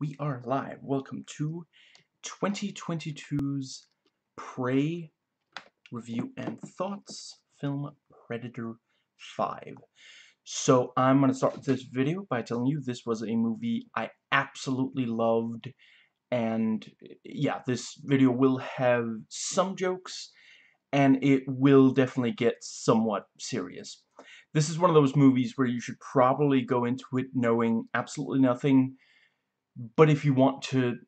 We are live. Welcome to 2022's Prey Review and Thoughts film Predator 5. So I'm going to start this video by telling you this was a movie I absolutely loved and yeah, this video will have some jokes and it will definitely get somewhat serious. This is one of those movies where you should probably go into it knowing absolutely nothing but if you want to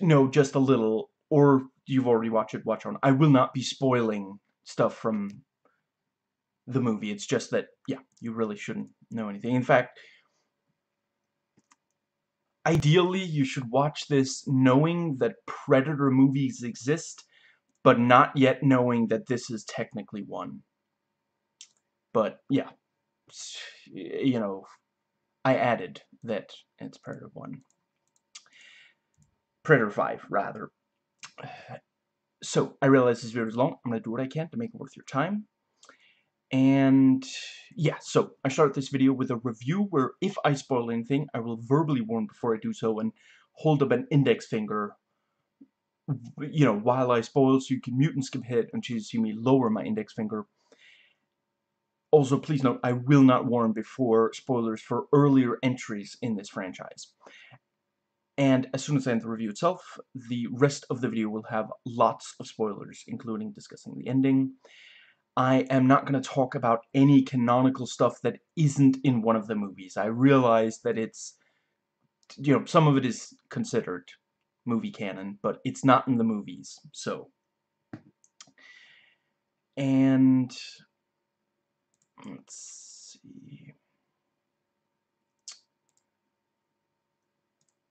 know just a little, or you've already watched it, watch on. I will not be spoiling stuff from the movie. It's just that, yeah, you really shouldn't know anything. In fact, ideally, you should watch this knowing that Predator movies exist, but not yet knowing that this is technically one. But, yeah, you know, I added that it's Predator 1. Predator 5, rather. So, I realize this video is long. I'm going to do what I can to make it worth your time. And, yeah, so, I start this video with a review where if I spoil anything, I will verbally warn before I do so and hold up an index finger, you know, while I spoil, so you can mute and skip ahead until you see me lower my index finger. Also, please note, I will not warn before spoilers for earlier entries in this franchise. And as soon as I end the review itself, the rest of the video will have lots of spoilers, including discussing the ending. I am not going to talk about any canonical stuff that isn't in one of the movies. I realize that it's, you know, some of it is considered movie canon, but it's not in the movies, so. And, let's see.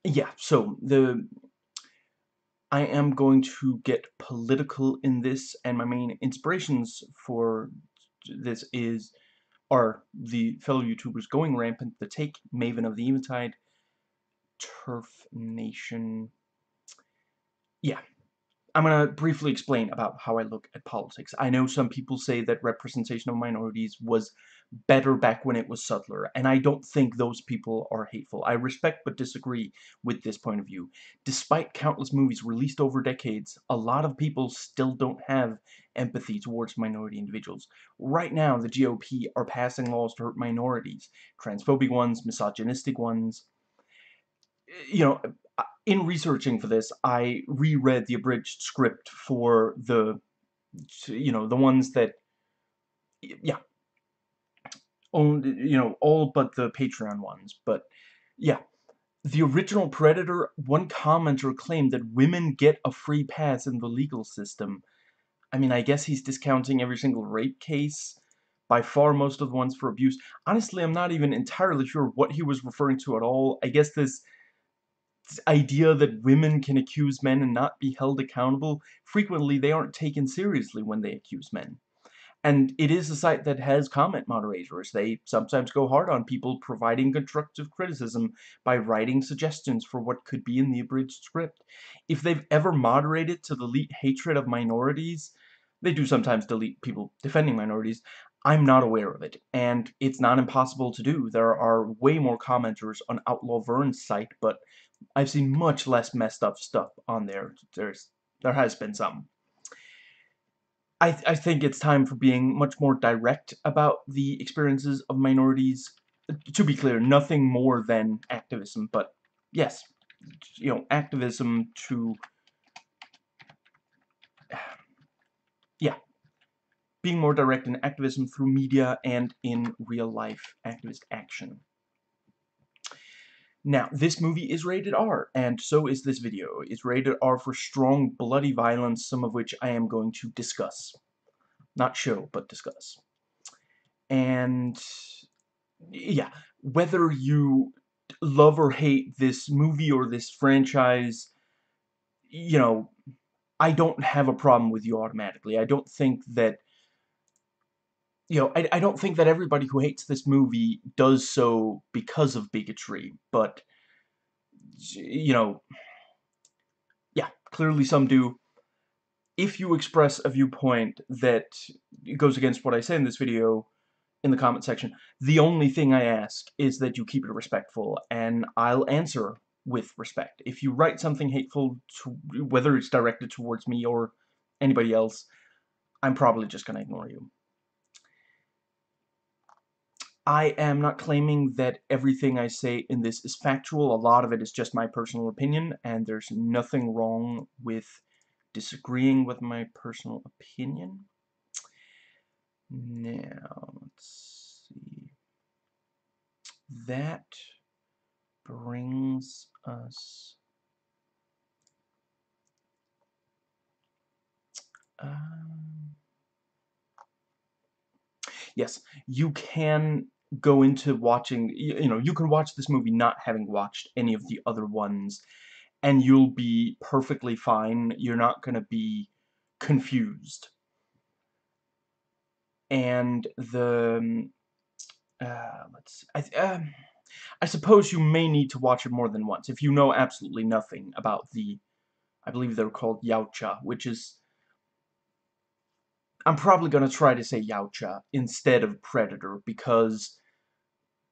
Yeah, so the I am going to get political in this, and my main inspirations for this is are the fellow YouTubers Going Rampant, The Take, Maven of the Eventide, Turf Nation. Yeah, I'm going to briefly explain about how I look at politics. I know some people say that representation of minorities was better back when it was subtler, and I don't think those people are hateful. I respect but disagree with this point of view. Despite countless movies released over decades, a lot of people still don't have empathy towards minority individuals. Right now, the GOP are passing laws to hurt minorities, transphobic ones, misogynistic ones. Eh, you know, in researching for this, I reread the abridged script for the, you know, the ones that, yeah, owned, you know, all but the Patreon ones. But, yeah, the original Predator, one commenter claimed that women get a free pass in the legal system. I mean, I guess he's discounting every single rape case. By far, most of the ones for abuse. Honestly, I'm not even entirely sure what he was referring to at all. I guess this idea that women can accuse men and not be held accountable, frequently they aren't taken seriously when they accuse men. And it is a site that has comment moderators. They sometimes go hard on people providing constructive criticism by writing suggestions for what could be in the abridged script. If they've ever moderated to delete hatred of minorities, they do sometimes delete people defending minorities. I'm not aware of it, and it's not impossible to do. There are way more commenters on Outlaw Vern's site, but I've seen much less messed up stuff on there. There's there has been some. I th I think it's time for being much more direct about the experiences of minorities. To be clear, nothing more than activism, but yes, you know, activism to yeah, being more direct in activism through media and in real life activist action. Now, this movie is rated R, and so is this video. It's rated R for strong, bloody violence, some of which I am going to discuss. Not show, but discuss. And, yeah, whether you love or hate this movie or this franchise, you know, I don't have a problem with you automatically. I don't think that you know, I, I don't think that everybody who hates this movie does so because of bigotry, but, you know, yeah, clearly some do. If you express a viewpoint that goes against what I say in this video, in the comment section, the only thing I ask is that you keep it respectful, and I'll answer with respect. If you write something hateful, to, whether it's directed towards me or anybody else, I'm probably just going to ignore you. I am not claiming that everything I say in this is factual. A lot of it is just my personal opinion, and there's nothing wrong with disagreeing with my personal opinion. Now, let's see. That brings us um, yes you can go into watching you know you can watch this movie not having watched any of the other ones and you'll be perfectly fine. You're not going to be confused. And the um, uh, let's I, um, I suppose you may need to watch it more than once if you know absolutely nothing about the I believe they're called Yautja which is I'm probably going to try to say Yautja instead of Predator because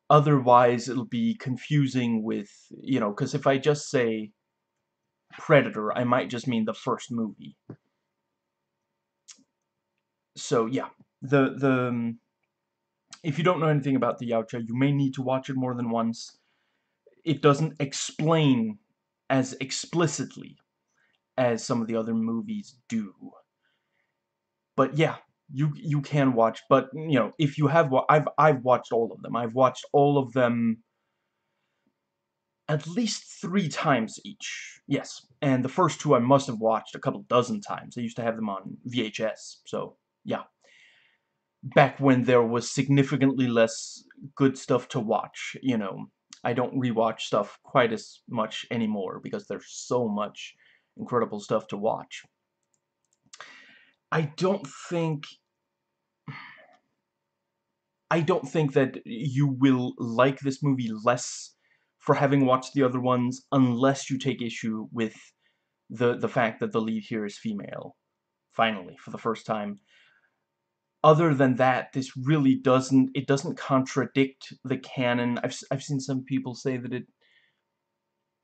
otherwise it'll be confusing with, you know, because if I just say Predator, I might just mean the first movie. So, yeah, the, the, um, if you don't know anything about the Yautja, you may need to watch it more than once. It doesn't explain as explicitly as some of the other movies do. But yeah, you you can watch. But you know, if you have, I've I've watched all of them. I've watched all of them at least three times each. Yes, and the first two I must have watched a couple dozen times. I used to have them on VHS, so yeah. Back when there was significantly less good stuff to watch, you know. I don't rewatch stuff quite as much anymore because there's so much incredible stuff to watch. I don't think I don't think that you will like this movie less for having watched the other ones unless you take issue with the the fact that the lead here is female finally for the first time. Other than that this really doesn't it doesn't contradict the canon. I've I've seen some people say that it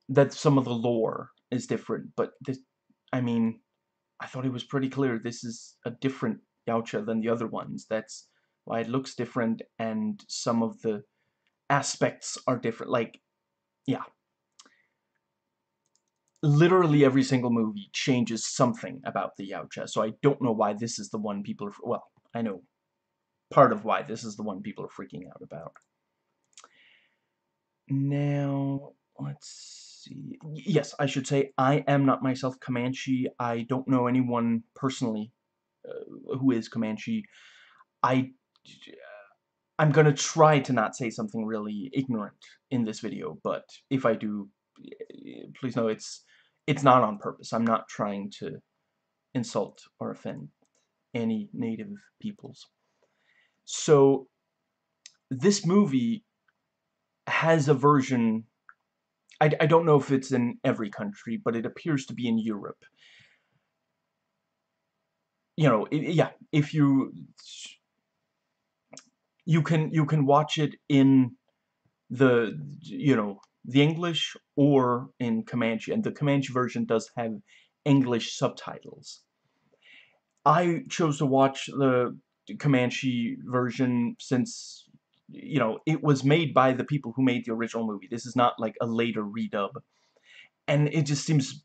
that some of the lore is different but this I mean I thought it was pretty clear this is a different Yautja than the other ones. That's why it looks different and some of the aspects are different. Like, yeah. Literally every single movie changes something about the Yautja, so I don't know why this is the one people are... Well, I know part of why this is the one people are freaking out about. Now, let's see. Yes, I should say I am not myself Comanche. I don't know anyone personally uh, who is Comanche. I, I'm gonna try to not say something really ignorant in this video, but if I do, please know it's it's not on purpose. I'm not trying to insult or offend any native peoples. So, this movie has a version I, I don't know if it's in every country, but it appears to be in Europe. You know, it, yeah, if you you can you can watch it in the you know the English or in Comanche, and the Comanche version does have English subtitles. I chose to watch the Comanche version since you know, it was made by the people who made the original movie. This is not like a later redub. And it just seems,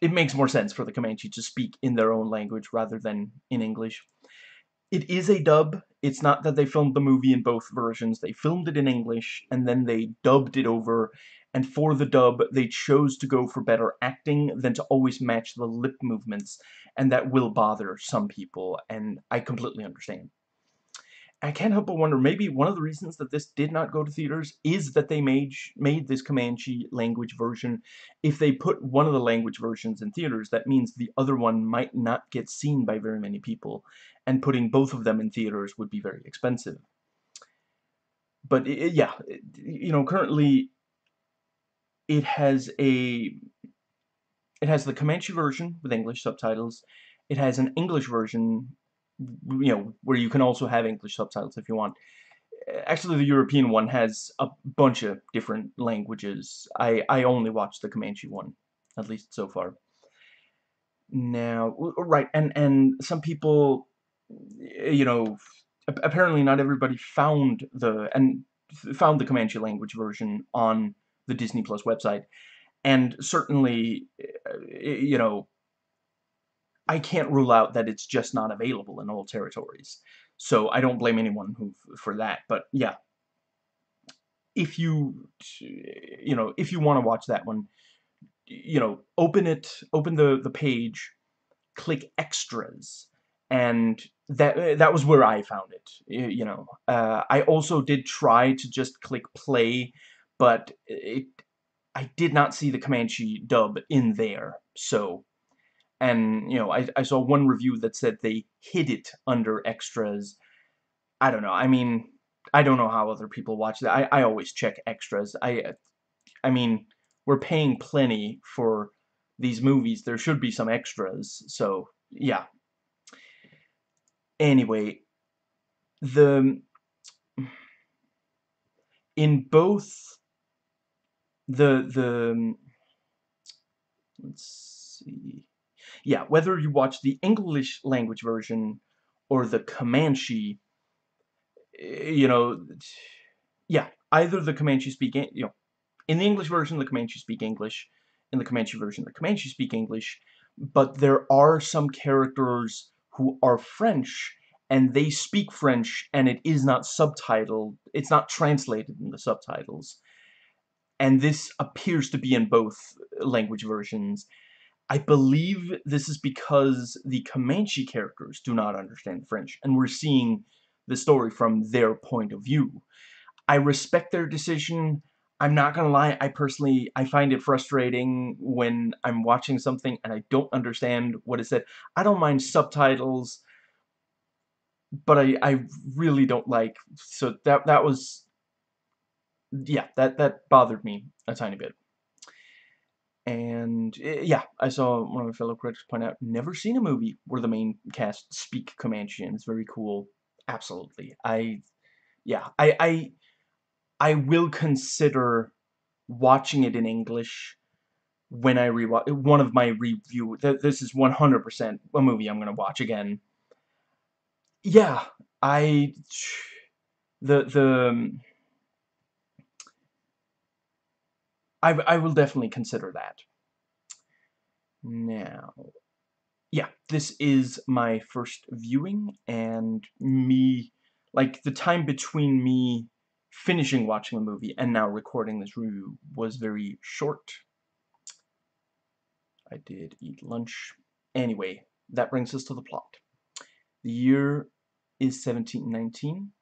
it makes more sense for the Comanche to speak in their own language rather than in English. It is a dub. It's not that they filmed the movie in both versions. They filmed it in English, and then they dubbed it over, and for the dub, they chose to go for better acting than to always match the lip movements, and that will bother some people, and I completely understand. I can't help but wonder, maybe one of the reasons that this did not go to theaters is that they made made this Comanche language version. If they put one of the language versions in theaters, that means the other one might not get seen by very many people, and putting both of them in theaters would be very expensive. But it, yeah, it, you know, currently it has a it has the Comanche version with English subtitles. It has an English version you know, where you can also have English subtitles if you want. actually the European one has a bunch of different languages. I, I only watched the Comanche one, at least so far. Now, right, and, and some people, eh, you know, apparently not everybody found the, and found the Comanche language version on the Disney Plus website. And certainly, eh, eh, you know, I can't rule out that it's just not available in all territories. So I don't blame anyone who for that. But yeah, if you, you know, if you want to watch that one, you know, open it, open the, the page, click extras, and that that was where I found it, you know. Uh, I also did try to just click play, but it, I did not see the Comanche dub in there, so, and, you know, I, I saw one review that said they hid it under extras. I don't know, I mean, I don't know how other people watch that. I, I always check extras. I, I mean, we're paying plenty for these movies. There should be some extras. So, yeah. Anyway, the in both the the let's see. Yeah, whether you watch the English language version or the Comanche eh, you know, yeah, either the Comanche speak, you know, in the English version, the Comanche speak English. In the Comanche version, the Comanche speak English. But there are some characters who are French, and they speak French, and it is not subtitled. It's not translated in the subtitles. And this appears to be in both language versions. I believe this is because the Comanche characters do not understand French, and we're seeing the story from their point of view. I respect their decision. I'm not gonna lie, I personally, I find it frustrating when I'm watching something and I don't understand what is said. I don't mind subtitles, but I, I really don't like, so that, that was, yeah, that, that bothered me a tiny bit. And, eh, yeah, I saw one of my fellow critics point out, never seen a movie where the main cast speak Comanche, and it's very cool. Absolutely. I, yeah, I, I, I will consider watching it in English when I rewatch one of my review. This is 100% a movie I'm gonna watch again. Yeah, I the the I I will definitely consider that. Now, yeah, this is my first viewing, and me, like, the time between me finishing watching the movie and now recording this review was very short. I did eat lunch. Anyway, that brings us to the plot. The year is 1719.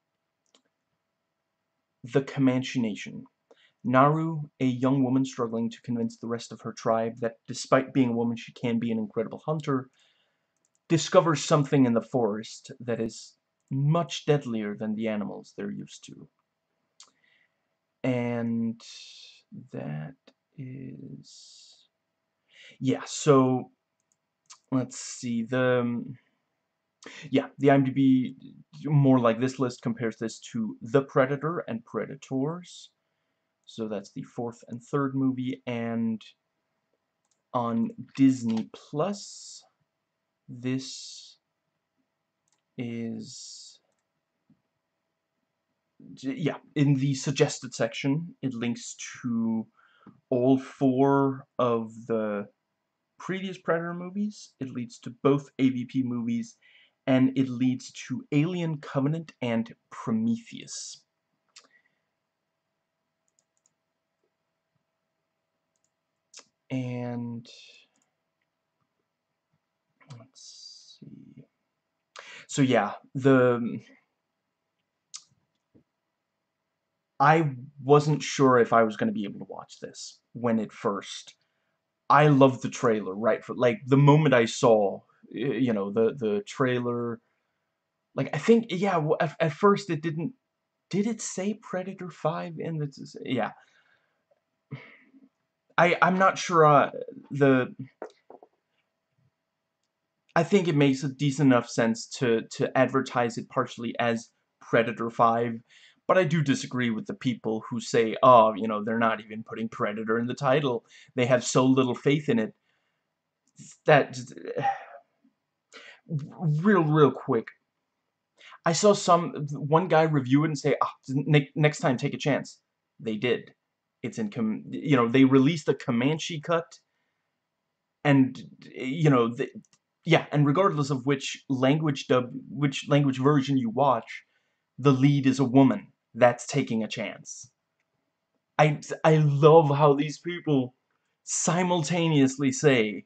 The Comanche Nation. Naru, a young woman struggling to convince the rest of her tribe that despite being a woman she can be an incredible hunter, discovers something in the forest that is much deadlier than the animals they're used to. And that is yeah so let's see the yeah the IMDb more like this list compares this to The Predator and Predators so that's the fourth and third movie and on Disney Plus this is yeah, in the suggested section, it links to all four of the previous Predator movies. It leads to both AVP movies, and it leads to Alien Covenant and Prometheus. And let's see. So yeah, the I wasn't sure if I was going to be able to watch this when it first. I loved the trailer right for like the moment I saw, you know, the the trailer. Like I think yeah, at, at first it didn't. Did it say Predator Five in the? Yeah. I I'm not sure. Uh, the. I think it makes a decent enough sense to to advertise it partially as Predator Five But I do disagree with the people who say, oh, you know, they're not even putting Predator in the title. They have so little faith in it. That... Real, real quick. I saw some... One guy review it and say, oh, next time, take a chance. They did. It's in... com You know, they released a Comanche cut. And, you know, the, yeah, and regardless of which language dub, which language version you watch, the lead is a woman. That's taking a chance. I, I love how these people simultaneously say,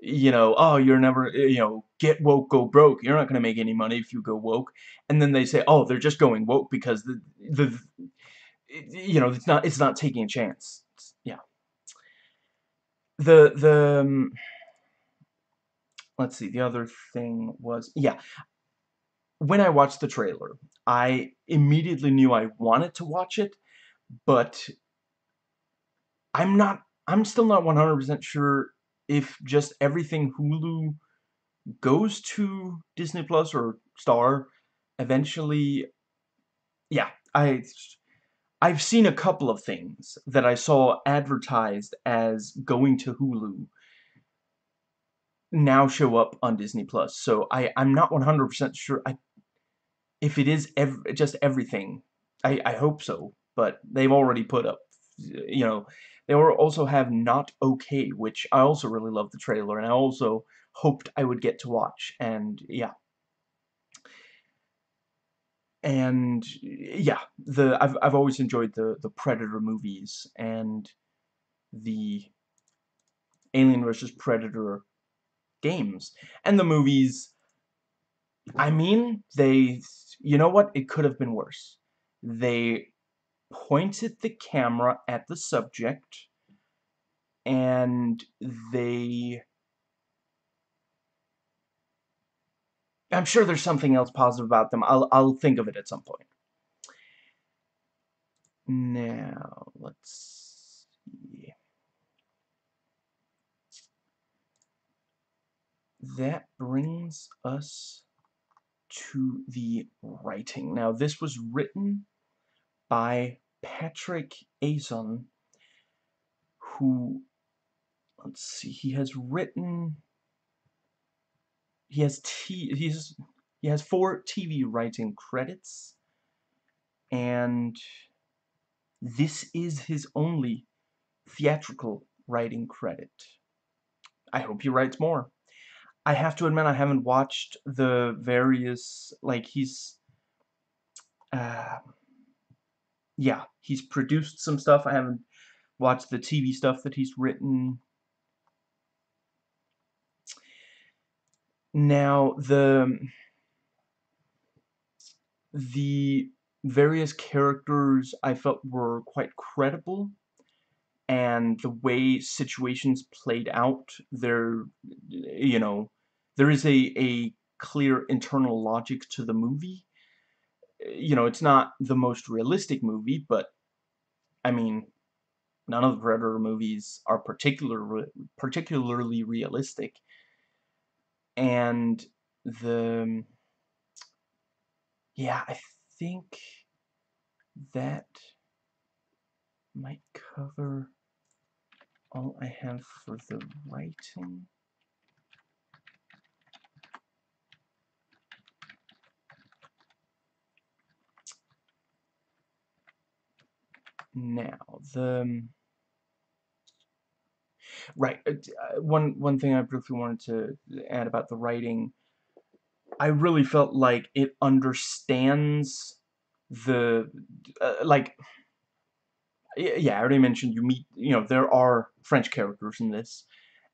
you know, oh, you're never, you know, get woke, go broke. You're not going to make any money if you go woke. And then they say, oh, they're just going woke because the, the, you know, it's not, it's not taking a chance. Yeah. The, the, um, let's see, the other thing was, yeah, when I watched the trailer, I immediately knew I wanted to watch it, but I'm not, I'm still not 100% sure if just everything Hulu goes to Disney Plus or Star eventually, yeah, I, I've seen a couple of things that I saw advertised as going to Hulu now show up on Disney Plus. So I I'm not 100% sure I if it is ev just everything. I I hope so, but they've already put up you know, they also have Not Okay, which I also really love the trailer and I also hoped I would get to watch and yeah. And yeah, the I've I've always enjoyed the the Predator movies and the Alien versus Predator games. And the movies, I mean, they, you know what? It could have been worse. They pointed the camera at the subject and they I'm sure there's something else positive about them. I'll I'll think of it at some point. Now, let's see. that brings us to the writing. Now, this was written by Patrick Aison, who, let's see, he has written, he has t he's he has four TV writing credits, and this is his only theatrical writing credit. I hope he writes more. I have to admit I haven't watched the various, like, he's, uh, yeah, he's produced some stuff. I haven't watched the TV stuff that he's written. Now, the, the various characters I felt were quite credible and the way situations played out, there, you know, there is a, a clear internal logic to the movie. You know, it's not the most realistic movie, but, I mean, none of the Predator movies are particular, particularly realistic. And the, yeah, I think that might cover all I have for the writing. Now, the... Right, uh, uh, one, one thing I briefly wanted to add about the writing, I really felt like it understands the, uh, like, yeah, I already mentioned you meet, you know, there are French characters in this,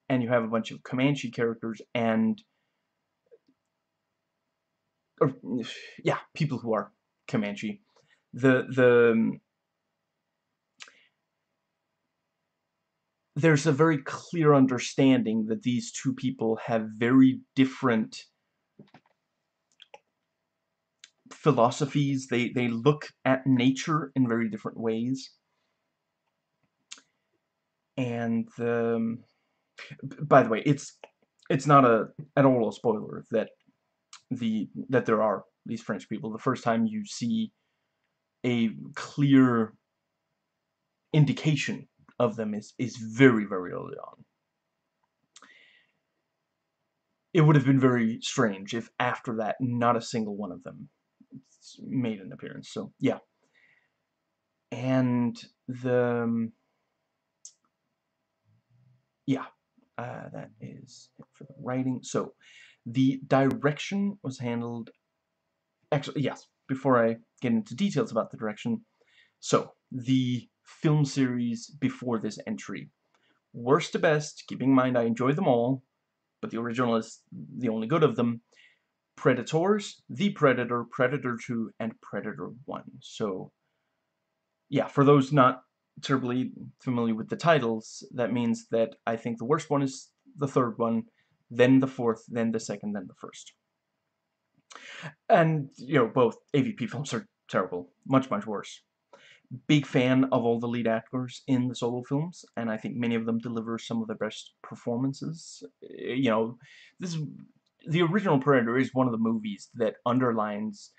and you have a bunch of Comanche characters, and, or, yeah, people who are Comanche. The, the, there's a very clear understanding that these two people have very different philosophies. They, they look at nature in very different ways and um, by the way, it's it's not a at all a spoiler that the that there are these French people. The first time you see a clear indication of them is, is very, very early on. It would have been very strange if after that not a single one of them made an appearance. So, yeah. And the... Um, yeah, uh, that is it for the writing. So, the direction was handled... Actually, yes, before I get into details about the direction. So, the film series before this entry. Worst to best, keeping in mind I enjoy them all, but the original is the only good of them. Predators, The Predator, Predator 2, and Predator 1. So, yeah, for those not terribly familiar with the titles, that means that I think the worst one is the third one, then the fourth, then the second, then the first. And, you know, both AVP films are terrible. Much, much worse. Big fan of all the lead actors in the solo films, and I think many of them deliver some of the best performances. Eh, you know, this is the original Predator is one of the movies that underlines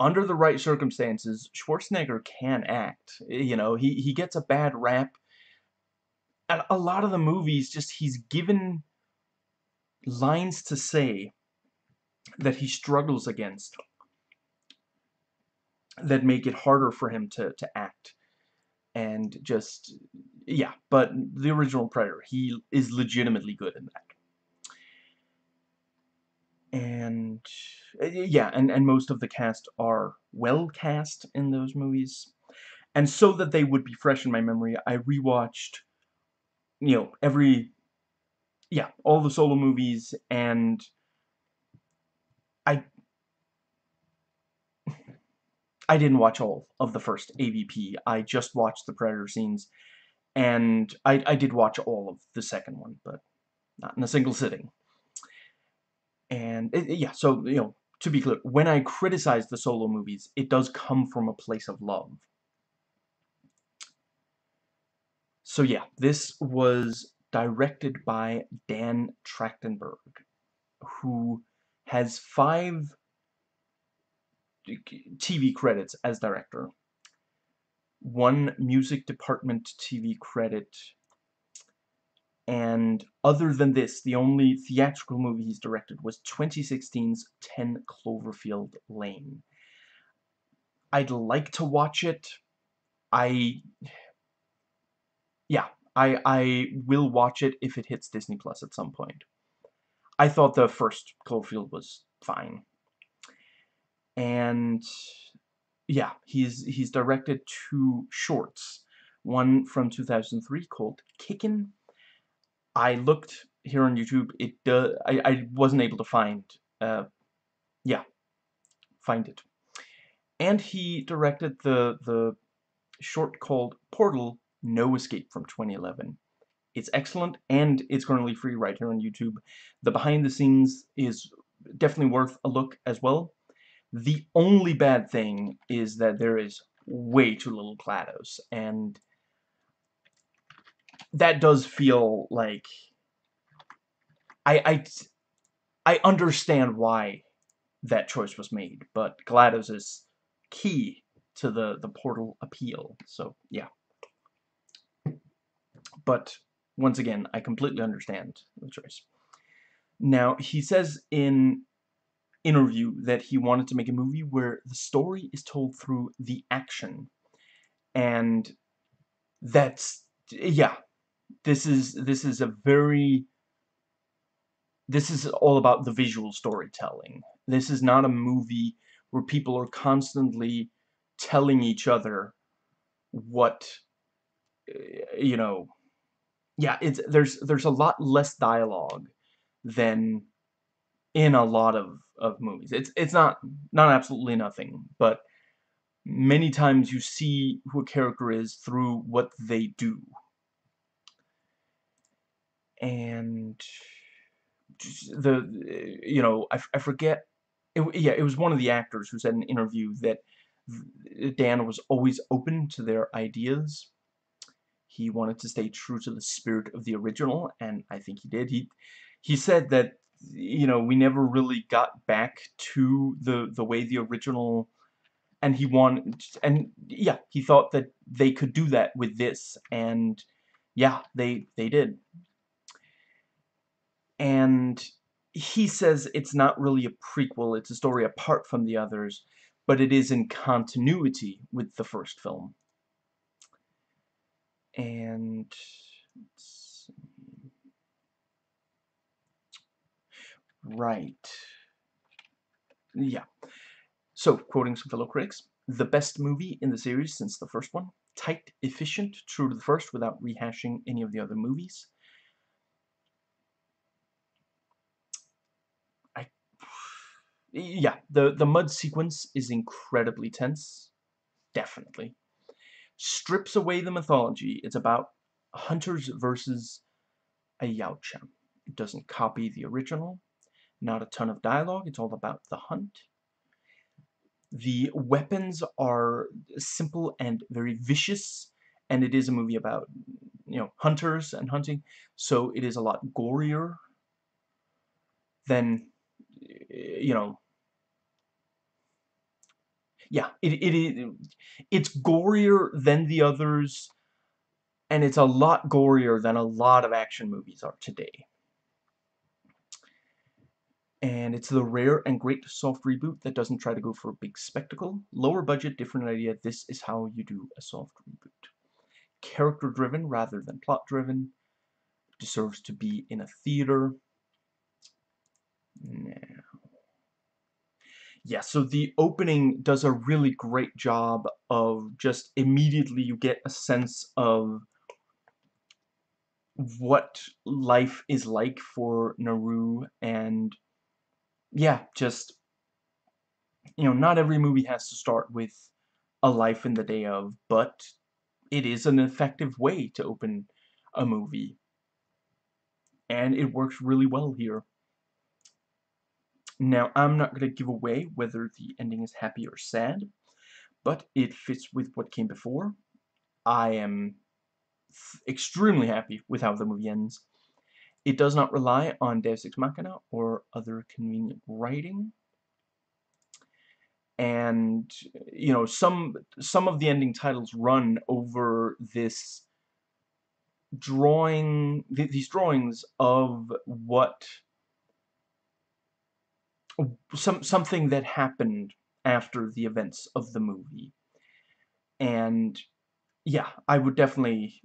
under the right circumstances, Schwarzenegger can act. Eh, you know, he, he gets a bad rap. And a lot of the movies, just he's given lines to say that he struggles against that make it harder for him to, to act. And just, yeah, but the original Predator, he is legitimately good in that and uh, yeah, and, and most of the cast are well cast in those movies. And so that they would be fresh in my memory, I rewatched, you know, every, yeah, all the solo movies, and I, I didn't watch all of the first AVP. I just watched the Predator scenes, and I, I did watch all of the second one, but not in a single sitting. And it, yeah, so, you know, to be clear, when I criticize the solo movies, it does come from a place of love. So yeah, this was directed by Dan Trachtenberg, who has five TV credits as director, one music department TV credit, and other than this, the only theatrical movie he's directed was 2016's 10 Cloverfield Lane. I'd like to watch it. I... Yeah, I, I will watch it if it hits Disney Plus at some point. I thought the first Cloverfield was fine. And yeah, he's he's directed two shorts. One from 2003 called Kickin' I looked here on YouTube. It uh, I I wasn't able to find. Uh, yeah, find it. And he directed the the short called Portal: No Escape from 2011. It's excellent, and it's currently free right here on YouTube. The behind the scenes is definitely worth a look as well. The only bad thing is that there is way too little GLaDOS, and that does feel like I I I understand why that choice was made, but GLaDOS is key to the the portal appeal. So yeah. But once again, I completely understand the choice. Now, he says in interview that he wanted to make a movie where the story is told through the action. And that's yeah, this is this is a very this is all about the visual storytelling. This is not a movie where people are constantly telling each other what eh, you know yeah it's there's there's a lot less dialogue than in a lot of of movies. It's it's not not absolutely nothing but many times you see who a character is through what they do. And the you know I, I forget it, yeah it was one of the actors who said in an interview that Dan was always open to their ideas. He wanted to stay true to the spirit of the original and I think he did. He he said that you know we never really got back to the the way the original and he wanted, and yeah, he thought that they could do that with this, and yeah, they they did. And he says it's not really a prequel, it's a story apart from the others, but it is in continuity with the first film. And right. Yeah. So, quoting some fellow critics, the best movie in the series since the first one. Tight, efficient, true to the first without rehashing any of the other movies. I, yeah, the, the mud sequence is incredibly tense. Definitely. Strips away the mythology. It's about hunters versus a Yautja. It doesn't copy the original. Not a ton of dialogue. It's all about the hunt. The weapons are simple and very vicious, and it is a movie about, you know, hunters and hunting, so it is a lot gorier than, you know, yeah, it, it, it it's gorier than the others, and it's a lot gorier than a lot of action movies are today and it's the rare and great soft reboot that doesn't try to go for a big spectacle. Lower budget, different idea, this is how you do a soft reboot. Character driven rather than plot driven. Deserves to be in a theater. Now. Yeah, so the opening does a really great job of just immediately you get a sense of what life is like for Naru and yeah, just, you know, not every movie has to start with a life in the day of, but it is an effective way to open a movie. And it works really well here. Now, I'm not going to give away whether the ending is happy or sad, but it fits with what came before. I am extremely happy with how the movie ends. It does not rely on Deus Ex Machina or other convenient writing. And, you know, some, some of the ending titles run over this drawing, th these drawings of what, some, something that happened after the events of the movie. And, yeah, I would definitely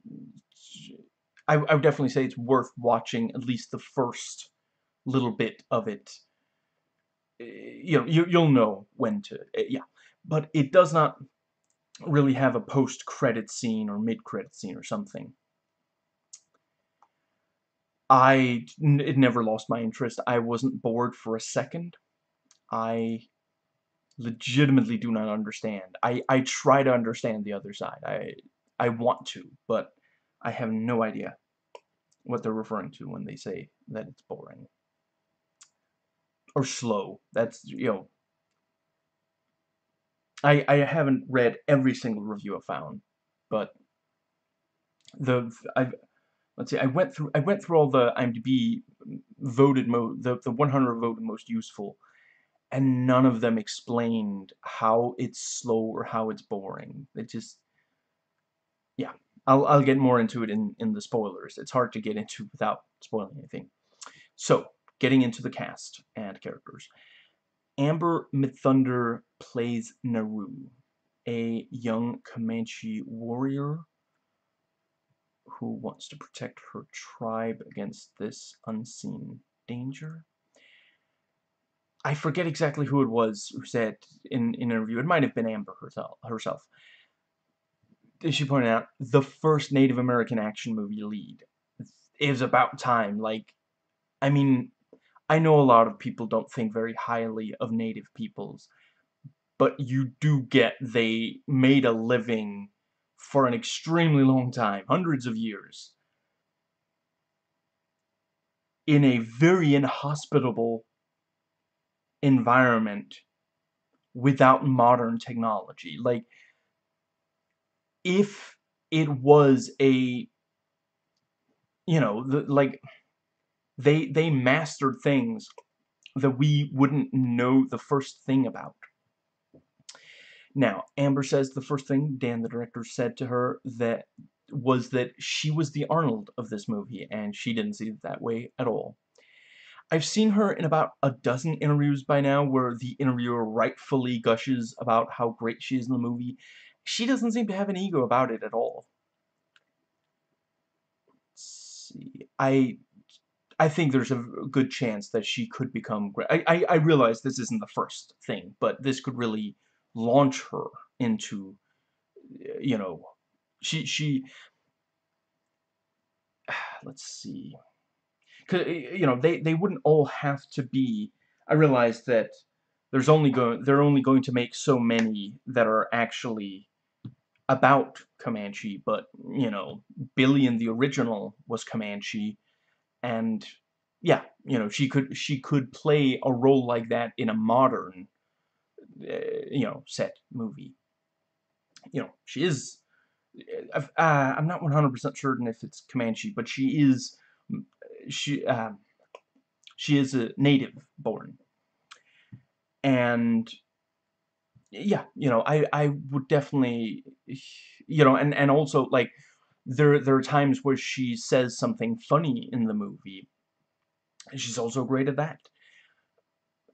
I, I would definitely say it's worth watching at least the first little bit of it. Eh, you know, you, you'll know when to, eh, yeah. But it does not really have a post-credit scene or mid-credit scene or something. I, it never lost my interest. I wasn't bored for a second. I legitimately do not understand. I, I try to understand the other side. I, I want to, but I have no idea what they're referring to when they say that it's boring. Or slow. That's, you know... I, I haven't read every single review I found, but the I let's see I went through I went through all the IMDb voted mo the the 100 voted most useful and none of them explained how it's slow or how it's boring. It just yeah, I'll, I'll get more into it in, in the spoilers. It's hard to get into without spoiling anything. So, getting into the cast and characters. Amber Midthunder plays Naru, a young Comanche warrior who wants to protect her tribe against this unseen danger. I forget exactly who it was who said in, in an interview. It might have been Amber herself. herself as you pointed out, the first Native American action movie lead. It was about time. Like, I mean, I know a lot of people don't think very highly of Native peoples, but you do get they made a living for an extremely long time, hundreds of years, in a very inhospitable environment without modern technology. Like, if it was a you know the, like they they mastered things that we wouldn't know the first thing about Now, Amber says the first thing Dan, the director, said to her that was that she was the Arnold of this movie, and she didn't see it that way at all. I've seen her in about a dozen interviews by now where the interviewer rightfully gushes about how great she is in the movie. She doesn't seem to have an ego about it at all. Let's see. I I think there's a good chance that she could become great. I, I, I realize this isn't the first thing, but this could really launch her into, you know, she, she, let's see, because, you know, they, they wouldn't all have to be, I realize that there's only going, they're only going to make so many that are actually about Comanche, but, you know, Billy in the original was Comanche, and yeah, you know, she could she could play a role like that in a modern, uh, you know, set movie. You know, she is. Uh, uh I'm not 100% certain if it's Comanche, but she is. She uh, she is a native born, and yeah, you know, I I would definitely, you know, and and also like there there are times where she says something funny in the movie. She's also great at that.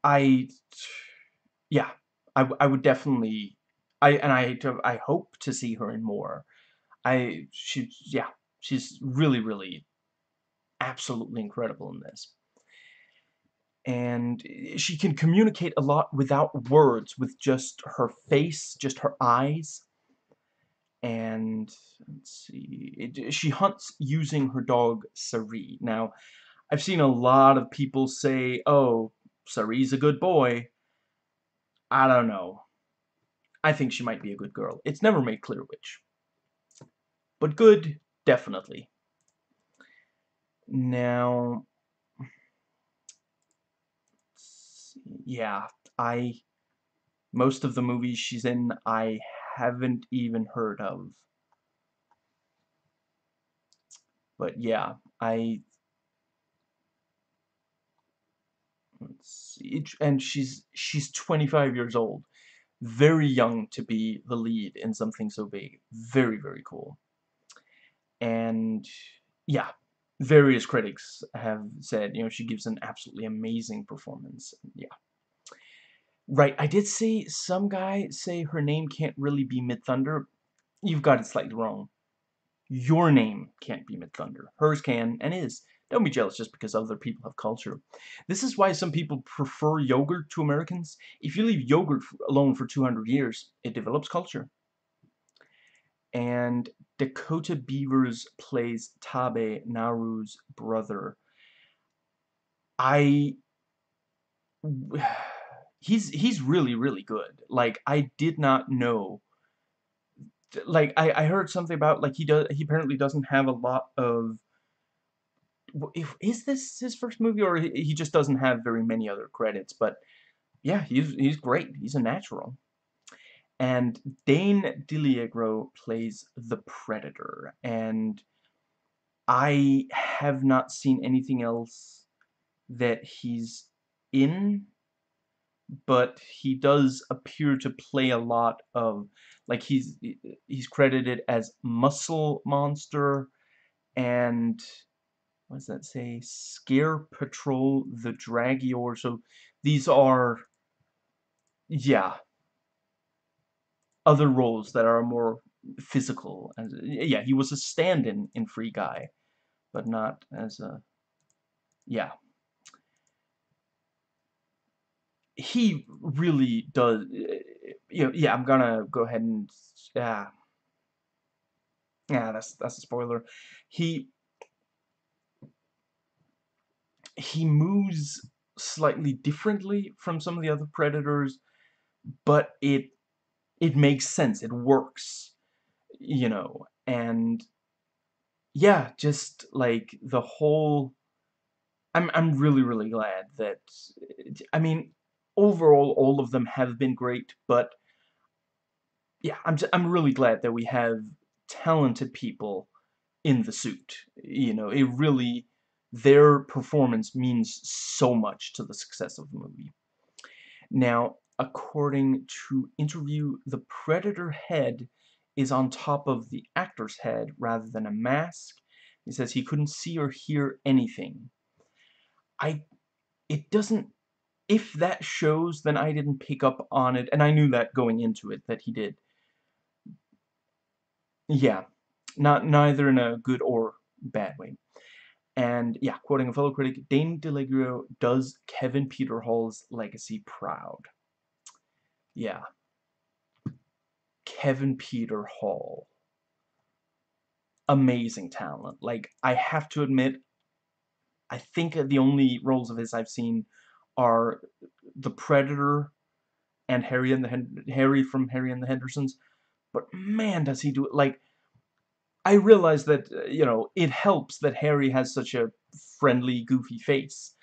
I, yeah, I, I would definitely, I and I I hope to see her in more. I she yeah she's really really absolutely incredible in this and eh, she can communicate a lot without words with just her face just her eyes and let's see, it, eh, she hunts using her dog Sarii. Now, I've seen a lot of people say, oh, Sarii's a good boy. I don't know. I think she might be a good girl. It's never made clear which. But good, definitely. Now, yeah, I, most of the movies she's in, I haven't even heard of. But yeah, I let's see, and she's she's 25 years old, very young to be the lead in something so big. Very very cool. And yeah, various critics have said, you know, she gives an absolutely amazing performance. Yeah. Right, I did see some guy say her name can't really be Mid-Thunder. You've got it slightly wrong. Your name can't be Mid-Thunder. Hers can, and is. Don't be jealous just because other people have culture. This is why some people prefer yogurt to Americans. If you leave yogurt alone for 200 years, it develops culture. And Dakota Beavers plays Taabe, Naru's brother. I he's he's really really good. Like I did not know. Like I I heard something about like he does he apparently doesn't have a lot of. If is this his first movie or he just doesn't have very many other credits? But yeah, he's he's great. He's a natural. And Dane DiLiegro plays the Predator, and I have not seen anything else that he's in but he does appear to play a lot of like he's he's credited as Muscle Monster and what does that say? Scare Patrol the Dragior. So these are yeah other roles that are more physical and yeah he was a stand-in in Free Guy but not as a yeah. He really does eh, you know yeah I'm gonna go ahead and yeah. Yeah that's that's a spoiler. He he moves slightly differently from some of the other predators but it it makes sense it works you know and yeah just like the whole I'm I'm really really glad that I mean overall, all of them have been great, but yeah, I'm, just, I'm really glad that we have talented people in the suit. You know, it really, their performance means so much to the success of the movie. Now, according to interview, the Predator head is on top of the actor's head rather than a mask. He says he couldn't see or hear anything. I, it doesn't, if that shows, then I didn't pick up on it, and I knew that going into it, that he did. Yeah, not neither in a good or bad way. And yeah, quoting a fellow critic, Dane DiLiegro does Kevin Peter Hall's legacy proud. Yeah. Kevin Peter Hall. Amazing talent. Like, I have to admit, I think the only roles of his I've seen are The Predator and Harry and the Harry from Harry and the Hendersons. But man, does he do it. Like, I realize that, uh, you know, it helps that Harry has such a friendly, goofy face.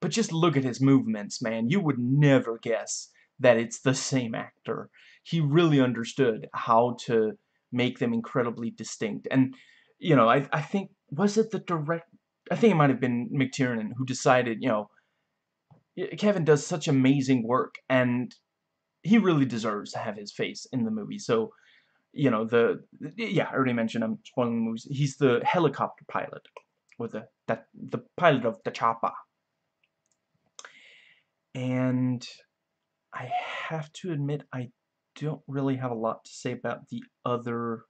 But just look at his movements, man. You would never guess that it's the same actor. He really understood how to make them incredibly distinct. And, you know, I, I think, was it the direct... I think it might have been McTiernan who decided, you know, Kevin does such amazing work, and he really deserves to have his face in the movie. So, you know, the, yeah, I already mentioned, I'm spoiling the movies, he's the helicopter pilot, or the, that, the pilot of the Chapa. And I have to admit, I don't really have a lot to say about the other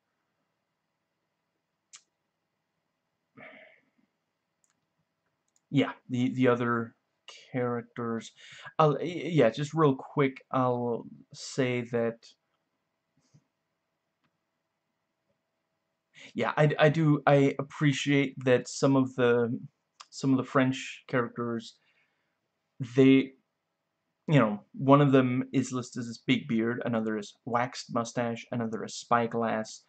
yeah, the the other characters. I'll yeah, just real quick, I'll say that yeah, I, I do I appreciate that some of the some of the French characters they you know one of them is listed as big beard another is waxed mustache another is spyglass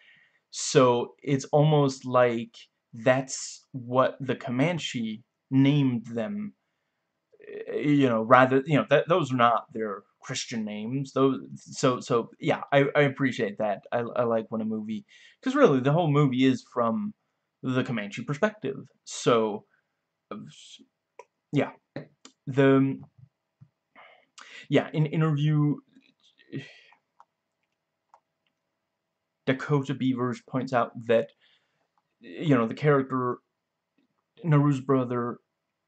so it's almost like that's what the Comanche named them eh, you know rather you know that those are not their Christian names. Those, so, so yeah, I, I appreciate that. I, I like when a movie, because really the whole movie is from the Comanche perspective. So, yeah, the, yeah, in interview, Dakota Beavers points out that, you know, the character, Naru's brother,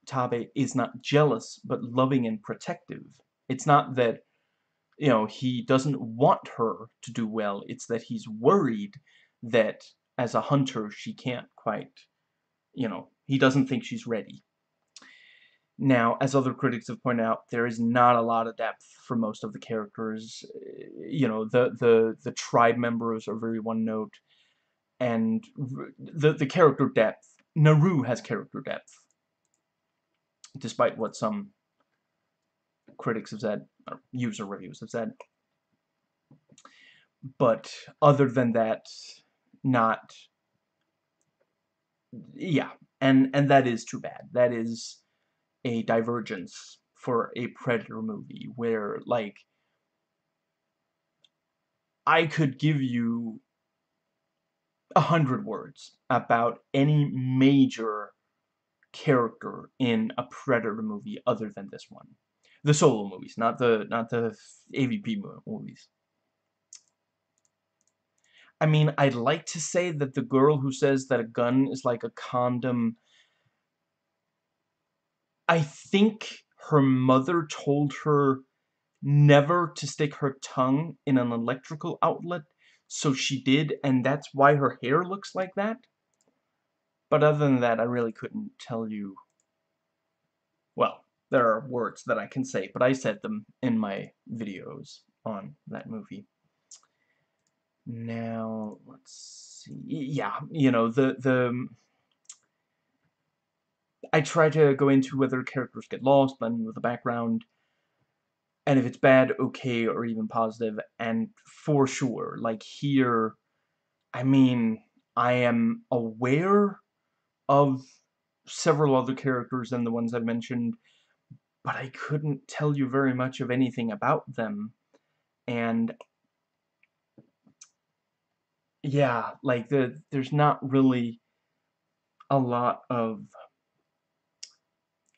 Taabe, is not jealous, but loving and protective. It's not that you know, he doesn't want her to do well. It's that he's worried that as a hunter she can't quite, you know, he doesn't think she's ready. Now, as other critics have pointed out, there is not a lot of depth for most of the characters. You know, the the the tribe members are very one note, and the the character depth. Naru has character depth, despite what some critics have said, or user reviews have said. But other than that, not yeah, and and that is too bad. That is a divergence for a Predator movie where like I could give you a hundred words about any major character in a Predator movie other than this one. The solo movies, not the not the AVP movies. I mean, I'd like to say that the girl who says that a gun is like a condom I think her mother told her never to stick her tongue in an electrical outlet, so she did, and that's why her hair looks like that. But other than that, I really couldn't tell you... Well, there are words that I can say, but I said them in my videos on that movie. Now, let's see. Yeah, you know, the, the... I try to go into whether characters get lost, blending with the background, and if it's bad, okay, or even positive, and for sure, like here, I mean, I am aware of several other characters than the ones I've mentioned, but I couldn't tell you very much of anything about them. And yeah, like the there's not really a lot of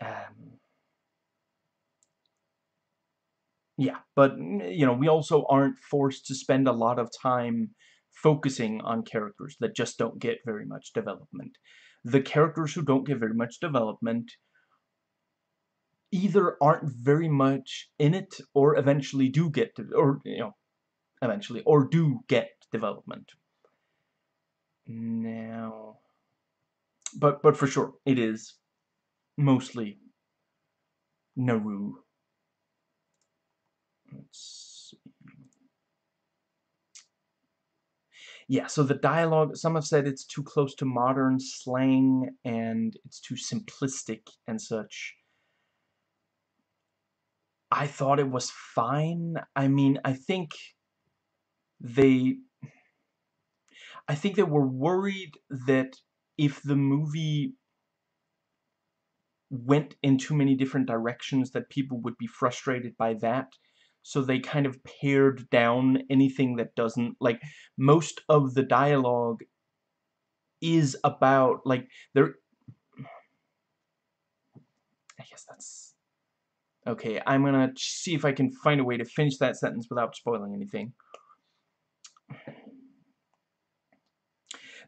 um, yeah, but, you know, we also aren't forced to spend a lot of time focusing on characters that just don't get very much development. The characters who don't get very much development either aren't very much in it or eventually do get, or, you know, eventually, or do get development. Now, but, but for sure, it is mostly Naru Let's see. Yeah, so the dialogue, some have said it's too close to modern slang and it's too simplistic and such. I thought it was fine. I mean, I think they... I think they were worried that if the movie went in too many different directions that people would be frustrated by that. So they kind of pared down anything that doesn't like most of the dialogue is about like there I guess that's okay I'm gonna see if I can find a way to finish that sentence without spoiling anything.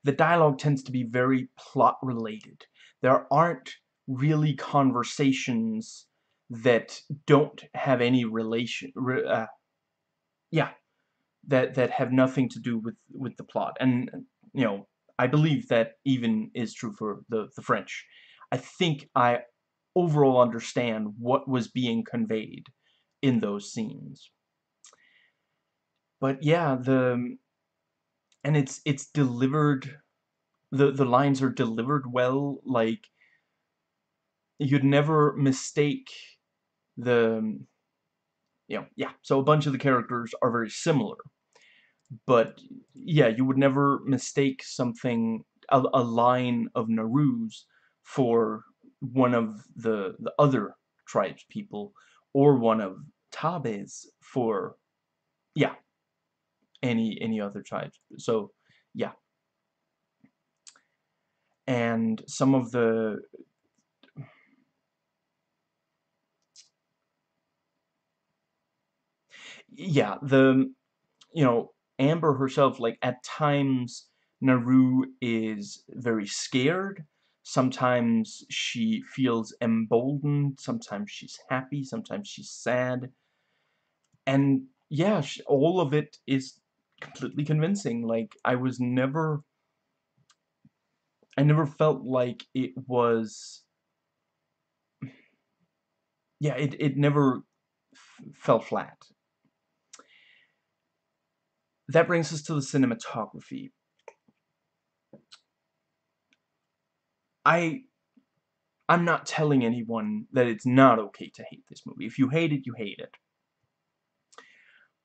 The dialogue tends to be very plot related there aren't really conversations that don't have any relation, uh, yeah, that that have nothing to do with with the plot. And you know, I believe that even is true for the the French. I think I overall understand what was being conveyed in those scenes. But yeah, the and it's it's delivered the the lines are delivered well like you'd never mistake the you know yeah so a bunch of the characters are very similar. But yeah you would never mistake something a, a line of Naru's for one of the the other tribes people or one of Taabe's for yeah any any other tribes so yeah. And some of the yeah, the, you know, Amber herself, like, at times, Naru is very scared. Sometimes she feels emboldened. Sometimes she's happy. Sometimes she's sad. And, yeah, she, all of it is completely convincing. Like, I was never... I never felt like it was... Yeah, it, it never fell flat that brings us to the cinematography. I I'm not telling anyone that it's not okay to hate this movie. If you hate it, you hate it.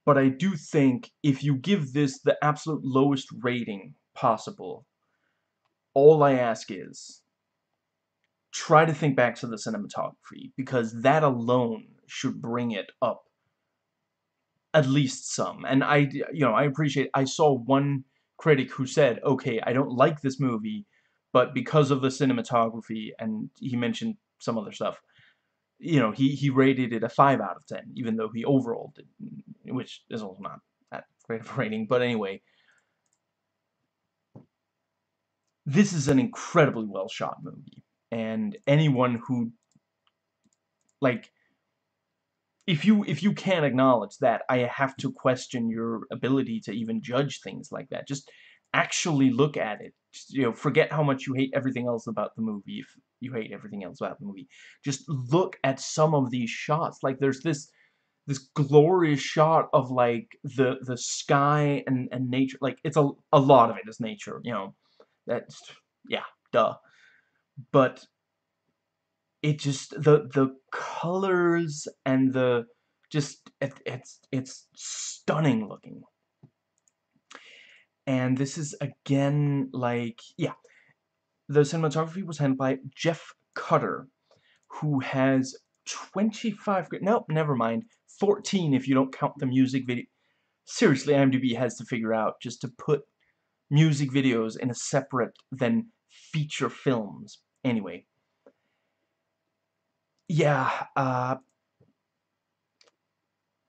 But I do think if you give this the absolute lowest rating possible, all I ask is try to think back to the cinematography because that alone should bring it up at least some. And I, you know, I appreciate, I saw one critic who said, okay, I don't like this movie, but because of the cinematography, and he mentioned some other stuff, you know, he, he rated it a 5 out of 10, even though he overall did, which is also not that great of a rating, but anyway. This is an incredibly well shot movie, and anyone who, like, if you if you can't acknowledge that, I have to question your ability to even judge things like that. Just actually look at it. Just, you know, forget how much you hate everything else about the movie. If you hate everything else about the movie, just look at some of these shots. Like there's this this glorious shot of like the the sky and and nature. Like it's a a lot of it is nature. You know, that's yeah, duh. But it just the the colors and the just it, it's it's stunning looking. And this is again like yeah the cinematography was handled by Jeff Cutter who has 25 nope never mind 14 if you don't count the music video seriously IMDb has to figure out just to put music videos in a separate than feature films. Anyway yeah, uh,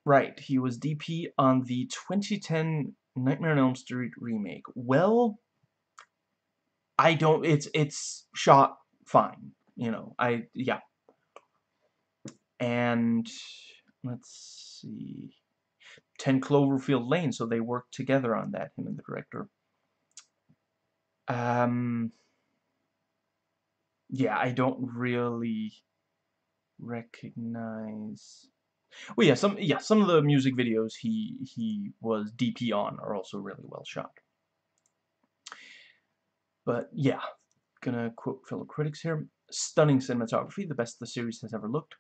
Right, he was DP on the 2010 Nightmare on Elm Street remake. Well, I don't, it's, it's shot fine, you know, I, yeah. And, let's see, 10 Cloverfield Lane, so they worked together on that, him and the director. Um, yeah, I don't really recognize well, yeah, some yeah, some of the music videos he he was DP on are also really well shot. But yeah, gonna quote fellow critics here. Stunning cinematography, the best the series has ever looked.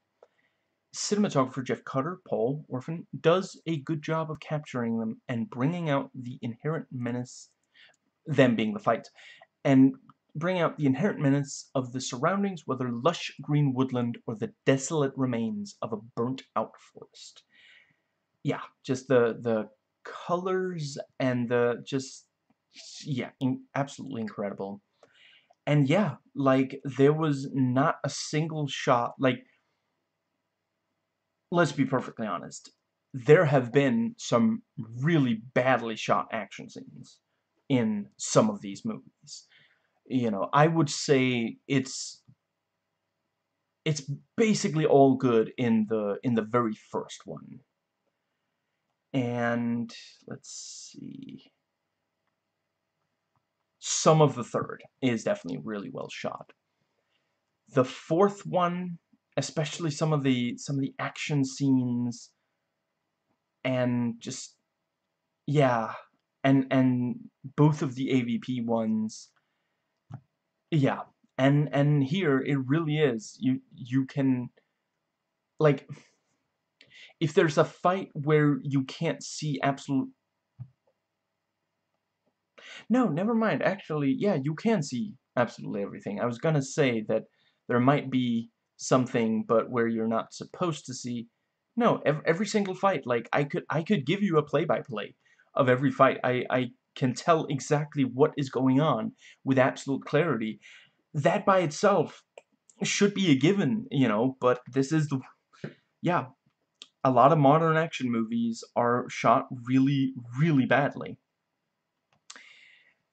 Cinematographer Jeff Cutter, Paul Orphan, does a good job of capturing them and bringing out the inherent menace, them being the fights, and bring out the inherent menace of the surroundings, whether lush green woodland or the desolate remains of a burnt-out forest. Yeah, just the the colors and the just yeah, in, absolutely incredible. And yeah, like there was not a single shot like let's be perfectly honest. There have been some really badly shot action scenes in some of these movies you know, I would say it's it's basically all good in the in the very first one. And let's see. Some of the third is definitely really well shot. The fourth one, especially some of the some of the action scenes and just yeah, and and both of the AVP ones yeah, and and here it really is. You you can like if there's a fight where you can't see absolute No, never mind. Actually, yeah, you can see absolutely everything. I was gonna say that there might be something but where you're not supposed to see no every, every single fight like I could I could give you a play-by-play -play of every fight I I can tell exactly what is going on with absolute clarity. That by itself should be a given, you know, but this is the... Yeah, a lot of modern action movies are shot really, really badly.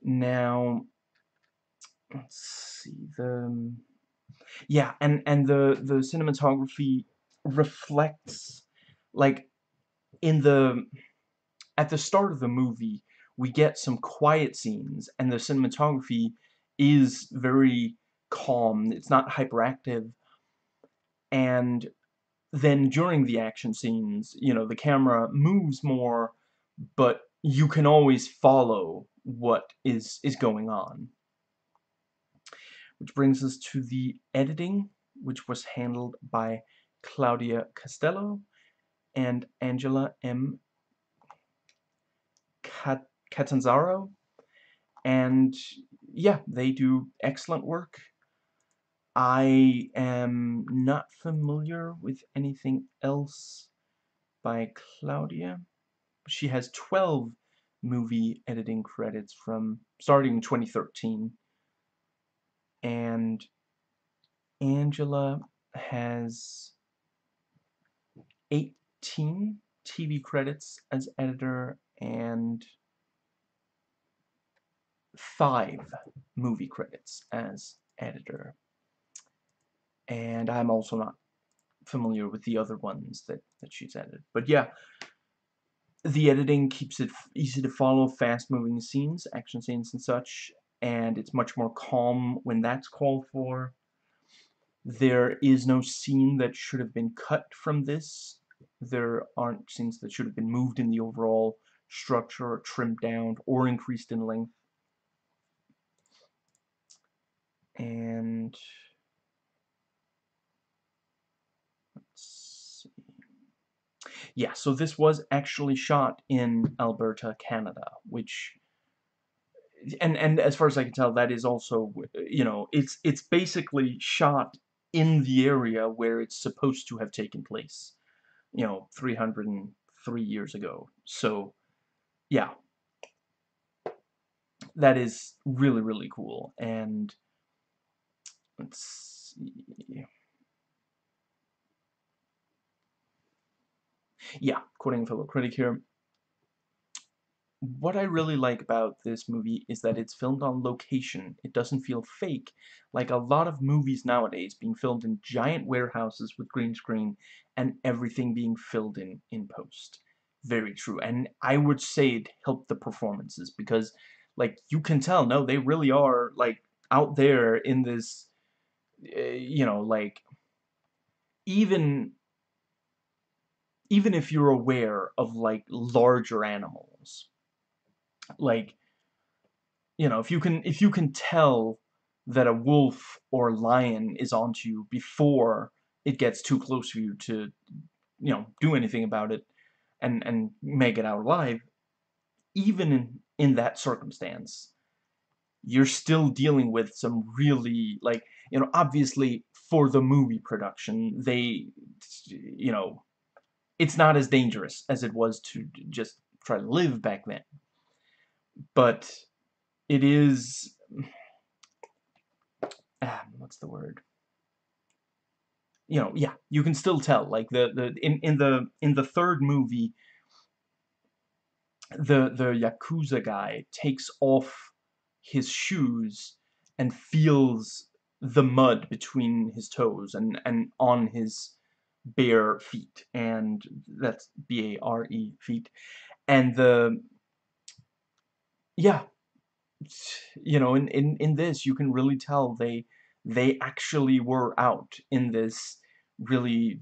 Now, let's see, the... Yeah, and, and the, the cinematography reflects, like, in the... At the start of the movie, we get some quiet scenes, and the cinematography is very calm. It's not hyperactive. And then during the action scenes, you know, the camera moves more, but you can always follow what is is going on. Which brings us to the editing, which was handled by Claudia Castello and Angela M. Cat Catanzaro. And yeah, they do excellent work. I am not familiar with anything else by Claudia. She has 12 movie editing credits from starting in 2013. And Angela has 18 TV credits as editor and five movie credits as editor. And I'm also not familiar with the other ones that, that she's edited. But yeah, the editing keeps it easy to follow, fast-moving scenes, action scenes and such, and it's much more calm when that's called for. There is no scene that should have been cut from this. There aren't scenes that should have been moved in the overall structure or trimmed down or increased in length. And let's see. Yeah, so this was actually shot in Alberta, Canada, which and and as far as I can tell, that is also you know it's it's basically shot in the area where it's supposed to have taken place, you know, 303 years ago. So, yeah, that is really really cool and Let's see. Yeah, quoting a fellow critic here, what I really like about this movie is that it's filmed on location. It doesn't feel fake, like a lot of movies nowadays being filmed in giant warehouses with green screen and everything being filled in in post. Very true. And I would say it helped the performances because, like, you can tell, no, they really are, like, out there in this, Eh, you know, like, even even if you're aware of like larger animals like you know if you can if you can tell that a wolf or lion is onto you before it gets too close to you to you know do anything about it and and make it out alive even in in that circumstance you're still dealing with some really like you know obviously for the movie production they you know it's not as dangerous as it was to just try to live back then. But it is ah, what's the word? You know yeah you can still tell like the the in in the in the third movie the the yakuza guy takes off his shoes and feels the mud between his toes and and on his bare feet. And that's b a r e feet. And the yeah you know in in in this you can really tell they they actually were out in this really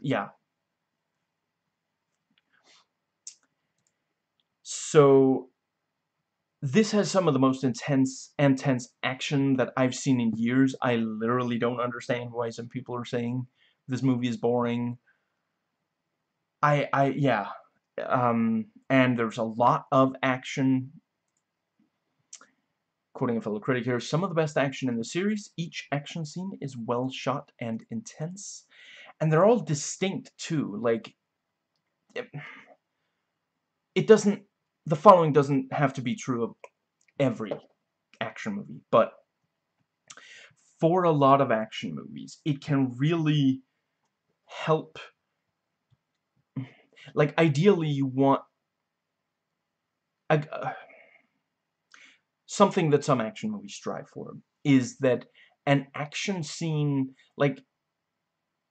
yeah. So this has some of the most intense intense action that I've seen in years. I literally don't understand why some people are saying this movie is boring. I I yeah. Um and there's a lot of action quoting a fellow critic here, some of the best action in the series. Each action scene is well shot and intense. And they're all distinct, too. Like, it, it doesn't, the following doesn't have to be true of every action movie, but for a lot of action movies, it can really help, like, ideally you want, uh, something that some action movies strive for is that an action scene like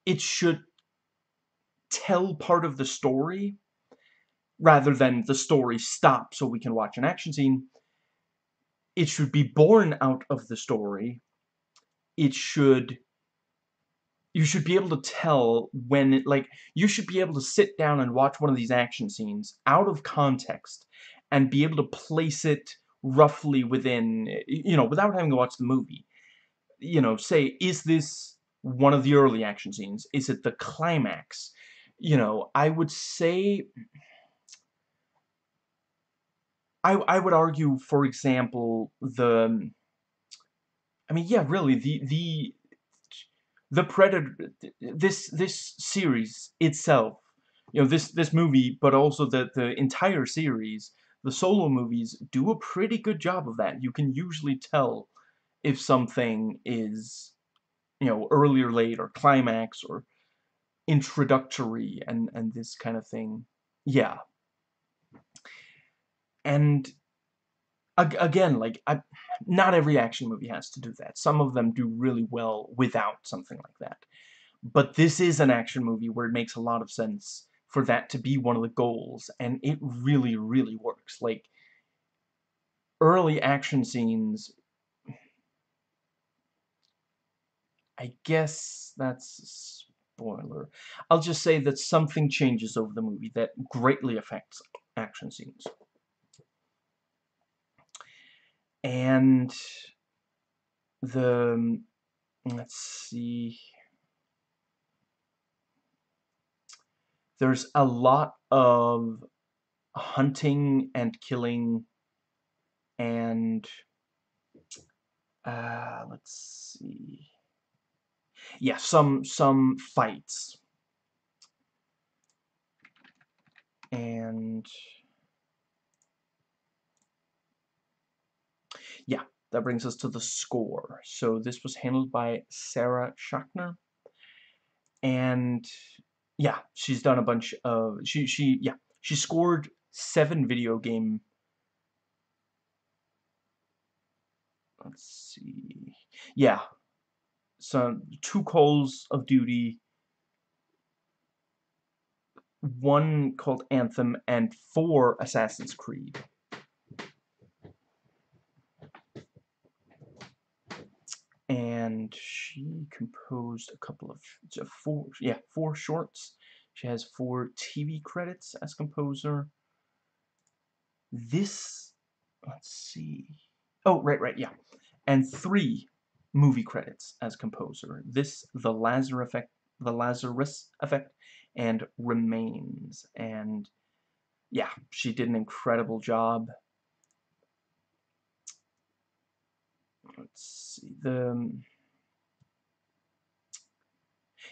it should tell part of the story rather than the story stop so we can watch an action scene it should be born out of the story it should you should be able to tell when it like you should be able to sit down and watch one of these action scenes out of context and be able to place it roughly within, you know, without having to watch the movie, you know, say, is this one of the early action scenes? Is it the climax? You know, I would say... I, I would argue, for example, the... I mean, yeah, really, the, the, the Predator, this, this series itself, you know, this, this movie, but also the, the entire series, the solo movies do a pretty good job of that. You can usually tell if something is, you know, early or late, or climax, or introductory, and, and this kind of thing. Yeah. And, again, like, I, not every action movie has to do that. Some of them do really well without something like that. But this is an action movie where it makes a lot of sense for that to be one of the goals, and it really, really works. Like, early action scenes, I guess that's spoiler. I'll just say that something changes over the movie that greatly affects action scenes. And the, let's see, there's a lot of hunting and killing and uh, let's see. Yeah some some fights. And yeah that brings us to the score so this was handled by Sarah Schachner and yeah, she's done a bunch of she she yeah she scored seven video game. Let's see, yeah, so two Calls of Duty, one called Anthem, and four Assassin's Creed. And she composed a couple of four yeah four shorts. She has four TV credits as composer. This let's see oh right right yeah and three movie credits as composer. This the Lazarus effect the Lazarus effect and remains. And yeah she did an incredible job let's see, the, um,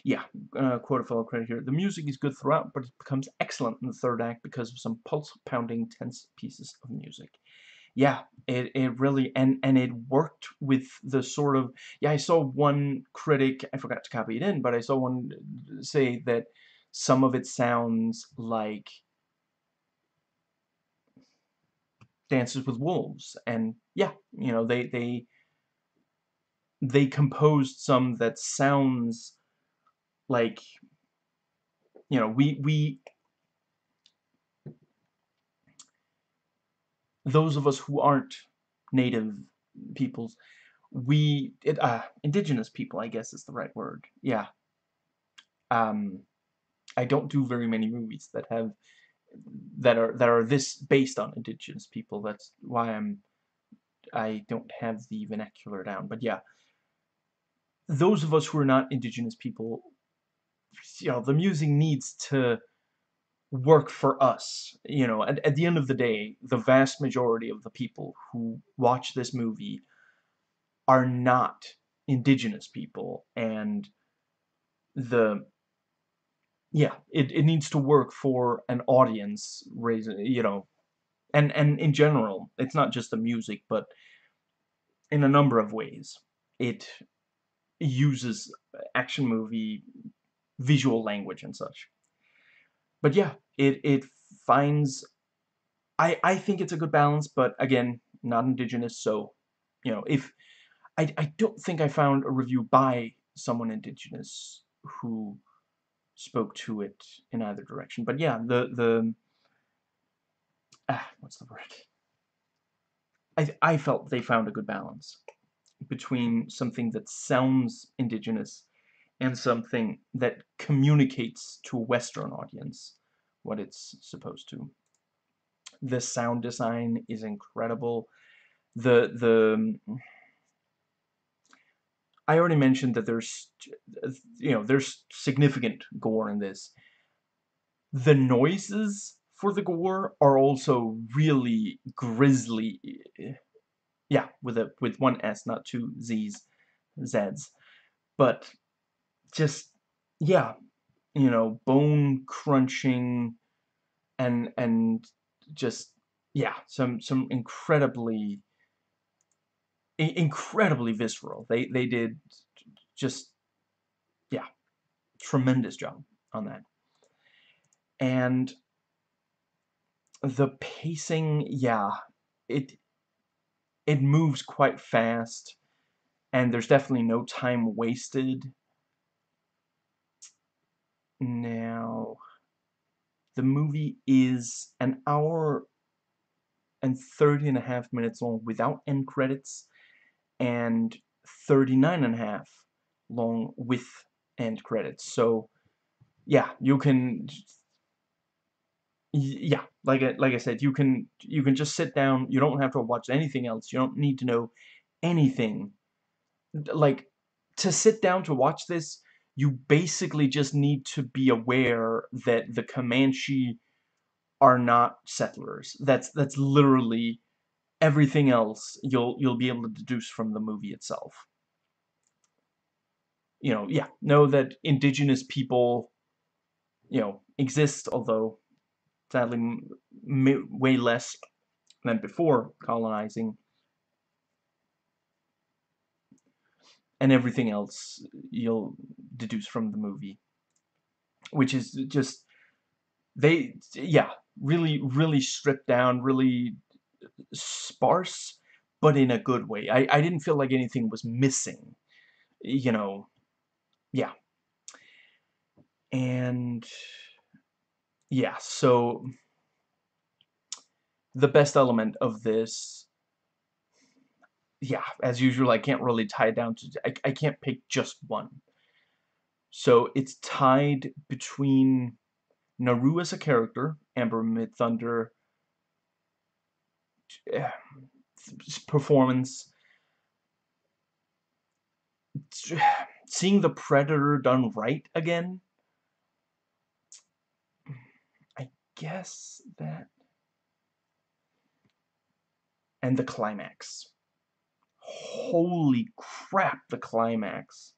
yeah, uh, quote a fellow credit here. The music is good throughout, but it becomes excellent in the third act because of some pulse-pounding, tense pieces of music. Yeah, it, it really, and, and it worked with the sort of, yeah, I saw one critic, I forgot to copy it in, but I saw one say that some of it sounds like Dances with Wolves, and yeah, you know, they, they, they composed some that sounds like you know we we those of us who aren't native peoples we it, uh indigenous people I guess is the right word. Yeah. Um I don't do very many movies that have that are that are this based on indigenous people. That's why I'm I don't have the vernacular down but yeah those of us who are not indigenous people, you know, the music needs to work for us. You know, at, at the end of the day, the vast majority of the people who watch this movie are not indigenous people, and the yeah, it, it needs to work for an audience, raising you know, and and in general, it's not just the music, but in a number of ways, it uses action movie visual language and such. But yeah, it it finds I I think it's a good balance, but again, not indigenous, so you know, if I I don't think I found a review by someone indigenous who spoke to it in either direction. But yeah, the the ah, what's the word? I I felt they found a good balance between something that sounds indigenous and something that communicates to a Western audience what it's supposed to. The sound design is incredible. The the I already mentioned that there's you know there's significant gore in this. The noises for the gore are also really grisly yeah, with a with one S, not two Z's, Z's. But just yeah, you know, bone crunching and and just yeah, some some incredibly incredibly visceral. They they did just yeah, tremendous job on that. And the pacing, yeah, it it moves quite fast and there's definitely no time wasted. Now, the movie is an hour and 30 and a half minutes long without end credits and 39 and a half long with end credits. So, yeah, you can yeah, like I, like I said, you can you can just sit down. You don't have to watch anything else. You don't need to know anything. Like to sit down to watch this, you basically just need to be aware that the Comanche are not settlers. That's that's literally everything else you'll you'll be able to deduce from the movie itself. You know, yeah, know that indigenous people, you know, exist, although sadly way less than before colonizing. And everything else you'll deduce from the movie which is just they yeah really really stripped down really sparse but in a good way. I, I didn't feel like anything was missing you know yeah. And yeah so the best element of this yeah as usual I can't really tie it down to I, I can't pick just one so it's tied between Naru as a character, Amber Midthunder eh, performance, seeing the Predator done right again. I guess that and the climax. Holy crap, the climax.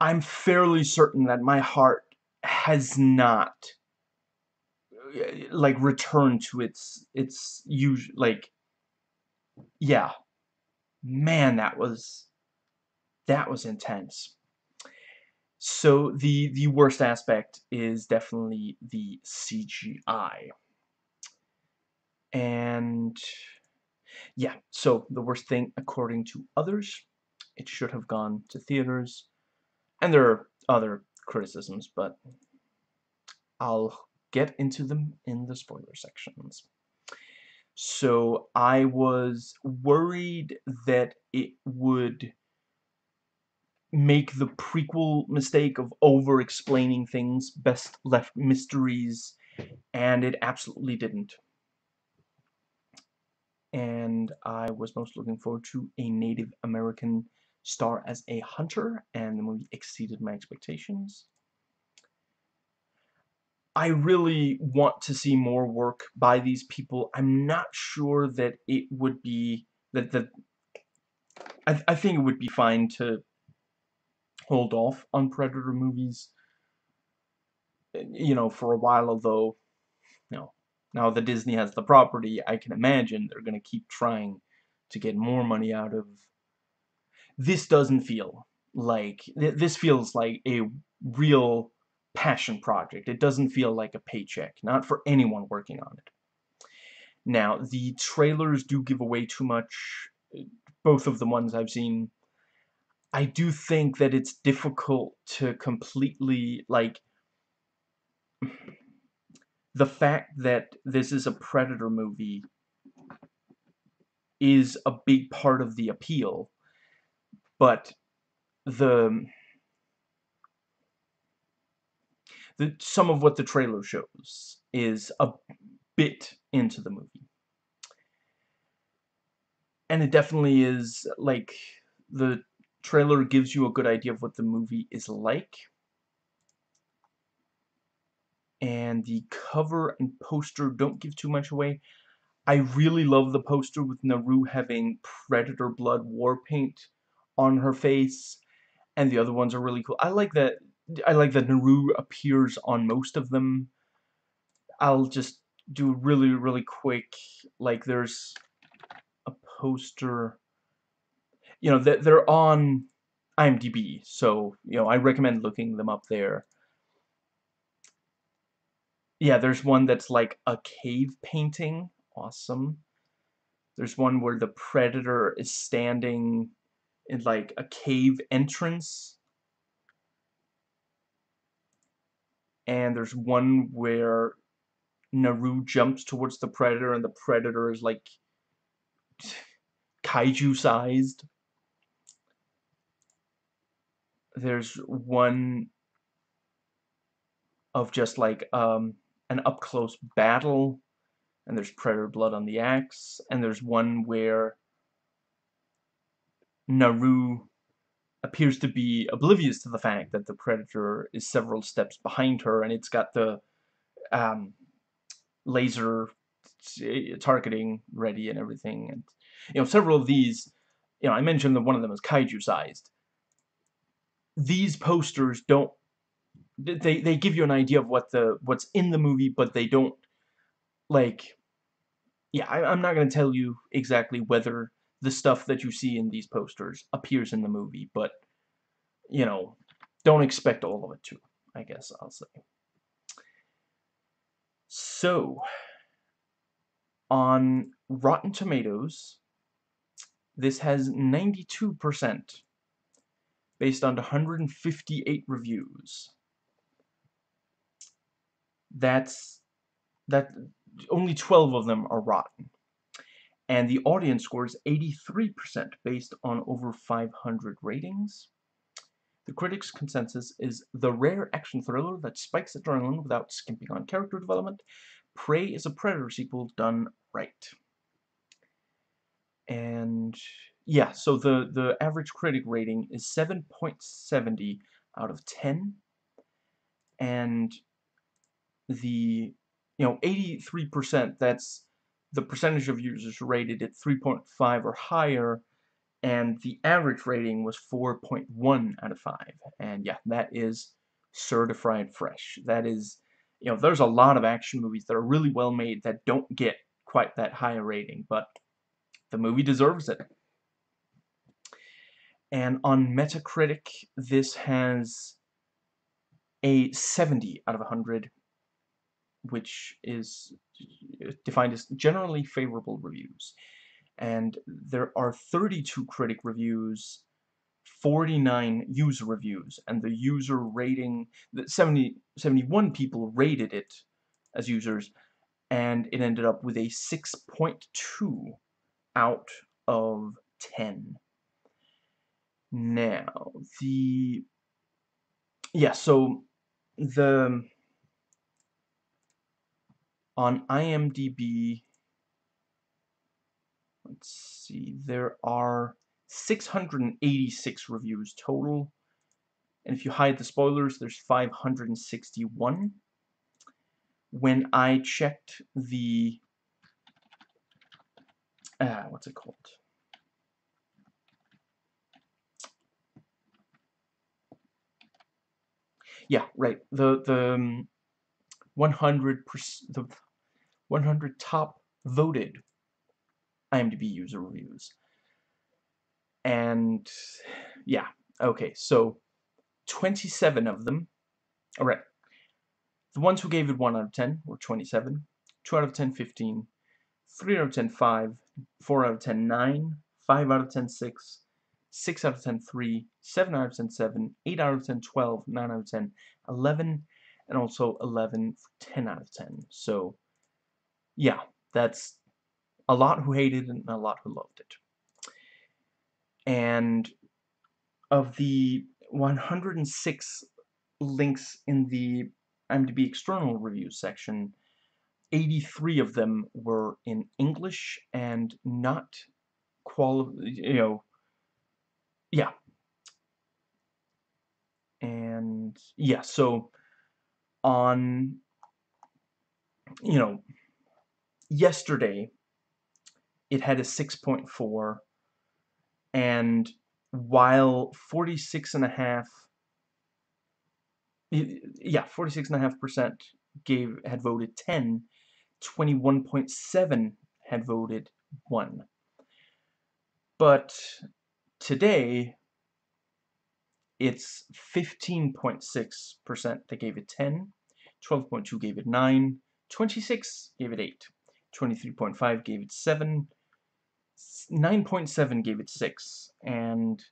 I'm fairly certain that my heart has not like returned to its its usual like yeah man that was that was intense so the the worst aspect is definitely the CGI and yeah so the worst thing according to others it should have gone to theaters and there are other criticisms, but I'll get into them in the spoiler sections. So I was worried that it would make the prequel mistake of over-explaining things, best left mysteries, and it absolutely didn't. And I was most looking forward to a Native American star as a hunter, and the movie exceeded my expectations. I really want to see more work by these people. I'm not sure that it would be that the I, I think it would be fine to hold off on Predator movies you know for a while although you know now that Disney has the property I can imagine they're going to keep trying to get more money out of this doesn't feel like this feels like a real passion project. It doesn't feel like a paycheck, not for anyone working on it. Now, the trailers do give away too much, both of the ones I've seen. I do think that it's difficult to completely, like, the fact that this is a Predator movie is a big part of the appeal but the the some of what the trailer shows is a bit into the movie. And it definitely is like the trailer gives you a good idea of what the movie is like and the cover and poster don't give too much away I really love the poster with Naru having predator blood war paint on her face and the other ones are really cool. I like that I like that Naru appears on most of them. I'll just do really really quick like there's a poster you know they're on IMDb so you know I recommend looking them up there yeah there's one that's like a cave painting awesome there's one where the predator is standing in like a cave entrance. And there's one where Naru jumps towards the predator and the predator is like kaiju sized. There's one of just like um, an up close battle and there's predator blood on the axe and there's one where Naru appears to be oblivious to the fact that the Predator is several steps behind her, and it's got the um, laser targeting ready and everything. And you know, several of these, you know, I mentioned that one of them is kaiju-sized. These posters don't. They they give you an idea of what the what's in the movie, but they don't like. Yeah, I, I'm not going to tell you exactly whether the stuff that you see in these posters appears in the movie, but, you know, don't expect all of it to, I guess I'll say. So, on Rotten Tomatoes, this has 92% based on 158 reviews. That's that only 12 of them are rotten. And the audience score is 83% based on over 500 ratings. The critics' consensus is the rare action thriller that spikes adrenaline without skimping on character development. Prey is a Predator sequel done right. And yeah, so the, the average critic rating is 7.70 out of 10. And the, you know, 83%, that's the percentage of users rated at 3.5 or higher, and the average rating was 4.1 out of 5. And yeah, that is certified fresh. That is, you know, there's a lot of action movies that are really well made that don't get quite that high a rating, but the movie deserves it. And on Metacritic, this has a 70 out of 100, which is defined as generally favorable reviews. And there are 32 critic reviews, 49 user reviews, and the user rating, the 70, 71 people rated it as users, and it ended up with a 6.2 out of 10. Now, the... Yeah, so the... On IMDb, let's see, there are 686 reviews total. And if you hide the spoilers, there's 561. When I checked the uh, what's it called? Yeah, right. The the um, 100 the 100 top voted IMDb user reviews. And yeah, okay, so 27 of them, alright, the ones who gave it 1 out of 10 were 27, 2 out of 10, 15, 3 out of 10, 5, 4 out of 10, 9, 5 out of 10, 6, 6 out of 10, 3, 7 out of 10, 7, 8 out of 10, 12, 9 out of 10, 11, and also 11 10 out of 10. So, yeah, that's a lot who hated and a lot who loved it. And of the 106 links in the IMDb external reviews section, 83 of them were in English and not quali you know yeah. And yeah so on you know yesterday it had a 6.4 and while 46 and a half yeah 46 and a half percent gave had voted 10 21.7 had voted 1 but today it's 15.6% that gave it 10, 12.2 gave it 9, 26 gave it 8, 23.5 gave it 7, 9.7 gave it 6, and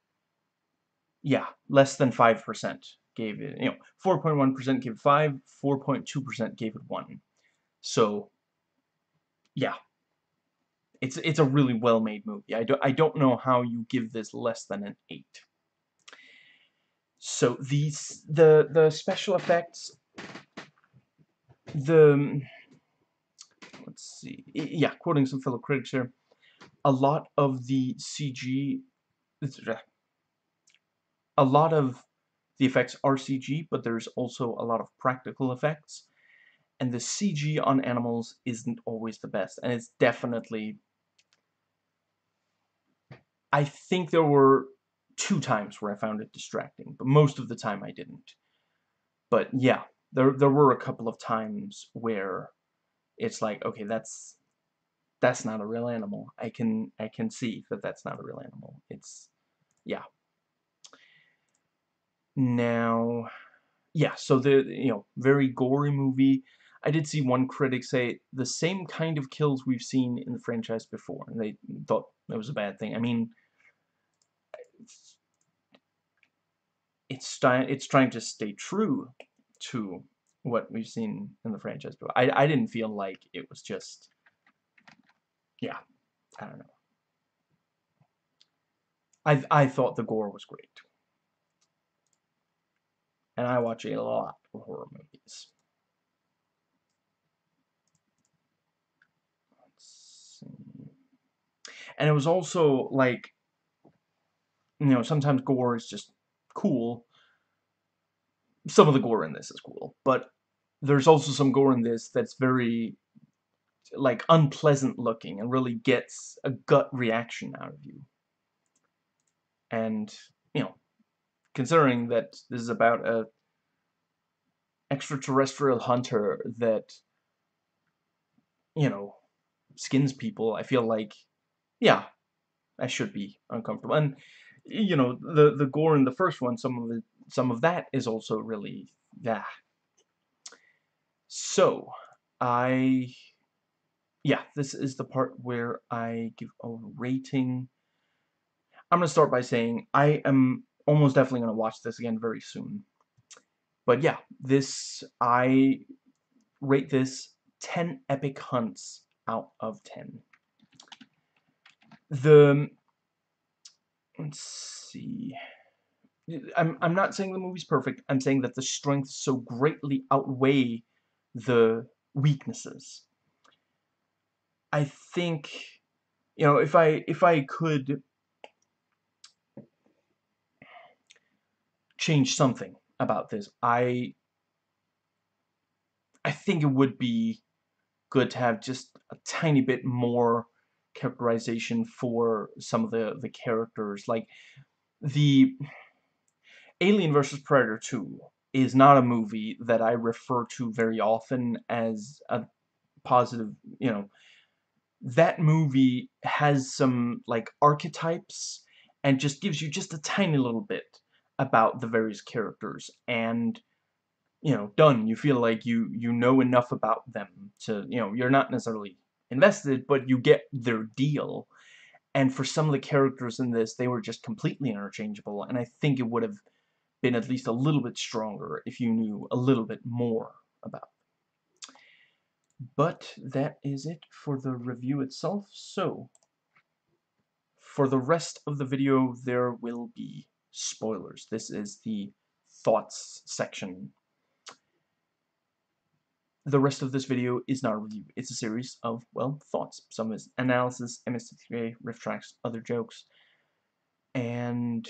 yeah, less than 5% gave it, you know, 4.1% gave it 5, 4.2% gave it 1. So, yeah. It's it's a really well-made movie. I don't I don't know how you give this less than an 8. So these the the special effects the um, let's see yeah quoting some fellow critics here a lot of the CG a lot of the effects are CG but there's also a lot of practical effects and the CG on animals isn't always the best and it's definitely I think there were two times where I found it distracting, but most of the time I didn't. But yeah, there there were a couple of times where it's like, okay, that's that's not a real animal. I can I can see that that's not a real animal. It's yeah. Now, yeah, so the, you know, very gory movie. I did see one critic say the same kind of kills we've seen in the franchise before, and they thought it was a bad thing. I mean, it's it's, it's trying to stay true to what we've seen in the franchise before. I, I didn't feel like it was just, yeah, I don't know. I, I thought the gore was great. And I watch a lot of horror movies. And it was also like, you know, sometimes gore is just cool. Some of the gore in this is cool, but there's also some gore in this that's very like unpleasant looking and really gets a gut reaction out of you. And, you know, considering that this is about a extraterrestrial hunter that, you know, skins people, I feel like, yeah, I should be uncomfortable. And, you know, the, the gore in the first one, some of it, some of that is also really, yeah. So, I, yeah, this is the part where I give a rating I'm to start by saying I am almost definitely to watch this again very soon. But yeah, this, I rate this 10 epic hunts out of 10. The, let's see, I'm, I'm not saying the movie's perfect, I'm saying that the strengths so greatly outweigh the weaknesses. I think, you know, if I, if I could change something about this. I I think it would be good to have just a tiny bit more characterization for some of the the characters. Like the Alien vs Predator 2 is not a movie that I refer to very often as a positive, you know, that movie has some like archetypes and just gives you just a tiny little bit about the various characters and you know done. You feel like you you know enough about them to you know you're not necessarily invested but you get their deal and for some of the characters in this they were just completely interchangeable and I think it would have been at least a little bit stronger if you knew a little bit more about. But that is it for the review itself. So, for the rest of the video, there will be spoilers. This is the thoughts section. The rest of this video is not a review. It's a series of, well, thoughts. Some is analysis, MST3, RiffTrax, other jokes. And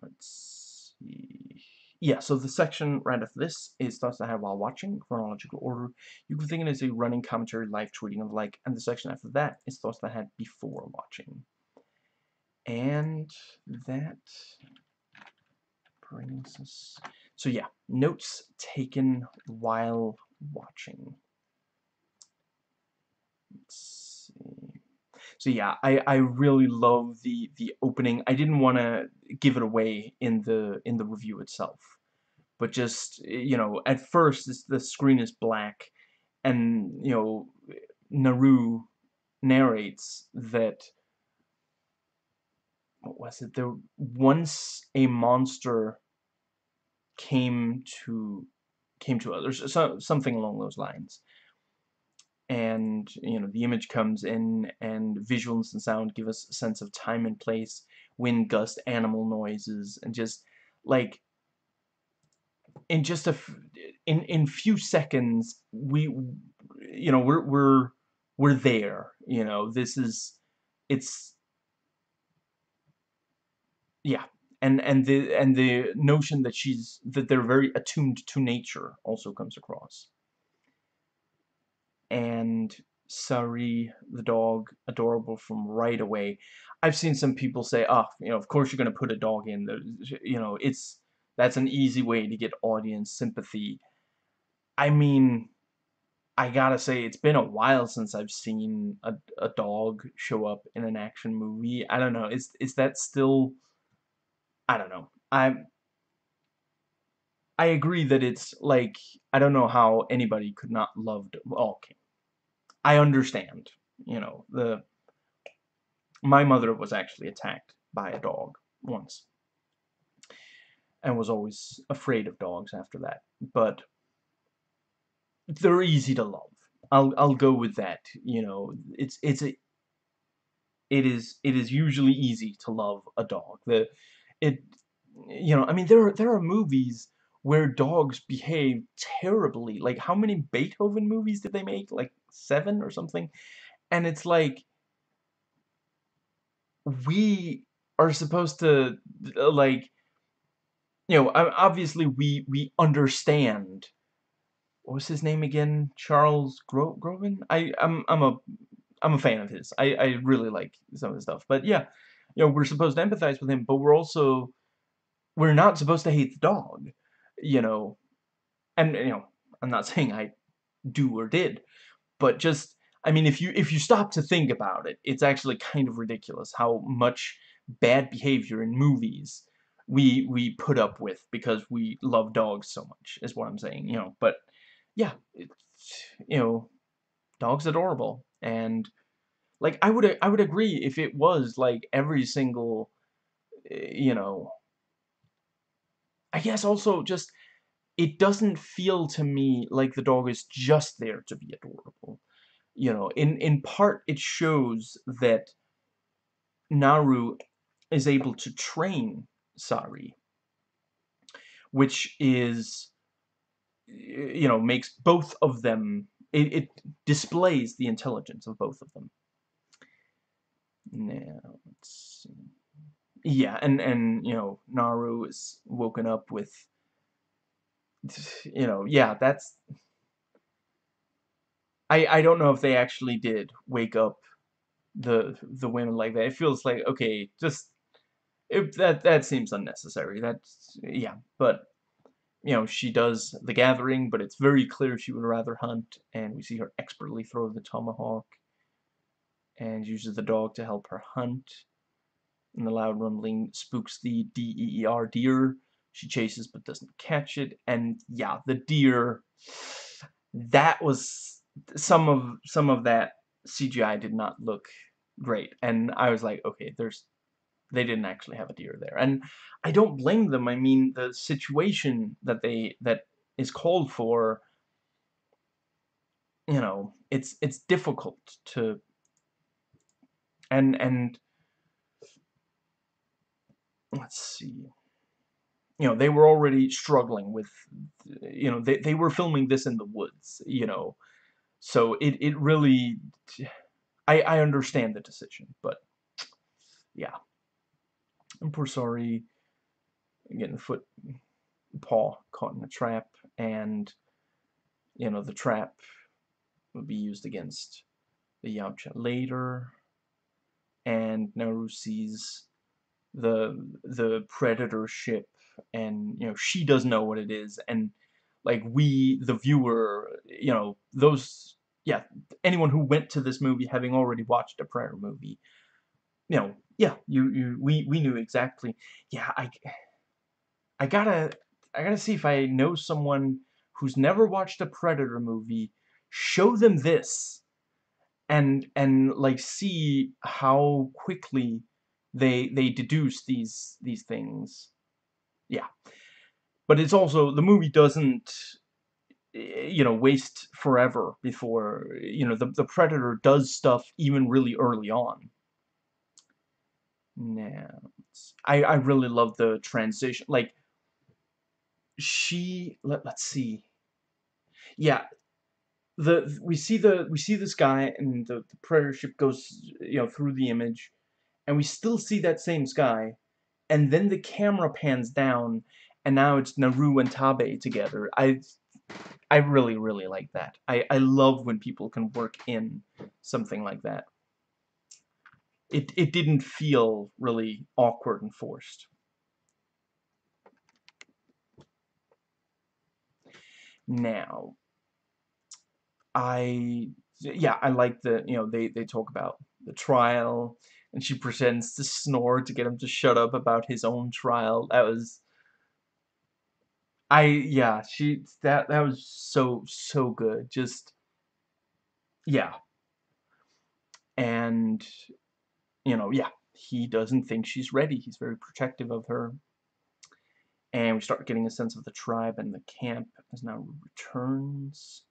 let's see. Yeah, so the section right after this is thoughts I have while watching, chronological order. You can think of it as a running commentary, live tweeting, and the like. And the section after that is thoughts I had before watching. And that brings us... So yeah, notes taken while watching. Let's see. So yeah, I, I really love the the opening. I didn't want to give it away in the in the review itself, but just you know, at first this, the screen is black, and you know, Naru narrates that what was it? There once a monster came to came to others, so, something along those lines. And you know, the image comes in, and visuals and sound give us a sense of time and place, wind gust, animal noises, and just like in just a in in few seconds we you know we're we're we're there you know this is it's yeah and and the and the notion that she's that they're very attuned to nature also comes across. And Sarii the dog adorable from right away. I've seen some people say oh you know of course you're gonna put a dog in there. You know it's that's an easy way to get audience sympathy. I mean I gotta say it's been a while since I've seen a, a dog show up in an action movie. I don't know is is that still I don't know. I'm I agree that it's like I don't know how anybody could not love. Well, okay, I understand. You know the. My mother was actually attacked by a dog once, and was always afraid of dogs after that. But they're easy to love. I'll I'll go with that. You know, it's it's a it is it is usually easy to love a dog. The it you know, I mean there are there are movies where dogs behave terribly. Like how many Beethoven movies did they make? Like 7 or something. And it's like we are supposed to uh, like you know, obviously we we understand what was his name again? Charles Gro Grodin? I I'm I'm a I'm a fan of his. I I really like some of his stuff. But yeah, you know, we're supposed to empathize with him, but we're also we're not supposed to hate the dog, you know. And you know, I'm not saying I do or did, but just I mean, if you if you stop to think about it, it's actually kind of ridiculous how much bad behavior in movies we we put up with because we love dogs so much. Is what I'm saying, you know. But yeah, it's, you know, dog's adorable. And, like, I would, I would agree if it was, like, every single, eh, you know, I guess also just, it doesn't feel to me like the dog is just there to be adorable. You know, in, in part, it shows that Naru is able to train Sarii, which is you know, makes both of them, it, it displays the intelligence of both of them. Now, let's see. Yeah, and, and, you know, Naru is woken up with, you know, yeah, that's, I, I don't know if they actually did wake up the the women like that. It feels like, okay, just, it, that, that seems unnecessary. That's, yeah, but you know, she does the gathering, but it's very clear she would rather hunt, and we see her expertly throw the tomahawk, and uses the dog to help her hunt. And the loud rumbling spooks the D-E-E-R deer. She chases but doesn't catch it, and yeah, the deer, that was, some of, some of that CGI did not look great, and I was like, okay, there's they didn't actually have a deer there. And I don't blame them. I mean, the situation that they that is called for, you know, it's it's difficult to and and let's see. You know, they were already struggling with you know, they they were filming this in the woods, you know. So it it really I I understand the decision, but yeah. And poor Sarii getting foot paw caught in a trap and you know the trap will be used against the Yautja later and Naru sees the the predator ship and you know she does know what it is and like we the viewer you know those yeah anyone who went to this movie having already watched a predator movie you know yeah, you you we we knew exactly. Yeah, I I gotta I gotta see if I know someone who's never watched a Predator movie. Show them this, and and like see how quickly they they deduce these these things. Yeah, but it's also the movie doesn't eh, you know waste forever before you know the the predator does stuff even really early on now, I, I really love the transition. Like, she, let, let's see. Yeah, the we see the we see this guy and the, the predator ship goes you know through the image and we still see that same sky and then the camera pans down and now it's Naru and Taabe together. I I really really like that. I I love when people can work in something like that. It, it didn't feel really awkward and forced. Now, I, yeah, I like the, you know, they, they talk about the trial, and she pretends to snore to get him to shut up about his own trial. That was, I yeah, she that that was so so good. Just yeah. And you know, yeah, he doesn't think she's ready. He's very protective of her. And we start getting a sense of the tribe and the camp as Naru returns.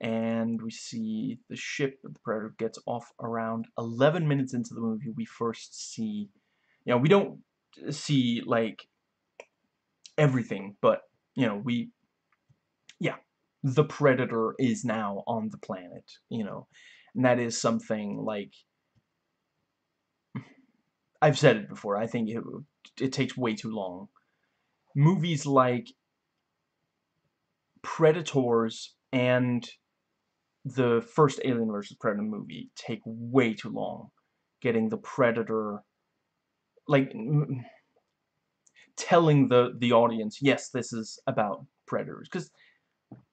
And we see the ship the Predator gets off around 11 minutes into the movie. We first see, you know, we don't see, like, everything, but, you know, we, yeah, the Predator is now on the planet, you know. And that is something, like, I've said it before, I think it, it takes way too long. Movies like Predators and the first Alien vs. Predator movie take way too long getting the Predator, like, telling the, the audience, yes, this is about Predators. Because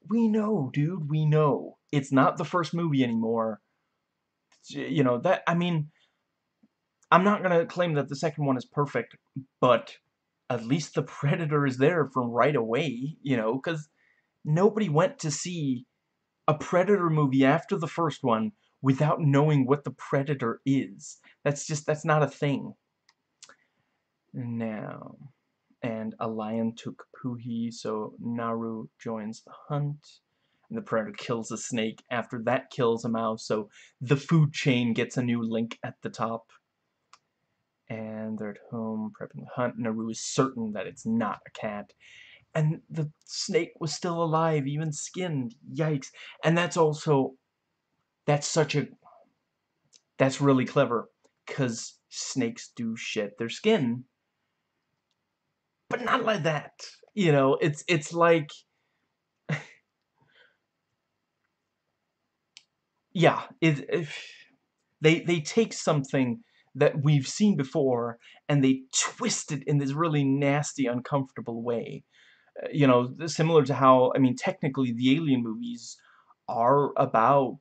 we know, dude, we know. It's not the first movie anymore. You know, that, I mean, I'm not going to claim that the second one is perfect, but at least the Predator is there from right away, you know, because nobody went to see a Predator movie after the first one without knowing what the Predator is. That's just, that's not a thing. Now, and a lion took Puhi, so Naru joins the hunt. And the Predator kills a snake after that kills a mouse, so the food chain gets a new link at the top and they're at home prepping the hunt. Naru is certain that it's not a cat. And the snake was still alive, even skinned. Yikes. And that's also, that's such a, that's really clever. Because snakes do shed their skin. But not like that. You know, it's, it's like, yeah, it, it, they, they take something that we've seen before and they twist it in this really nasty, uncomfortable way. You know, similar to how, I mean, technically the Alien movies are about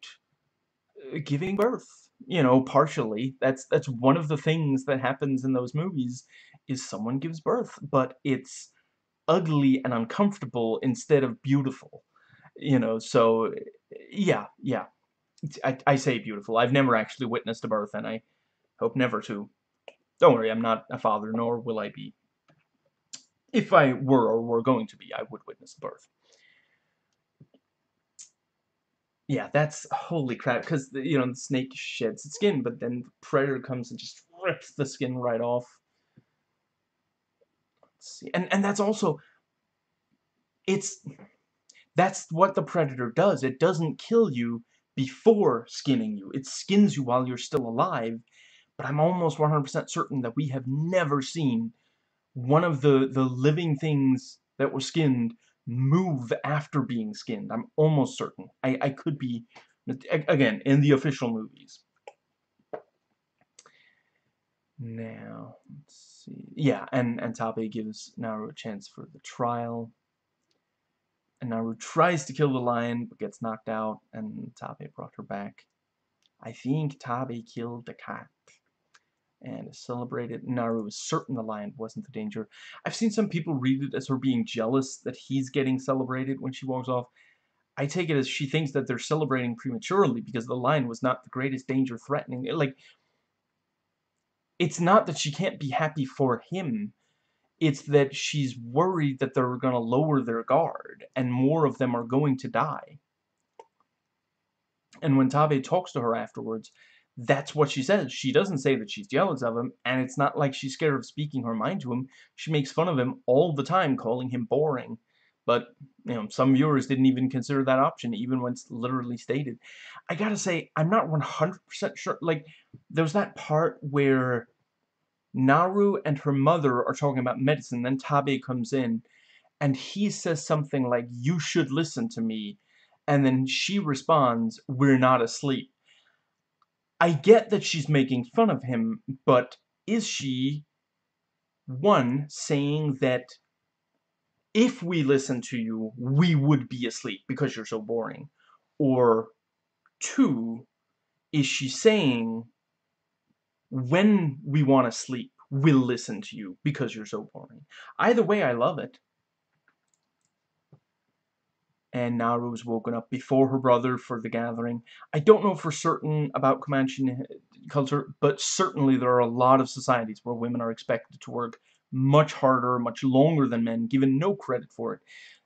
uh, giving birth, you know, partially. That's, that's one of the things that happens in those movies is someone gives birth, but it's ugly and uncomfortable instead of beautiful. You know, so yeah, yeah. I, I say beautiful. I've never actually witnessed a birth, and I Hope never to. Don't worry, I'm not a father, nor will I be. If I were or were going to be, I would witness birth. Yeah, that's holy crap, because, you know, the snake sheds its skin, but then the predator comes and just rips the skin right off. Let's see. And, and that's also, it's, that's what the predator does. It doesn't kill you before skinning you. It skins you while you're still alive, but I'm almost 100% certain that we have never seen one of the, the living things that were skinned move after being skinned. I'm almost certain. I, I could be, again, in the official movies. Now, let's see. Yeah, and, and Taabe gives Naru a chance for the trial. And Naru tries to kill the lion, but gets knocked out, and Taabe brought her back. I think Taabe killed the cat and celebrated. Naru is certain the lion wasn't the danger. I've seen some people read it as her being jealous that he's getting celebrated when she walks off. I take it as she thinks that they're celebrating prematurely because the lion was not the greatest danger threatening. Like, it's not that she can't be happy for him. It's that she's worried that they're going to lower their guard and more of them are going to die. And when Taabe talks to her afterwards, that's what she says. She doesn't say that she's jealous of him, and it's not like she's scared of speaking her mind to him. She makes fun of him all the time, calling him boring. But, you know, some viewers didn't even consider that option, even when it's literally stated. I gotta say, I'm not 100% sure. Like, there was that part where Naru and her mother are talking about medicine, then Taabe comes in, and he says something like, you should listen to me. And then she responds, we're not asleep. I get that she's making fun of him, but is she, one, saying that if we listen to you, we would be asleep because you're so boring? Or two, is she saying when we want to sleep, we'll listen to you because you're so boring? Either way, I love it. And Naru was woken up before her brother for the gathering. I don't know for certain about Comanche uh, culture, but certainly there are a lot of societies where women are expected to work much harder, much longer than men, given no credit for it.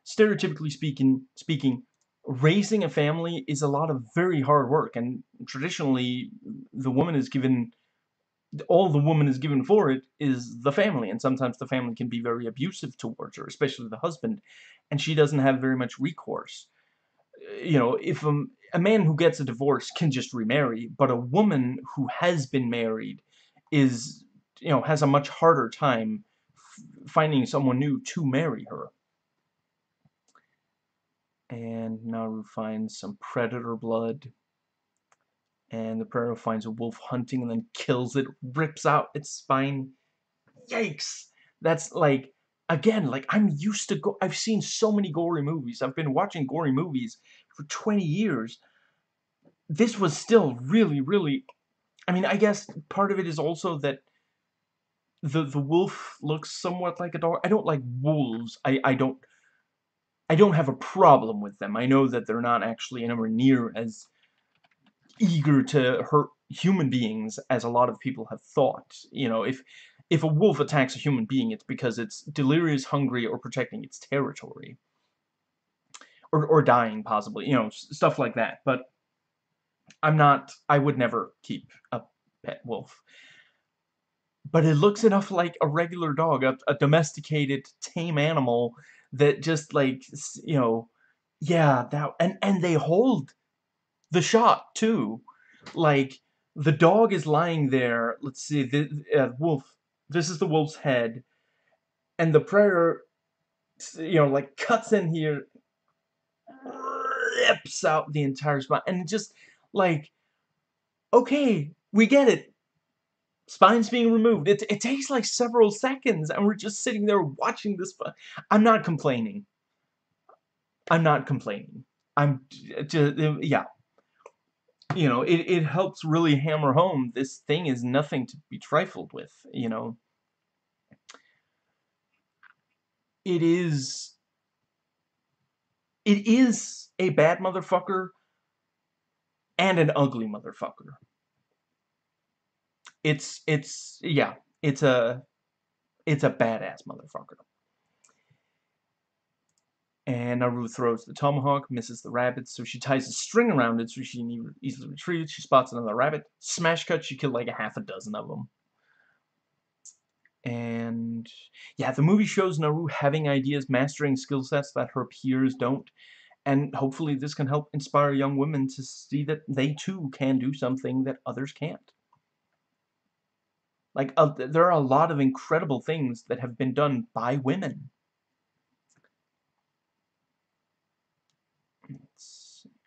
Stereotypically speaking, speaking, raising a family is a lot of very hard work, and traditionally, the woman is given all the woman is given for it is the family, and sometimes the family can be very abusive towards her, especially the husband, and she doesn't have very much recourse. You know, if a, a man who gets a divorce can just remarry, but a woman who has been married is, you know, has a much harder time finding someone new to marry her. And Naru finds some predator blood. And the predator finds a wolf hunting and then kills it, rips out its spine. Yikes! That's like, again, like I'm used to go. I've seen so many gory movies. I've been watching gory movies for 20 years. This was still really, really. I mean, I guess part of it is also that the the wolf looks somewhat like a dog. I don't like wolves. I I don't I don't have a problem with them. I know that they're not actually anywhere near as eager to hurt human beings as a lot of people have thought. You know, if if a wolf attacks a human being, it's because it's delirious, hungry, or protecting its territory. Or, or dying, possibly. You know, stuff like that. But I'm not... I would never keep a pet wolf but it looks enough like a regular dog, a, a domesticated, tame animal that just like, you know, yeah, that, and, and they hold the shot too. Like, the dog is lying there, let's see, the uh, wolf, this is the wolf's head, and the prayer you know, like cuts in here, rips out the entire spine, and just like, okay, we get it spine's being removed. It, it takes like several seconds, and we're just sitting there watching this. I'm not complaining. I'm not complaining. I'm just, yeah. You know, it, it helps really hammer home this thing is nothing to be trifled with, you know. It is... It is a bad motherfucker and an ugly motherfucker it's it's yeah, it's a it's a badass motherfucker. And Naru throws the tomahawk, misses the rabbit, so she ties a string around it so she can easily retrieve it. She spots another rabbit. Smash cut, she killed like a half a dozen of them. And yeah, the movie shows Naru having ideas, mastering skill sets that her peers don't. And hopefully this can help inspire young women to see that they too can do something that others can't. Like, uh, there are a lot of incredible things that have been done by women.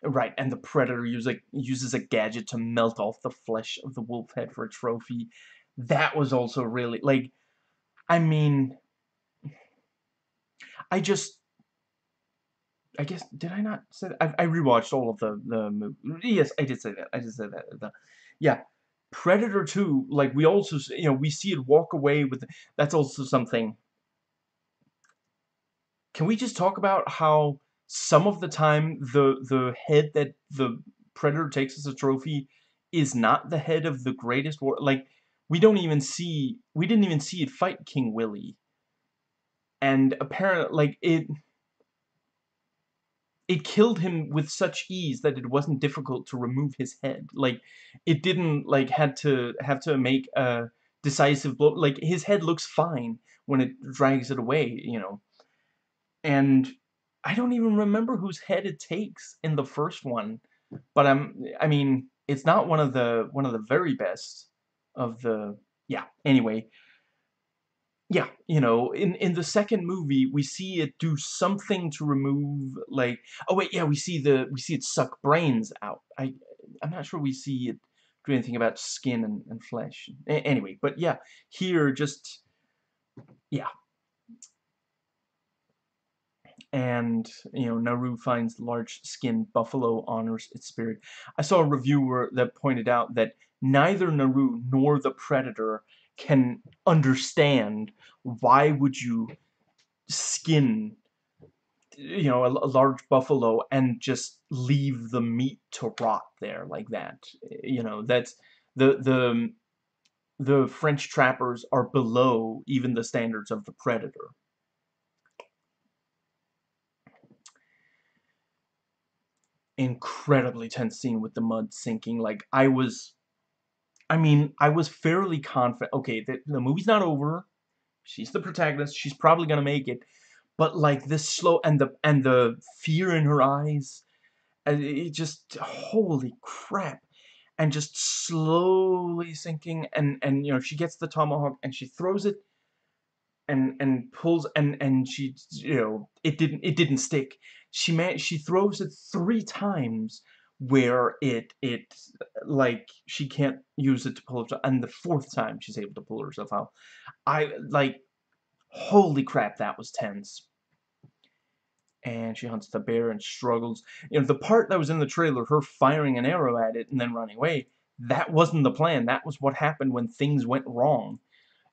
Right, and the predator use a, uses a gadget to melt off the flesh of the wolf head for a trophy. That was also really, like, I mean, I just, I guess, did I not say that? I, I rewatched all of the, the movie. Yes, I did say that. I did say that. The, yeah, Predator 2, like, we also, you know, we see it walk away with, that's also something. Can we just talk about how some of the time the, the head that the Predator takes as a trophy is not the head of the greatest war, like, we don't even see, we didn't even see it fight King Willie. And apparently, like, it it killed him with such ease that it wasn't difficult to remove his head. Like, it didn't, like, had to have to make a decisive blow. Like, his head looks fine when it drags it away, you know. And I don't even remember whose head it takes in the first one. But I'm, I mean, it's not one of the, one of the very best of the, yeah, anyway yeah, you know, in in the second movie, we see it do something to remove, like, oh wait, yeah, we see the we see it suck brains out. I I'm not sure we see it do anything about skin and, and flesh. A anyway, but yeah, here just yeah. And, you know, Naru finds large-skinned buffalo honors its spirit. I saw a reviewer that pointed out that neither Naru nor the Predator can understand why would you skin you know, a, a, large buffalo and just leave the meat to rot there like that. You know, that's the the the French trappers are below even the standards of the predator. Incredibly tense scene with the mud sinking. Like I was, I mean, I was fairly confident. Okay, the, the movie's not over. She's the protagonist. She's probably gonna make it but like this slow and the and the fear in her eyes and it just holy crap and just slowly sinking and and you know she gets the tomahawk and she throws it and and pulls and and she you know it didn't it didn't stick she man she throws it three times where it it like she can't use it to pull it and the fourth time she's able to pull herself out i like holy crap that was tense and she hunts the bear and struggles. You know, the part that was in the trailer, her firing an arrow at it and then running away, that wasn't the plan. That was what happened when things went wrong.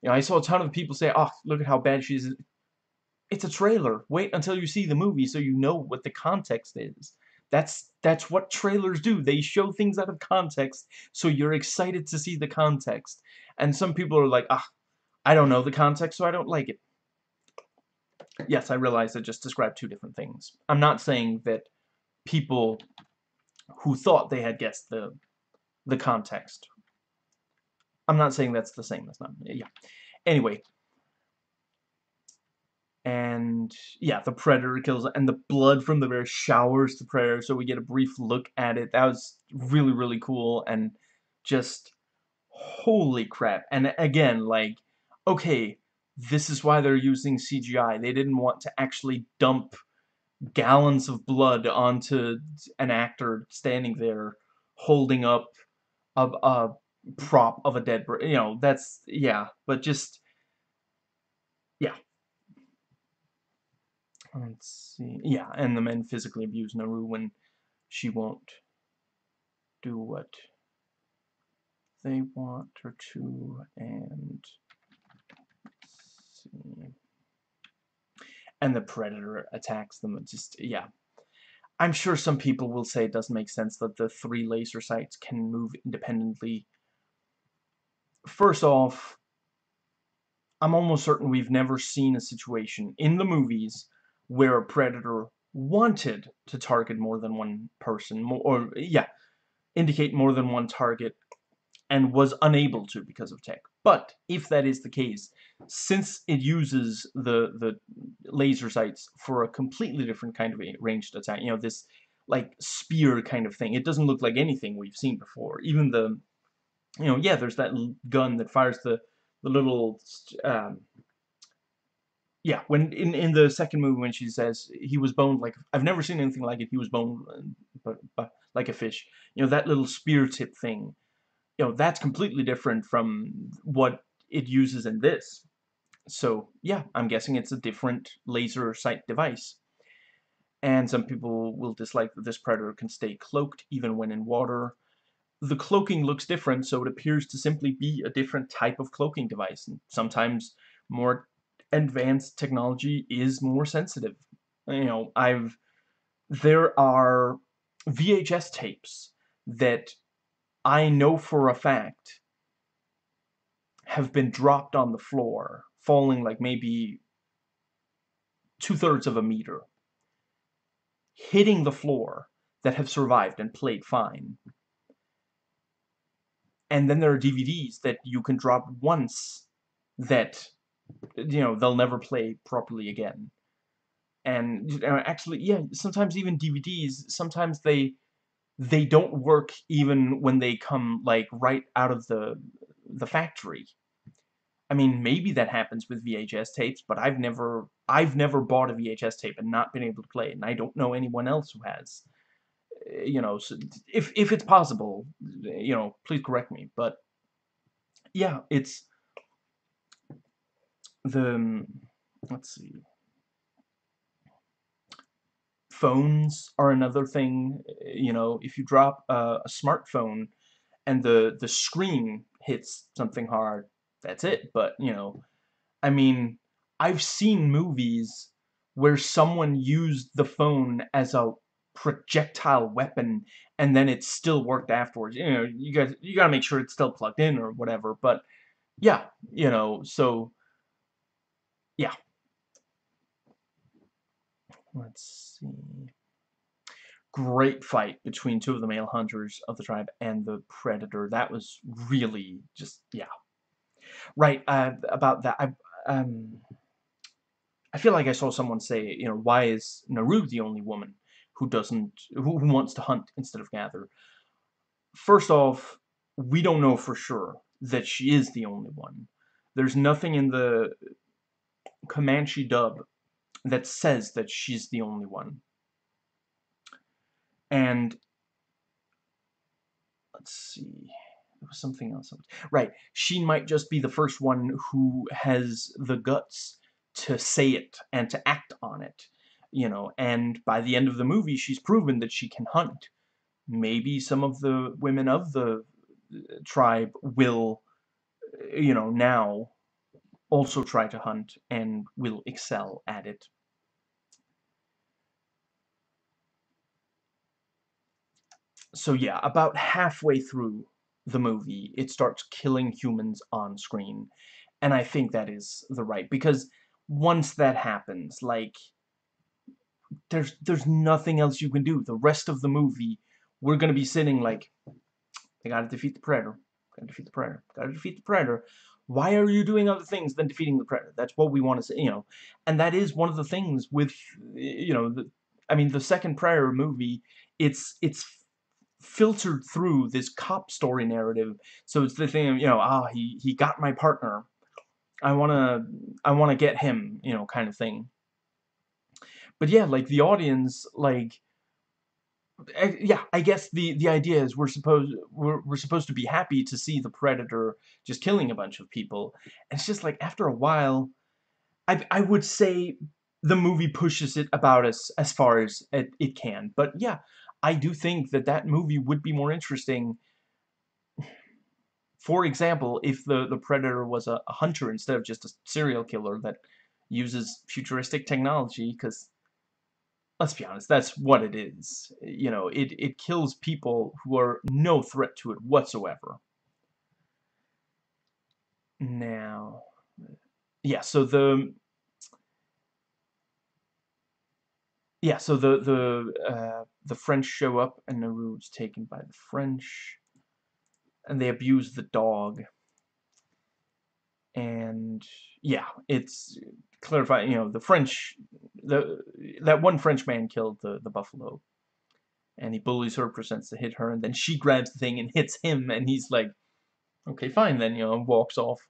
You know, I saw a ton of people say, oh, look at how bad she is. It's a trailer. Wait until you see the movie so you know what the context is. That's that's what trailers do. They show things out of context so you're excited to see the context. And some people are like, ah, I don't know the context, so I don't like it yes, I realize I just described two different things. I'm not saying that people who thought they had guessed the the context. I'm not saying that's the same. That's not, yeah. Anyway. And, yeah, the predator kills, and the blood from the bear showers the predator, so we get a brief look at it. That was really, really cool, and just, holy crap. And again, like, okay, this is why they're using CGI. They didn't want to actually dump gallons of blood onto an actor standing there holding up a, a prop of a dead You know, that's, yeah, but just, yeah. Let's see. Yeah, and the men physically abuse Naru when she won't do what they want her to, and see. and the predator attacks them. Just, yeah. I'm sure some people will say it doesn't make sense that the three laser sights can move independently. First off, I'm almost certain we've never seen a situation in the movies where a predator wanted to target more than one person, or, yeah, indicate more than one target, and was unable to because of tech. But if that is the case, since it uses the the laser sights for a completely different kind of ranged attack, you know, this like spear kind of thing, it doesn't look like anything we've seen before. Even the, you know, yeah, there's that gun that fires the the little, um, yeah, when in in the second movie when she says he was boned like I've never seen anything like it. He was boned, uh, but, but like a fish. You know that little spear tip thing you know, that's completely different from what it uses in this. So, yeah, I'm guessing it's a different laser sight device. And some people will dislike that this predator can stay cloaked even when in water. The cloaking looks different, so it appears to simply be a different type of cloaking device. And sometimes more advanced technology is more sensitive. You know, I've... There are VHS tapes that I know for a fact have been dropped on the floor, falling like maybe two-thirds of a meter, hitting the floor that have survived and played fine. And then there are DVDs that you can drop once that, you know, they'll never play properly again. And actually, yeah, sometimes even DVDs, sometimes they they don't work even when they come like right out of the the factory. I mean, maybe that happens with VHS tapes, but I've never I've never bought a VHS tape and not been able to play it, and I don't know anyone else who has. Eh, you know, so if if it's possible, you know, please correct me. But yeah, it's the um, let's see phones are another thing. Eh, you know, if you drop a, a smartphone and the the screen hits something hard, that's it. But you know, I mean, I've seen movies where someone used the phone as a projectile weapon and then it still worked afterwards. You know, you guys you got to make sure it's still plugged in or whatever, but yeah, you know, so yeah. Let's see. Great fight between two of the male hunters of the tribe and the predator. That was really just yeah. Right, uh, about that I um I feel like I saw someone say, you know, why is Naru the only woman who doesn't, who, who wants to hunt instead of gather? First off, we don't know for sure that she is the only one. There's nothing in the Comanche dub that says that she's the only one. And let's see, there was something else. Right, she might just be the first one who has the guts to say it and to act on it, you know, and by the end of the movie, she's proven that she can hunt. Maybe some of the women of the uh, tribe will, uh, you know, now also try to hunt and will excel at it. So yeah, about halfway through the movie, it starts killing humans on screen. And I think that is the right, because once that happens, like, there's there's nothing else you can do. The rest of the movie, we're gonna be sitting like, they gotta defeat the Predator. Gotta defeat the Predator. Gotta defeat the Predator. Why are you doing other things than defeating the Predator? That's what we want to say, you know. And that is one of the things with, you know, the, I mean, the second Predator movie, it's, it's filtered through this cop story narrative. So it's the thing of, you know, ah, he, he got my partner. I want to I want to get him, you know, kind of thing. But yeah, like the audience like yeah, I guess the the idea is we're supposed we're we're supposed to be happy to see the predator just killing a bunch of people. And it's just like after a while I I would say the movie pushes it about as as far as it, it can. But yeah, I do think that that movie would be more interesting for example, if the, the predator was a, a hunter instead of just a serial killer that uses futuristic technology, because let's be honest, that's what it is. You know, it, it kills people who are no threat to it whatsoever. Now, yeah, so the... Yeah, so the the uh, the French show up and Naru's taken by the French and they abuse the dog. And yeah, it's clarifying, you know, the French, the that one French man killed the, the buffalo. And he bullies her, presents to hit her, and then she grabs the thing and hits him, and he's like, okay, fine then, you know, and walks off.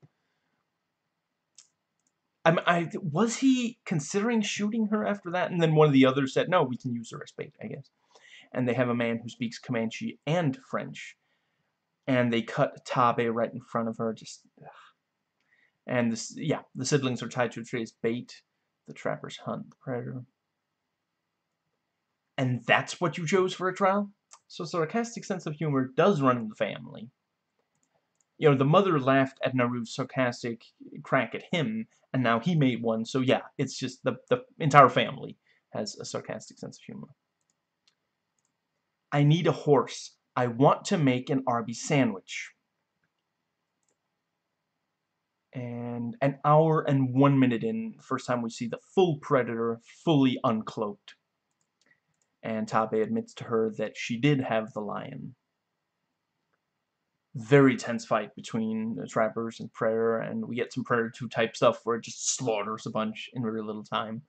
I, I was he considering shooting her after that, and then one of the others said, no, we can use her as bait, I guess. And they have a man who speaks Comanche and French, and they cut Taabe right in front of her. Just, ugh. And this, yeah, the siblings are tied to a tree as bait. The trappers hunt the predator. And that's what you chose for a trial? So sarcastic sense of humor does run in the family. You know, the mother laughed at Naru's sarcastic crack at him, and now he made one, so yeah, it's just the, the entire family has a sarcastic sense of humor. I need a horse. I want to make an Arby's sandwich. And an hour and one minute in, first time we see the full Predator fully uncloaked. And Taabe admits to her that she did have the lion. Very tense fight between the trappers and Predator, and we get some Predator 2 type stuff where it just slaughters a bunch in very little time.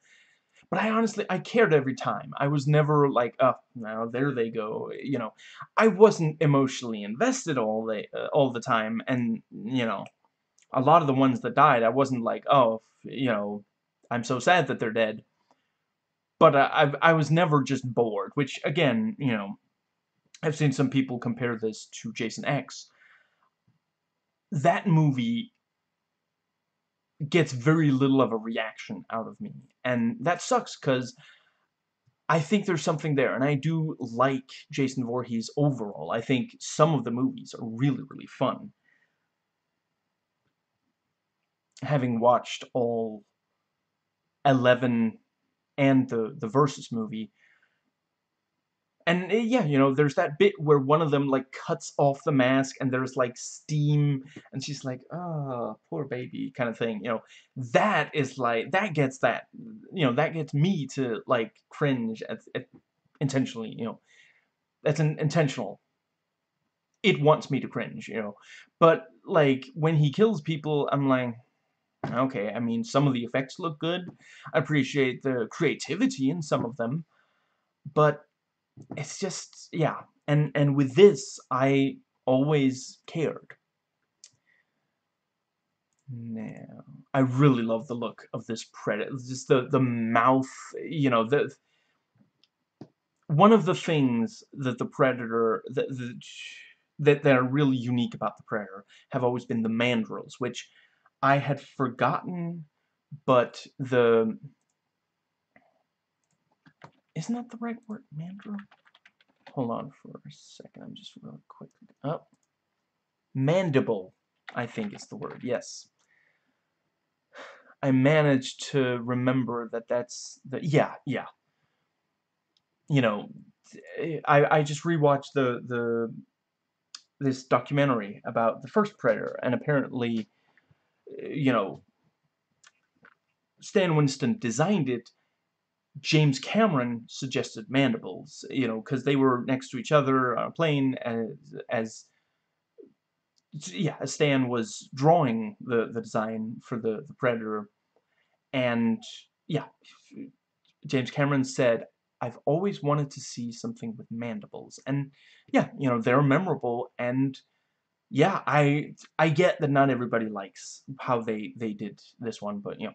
But I honestly, I cared every time. I was never like, oh, now there they go. You know, I wasn't emotionally invested all the uh, all the time, and you know, a lot of the ones that died, I wasn't like, oh, you know, I'm so sad that they're dead. But I, I was never just bored, which again, you know, I've seen some people compare this to Jason X. That movie gets very little of a reaction out of me. And that sucks because I think there's something there. And I do like Jason Voorhees overall. I think some of the movies are really, really fun. Having watched all 11 and the the versus movie. And eh, yeah, you know, there's that bit where one of them like cuts off the mask and there's like steam and she's like, "Oh, poor baby," kind of thing, you know. That is like that gets that, you know, that gets me to like cringe at, at intentionally, you know. That's an intentional. It wants me to cringe, you know. But like when he kills people, I'm like, okay, I mean, some of the effects look good. I appreciate the creativity in some of them. But it's just, yeah. And, and with this, I always cared. Now, I really love the look of this predator. Just the, the mouth, you know, the... One of the things that the Predator, that, that, that are really unique about the Predator have always been the mandrills, which I had forgotten, but the... Isn't that the right word? Mandrill? Hold on for a second. I'm just real quick. Up. Oh. Mandible, I think is the word. Yes. I managed to remember that that's the... Yeah, yeah. You know, I, I just rewatched the, the this documentary about the first Predator, and apparently, you know, Stan Winston designed it. James Cameron suggested mandibles, you know, because they were next to each other on a plane as, as yeah, Stan was drawing the, the design for the, the Predator. And, yeah, James Cameron said, I've always wanted to see something with mandibles. And yeah, you know, they're memorable and yeah, I I get that not everybody likes how they they did this one, but you know,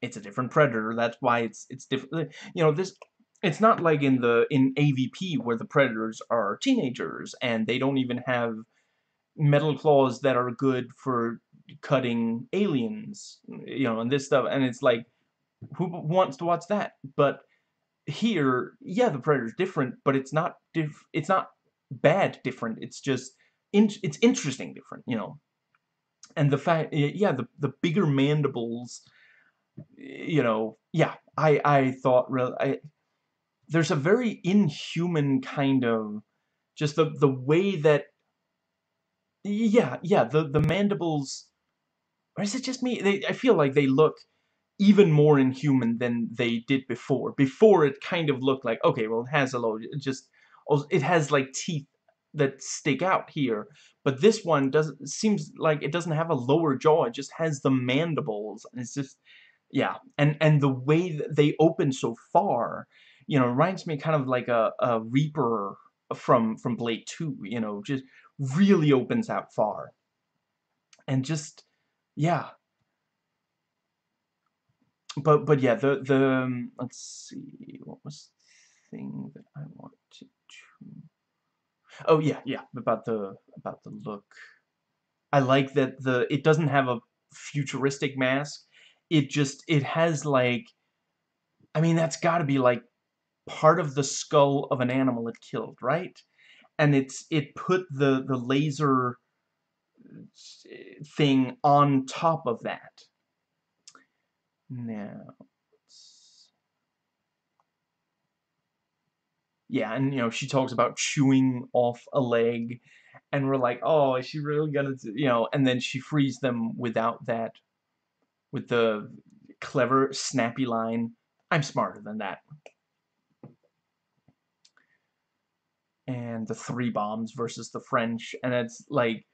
it's a different predator. That's why it's it's different. You know, this it's not like in the in AVP where the predators are teenagers and they don't even have metal claws that are good for cutting aliens, you know, and this stuff and it's like who wants to watch that? But here, yeah, the Predator's different, but it's not diff it's not bad different. It's just in it's interesting different, you know. And the fact, yeah, the the bigger mandibles, you know, yeah, I I thought I there's a very inhuman kind of just the the way that yeah yeah the the mandibles or is it just me they I feel like they look even more inhuman than they did before. Before it kind of looked like, okay, well it has a it just, oh, it has like teeth that stick out here. But this one doesn't, seems like it doesn't have a lower jaw, it just has the mandibles. And it's just, yeah. And, and the way that they open so far, you know, reminds me kind of like a, a Reaper from, from Blade 2, you know, just really opens out far. And just, yeah, but but yeah, the the um, let's see, what was the thing that I wanted to? Oh yeah, yeah, about the about the look. I like that the it doesn't have a futuristic mask. It just it has like, I mean that's got to be like part of the skull of an animal it killed, right? And it's it put the the laser uh, thing on top of that now, yeah, and you know, she talks about chewing off a leg, and we're like, oh, is she really gonna, you know, and then she frees them without that, with the clever, snappy line, I'm smarter than that. And the three bombs versus the French, and it's like,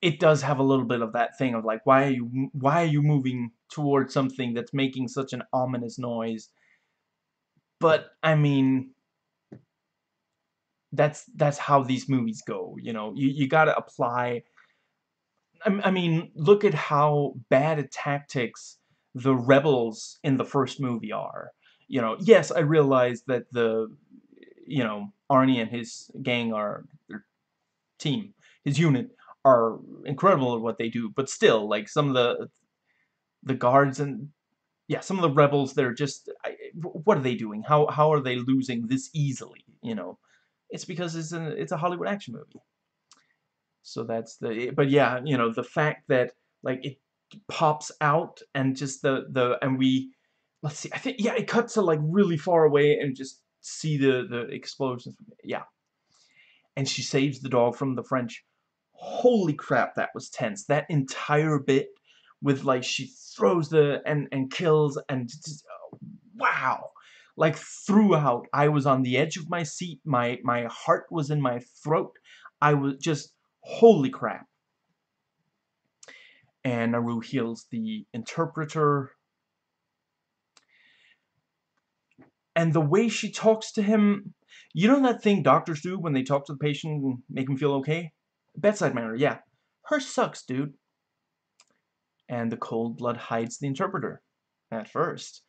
it does have a little bit of that thing of like why are you why are you moving towards something that's making such an ominous noise but i mean that's that's how these movies go you know? You, you got to apply I, I mean look at how bad at tactics the rebels in the first movie are. You know yes i realize that the you know arnie and his gang are their team his unit are incredible at what they do, but still, like, some of the the guards and yeah, some of the rebels, they're just, I, what are they doing? How how are they losing this easily? You know, it's because it's a it's a Hollywood action movie. So that's the, eh, but yeah, you know, the fact that like it pops out and just the the and we let's see. I think yeah, it cuts to like really far away and just see the the explosions. Yeah, and she saves the dog from the French. Holy crap, that was tense. That entire bit with like she throws the and and kills and just, uh, wow. Like throughout, I was on the edge of my seat. My my heart was in my throat. I was just holy crap. And Naru heals the interpreter. And the way she talks to him, you know that thing doctors do when they talk to the patient and make him feel okay? Bedside manner, yeah. Her sucks, dude. And the cold blood hides the interpreter at first.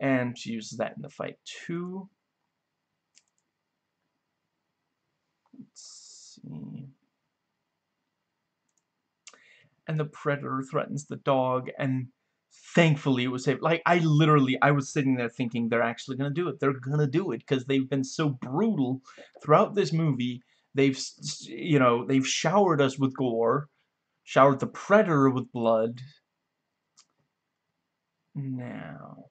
And she uses that in the fight too. Let's see. And the predator threatens the dog and thankfully it was saved. Like, I literally, I was sitting there thinking they're actually going to do it. They're going to do it because they've been so brutal throughout this movie. They've, you know, they've showered us with gore, showered the predator with blood. Now,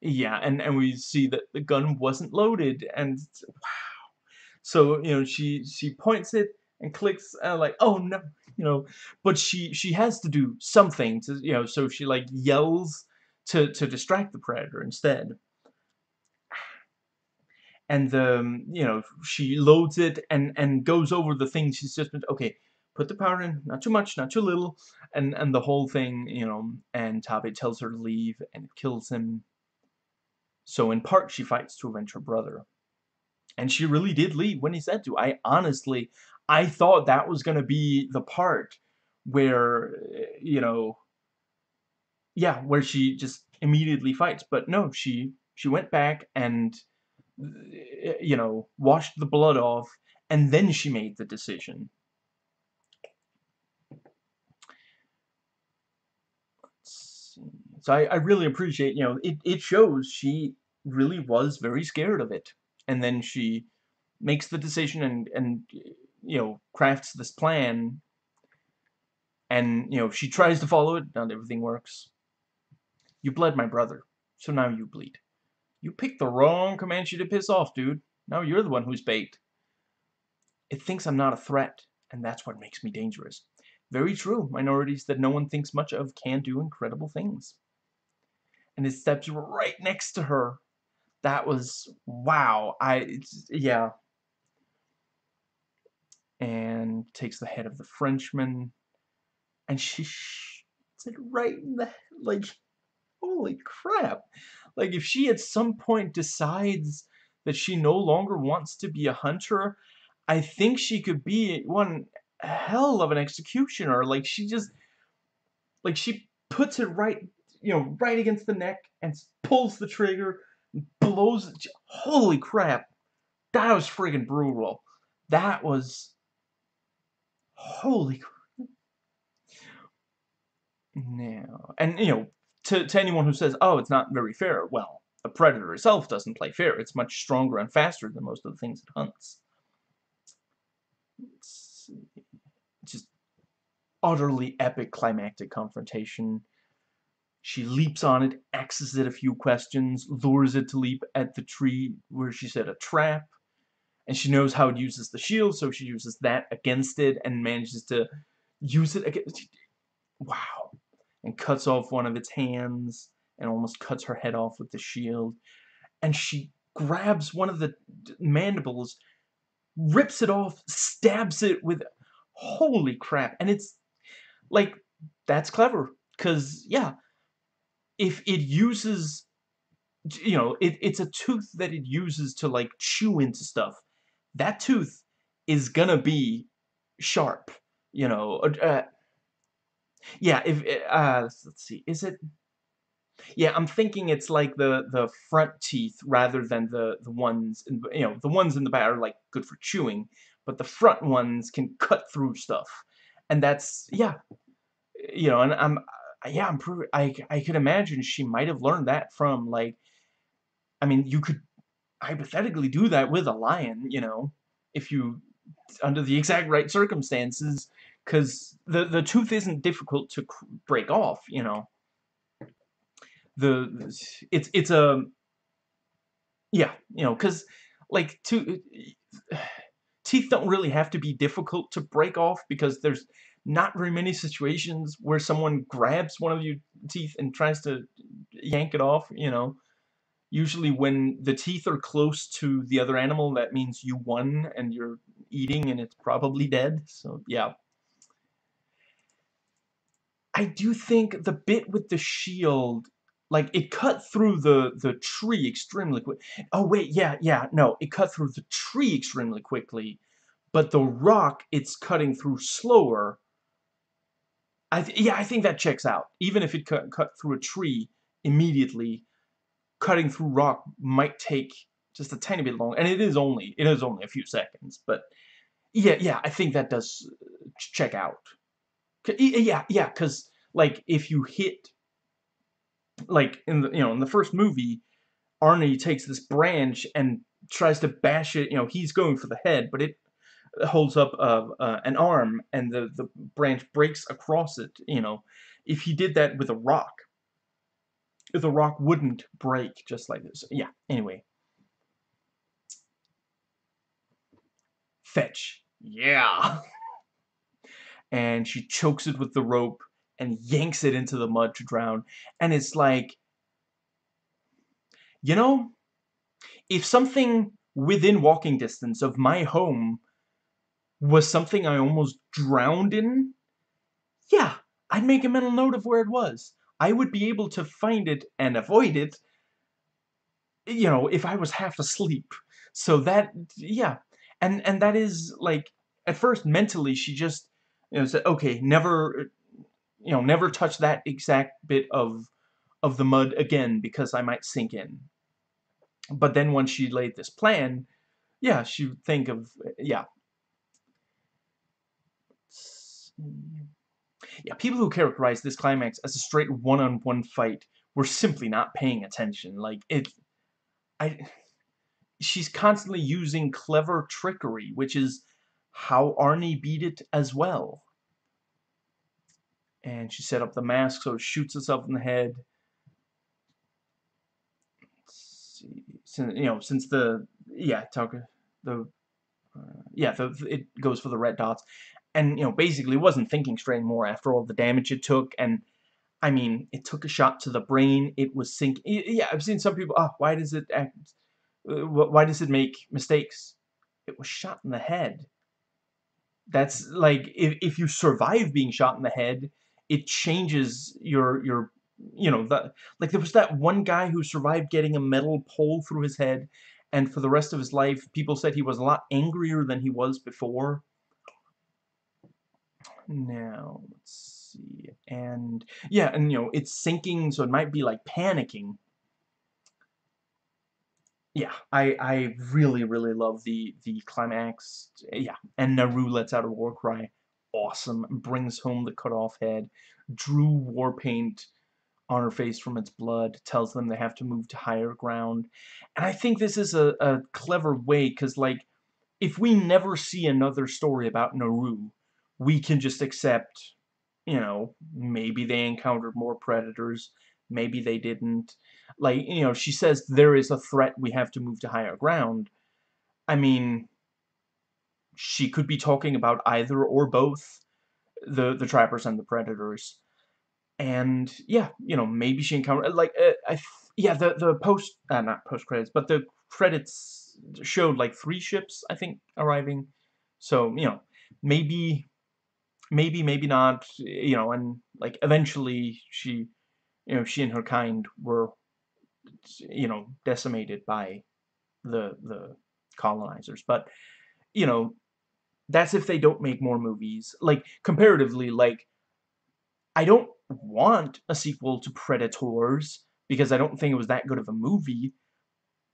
yeah, and, and we see that the gun wasn't loaded, and wow. So, you know, she, she points it and clicks, uh, like, oh no, you know, but she she has to do something to you know, so she like yells to to distract the predator instead. And um, you know, she loads it and and goes over the things she's just been okay. Put the powder in, not too much, not too little, and and the whole thing, you know. And Taabe tells her to leave, and kills him. So in part, she fights to avenge her brother. And she really did leave when he said to. I honestly, I thought that was going to be the part where, you know, yeah, where she just immediately fights. But no, she she went back and, you know, washed the blood off, and then she made the decision. So I, I really appreciate, you know, it, it shows she really was very scared of it. And then she makes the decision and, and you know, crafts this plan, and, you know, she tries to follow it, not everything works. You bled my brother, so now you bleed. You picked the wrong Comanche to piss off, dude. Now you're the one who's baked. It thinks I'm not a threat, and that's what makes me dangerous. Very true, minorities that no one thinks much of can do incredible things. And it steps right next to her. That was, wow, I, yeah and takes the head of the Frenchman, and she it right in the like, holy crap! Like if she at some point decides that she no longer wants to be a hunter, I think she could be one hell of an executioner. Like she just, like she puts it right, you know, right against the neck and pulls the trigger, blows. Holy crap! That was friggin' brutal. That was Holy Now, and you know, to, to anyone who says, oh, it's not very fair, well, the predator itself doesn't play fair. It's much stronger and faster than most of the things it hunts. It's just utterly epic climactic confrontation. She leaps on it, axes it a few questions, lures it to leap at the tree where she set a trap and she knows how it uses the shield, so she uses that against it and manages to use it against. Wow. And cuts off one of its hands and almost cuts her head off with the shield. And she grabs one of the mandibles, rips it off, stabs it with. Holy crap. And it's like, that's clever. Because, yeah, if it uses you know, it, it's a tooth that it uses to like chew into stuff that tooth is gonna be sharp, you know. Uh, yeah, if uh, let's see, is it? Yeah, I'm thinking it's like the the front teeth rather than the the ones in, you know the ones in the back are like good for chewing, but the front ones can cut through stuff, and that's yeah, you know, and I'm yeah I'm I I could imagine she might have learned that from like, I mean you could hypothetically do that with a lion, you know, if you, under the exact right circumstances, because the, the tooth isn't difficult to break off, you know. the it's it's a yeah you know because like to teeth don't really have to be difficult to break off because there's not very many situations where someone grabs one of your teeth and tries to yank it off you know usually when the teeth are close to the other animal that means you won and you're eating and it's probably dead so yeah I do think the bit with the shield like it cut through the the tree extremely quick. Oh wait, yeah, yeah, no, it cut through the tree extremely quickly, but the rock it's cutting through slower. I yeah, I think that checks out. Even if it cut cut through a tree immediately, cutting through rock might take just a tiny bit long, and it is only it is only a few seconds. But yeah, yeah, I think that does uh, check out. Yeah, yeah, because like if you hit like in the you know in the first movie, Arnie takes this branch and tries to bash it. You know, he's going for the head, but it holds up uh, uh, an arm, and the the branch breaks across it. You know, if he did that with a rock, the rock wouldn't break just like this. Yeah. Anyway. Fetch. Yeah. and she chokes it with the rope and yanks it into the mud to drown. And it's like, you know, if something within walking distance of my home was something I almost drowned in, yeah, I'd make a mental note of where it was. I would be able to find it and avoid it, you know, if I was half asleep. So that, yeah, and and that is like at first mentally she just you know said okay never you know, never touch that exact bit of of the mud again because I might sink in. But then once she laid this plan, yeah, she would think of, yeah. Yeah, people who characterize this climax as a straight one-on-one -on -one fight were simply not paying attention. Like, it... I... She's constantly using clever trickery, which is how Arnie beat it as well and she set up the mask so it shoots itself in the head. Since, you know, since the yeah, talk the uh, yeah, the, it goes for the red dots, and you know, basically wasn't thinking straight anymore after all the damage it took, and I mean, it took a shot to the brain. It was sinking. Yeah, I've seen some people. Oh, why does it act? Uh, why does it make mistakes? It was shot in the head. That's like if if you survive being shot in the head, it changes your your you know the like there was that one guy who survived getting a metal pole through his head and for the rest of his life people said he was a lot angrier than he was before now let's see and yeah and you know it's sinking so it might be like panicking. Yeah I I really really love the the climax yeah and Naru lets out a war cry. Awesome, brings home the cut off head, drew war paint on her face from its blood, tells them they have to move to higher ground. And I think this is a, a clever way, because, like, if we never see another story about Naru, we can just accept, you know, maybe they encountered more predators, maybe they didn't. Like, you know, she says there is a threat, we have to move to higher ground. I mean, she could be talking about either or both the the trappers and the predators and yeah you know maybe she encountered like uh, I yeah the the post uh, not post credits but the credits showed like three ships I think arriving so you know maybe maybe maybe not you know and like eventually she you know she and her kind were you know decimated by the the colonizers but you know that's if they don't make more movies. Like, comparatively, like, I don't want a sequel to Predators, because I don't think it was that good of a movie,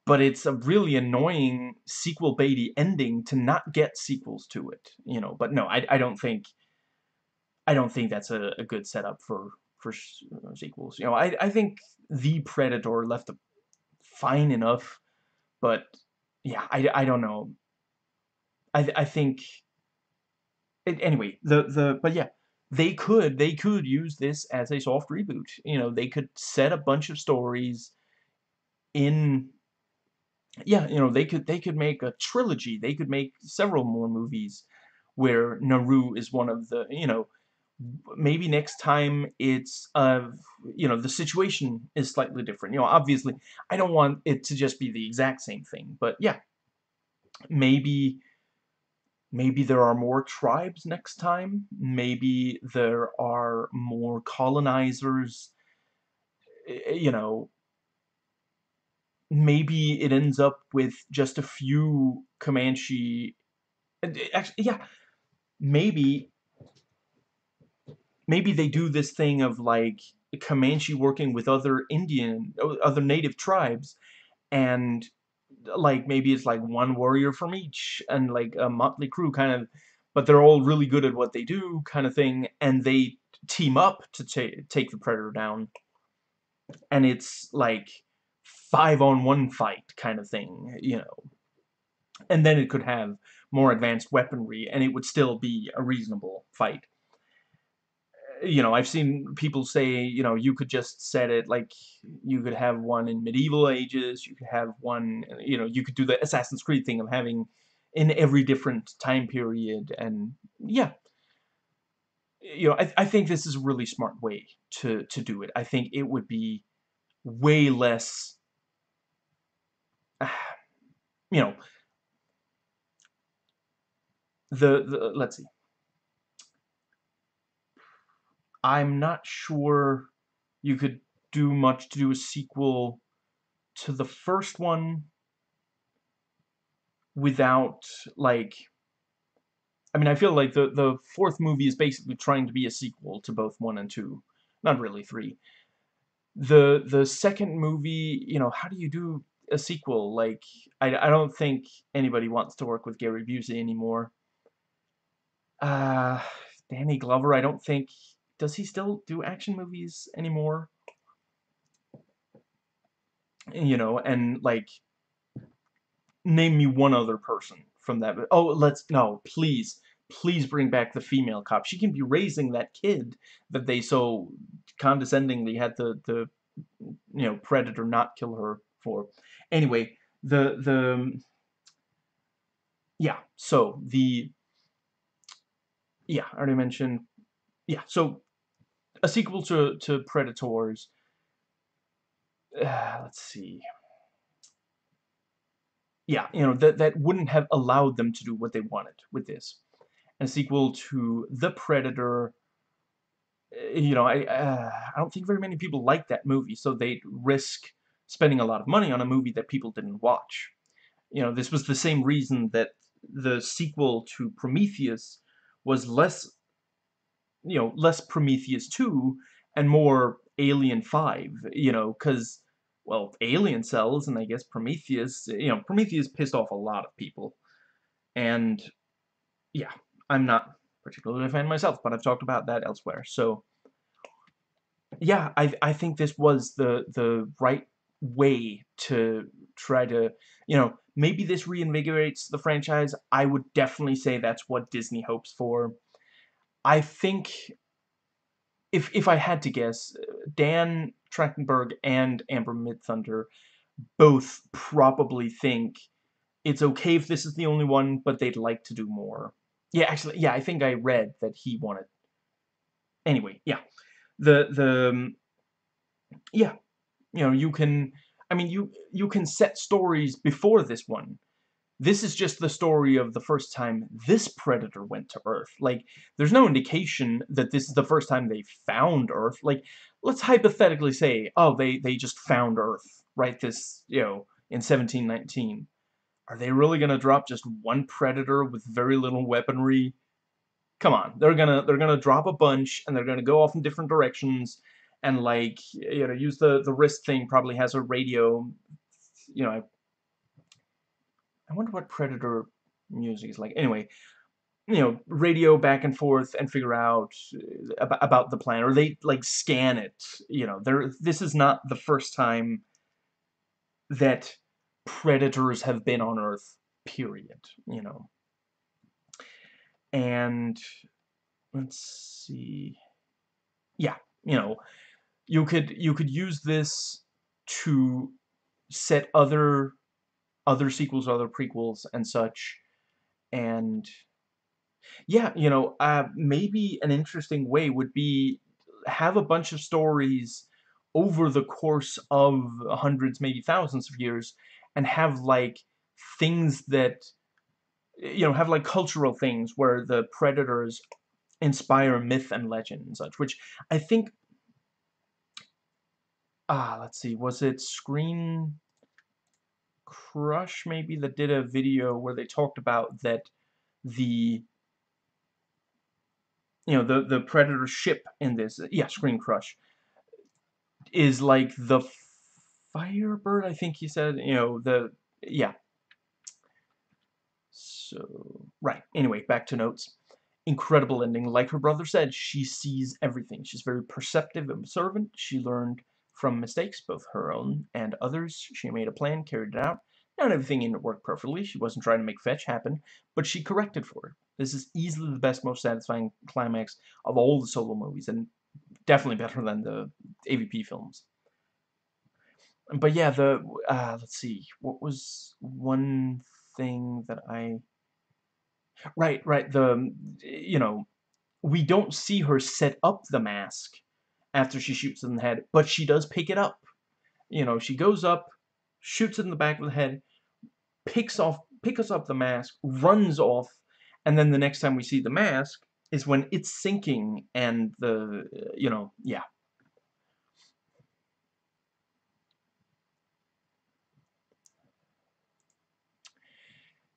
but it's a really annoying sequel baity ending to not get sequels to it, you know, but no, I, I don't think, I don't think that's a, a good setup for, for sequels, you know, I, I think The Predator left a fine enough, but yeah, I, I don't know, I, I think anyway, the the but yeah, they could they could use this as a soft reboot. You know, they could set a bunch of stories in yeah, you know, they could they could make a trilogy. They could make several more movies where Naru is one of the, you know, maybe next time it's uh you know the situation is slightly different. You know obviously I don't want it to just be the exact same thing but yeah. Maybe maybe there are more tribes next time. Maybe there are more colonizers. You know maybe it ends up with just a few Comanche actually yeah. Maybe maybe they do this thing of like Comanche working with other Indian, other native tribes, and like maybe it's like one warrior from each, and like a motley crew kind of, but they're all really good at what they do, kind of thing, and they team up to take the predator down, and it's like five on one fight kind of thing, you know, and then it could have more advanced weaponry, and it would still be a reasonable fight you know, I've seen people say, you know, you could just set it like you could have one in medieval ages, you could have one, you know, you could do the Assassin's Creed thing of having in every different time period, and yeah, you know, I, I think this is a really smart way to to do it. I think it would be way less, uh, you know, the the let's see I'm not sure you could do much to do a sequel to the first one without, like... I mean, I feel like the, the fourth movie is basically trying to be a sequel to both 1 and 2. Not really 3. The, the second movie, you know, how do you do a sequel? Like, I, I don't think anybody wants to work with Gary Busey anymore. Uh, Danny Glover, I don't think does he still do action movies anymore? You know, and like, name me one other person from that. Oh, let's, no, please, please bring back the female cop. She can be raising that kid that they so condescendingly had the, to you know, Predator not kill her for. Anyway, the, the, yeah, so the, yeah, I already mentioned, yeah, so a sequel to, to Predators. Uh, let's see. Yeah, you know, that, that wouldn't have allowed them to do what they wanted with this. And a sequel to The Predator, eh, you know, I, uh, I don't think very many people like that movie, so they'd risk spending a lot of money on a movie that people didn't watch. You know, this was the same reason that the sequel to Prometheus was less you know, less Prometheus 2 and more Alien 5, you know, because, well, Alien sells, and I guess Prometheus, you know, Prometheus pissed off a lot of people. And, yeah, I'm not particularly a fan myself, but I've talked about that elsewhere. So, yeah, I, I think this was the, the right way to try to, you know, maybe this reinvigorates the franchise. I would definitely say that's what Disney hopes for. I think if if I had to guess, Dan Trachtenberg and Amber Midthunder both probably think it's okay if this is the only one, but they'd like to do more. Yeah, actually, yeah, I think I read that he wanted. Anyway, yeah, the the um, yeah, you know, you can. I mean, you you can set stories before this one this is just the story of the first time this predator went to Earth. Like, there's no indication that this is the first time they found Earth. Like, let's hypothetically say, oh, they, they just found Earth, right, this, you know, in 1719. Are they really going to drop just one predator with very little weaponry? Come on, they're gonna they're gonna drop a bunch and they're gonna go off in different directions and like you know use the the wrist thing probably has a radio you know I wonder what Predator music is like. Anyway, you know, radio back and forth and figure out uh, about, about the plan, or they like scan it. You know, there. This is not the first time that predators have been on Earth. Period. You know, and let's see. Yeah, you know, you could you could use this to set other other sequels, other prequels, and such, and yeah, you know, uh, maybe an interesting way would be have a bunch of stories over the course of hundreds, maybe thousands of years, and have like things that you know have like cultural things where the predators inspire myth and legend and such, which I think ah, let's see, was it Screen Crush maybe that did a video where they talked about that the you know the the predator ship in this yeah Screen Crush is like the Firebird I think he said you know the yeah. So right anyway back to notes. Incredible ending. Like her brother said she sees everything. She's very perceptive and observant. She learned from mistakes, both her own and others. She made a plan, carried it out. Not everything worked perfectly. She wasn't trying to make fetch happen, but she corrected for it. This is easily the best, most satisfying climax of all the solo movies, and definitely better than the AVP films. But yeah, the uh, let's see, what was one thing that I right, right, the you know, we don't see her set up the mask after she shoots in the head, but she does pick it up. You know, she goes up, shoots it in the back of the head, picks off, picks up the mask, runs off, and then the next time we see the mask is when it's sinking and the, you know, yeah.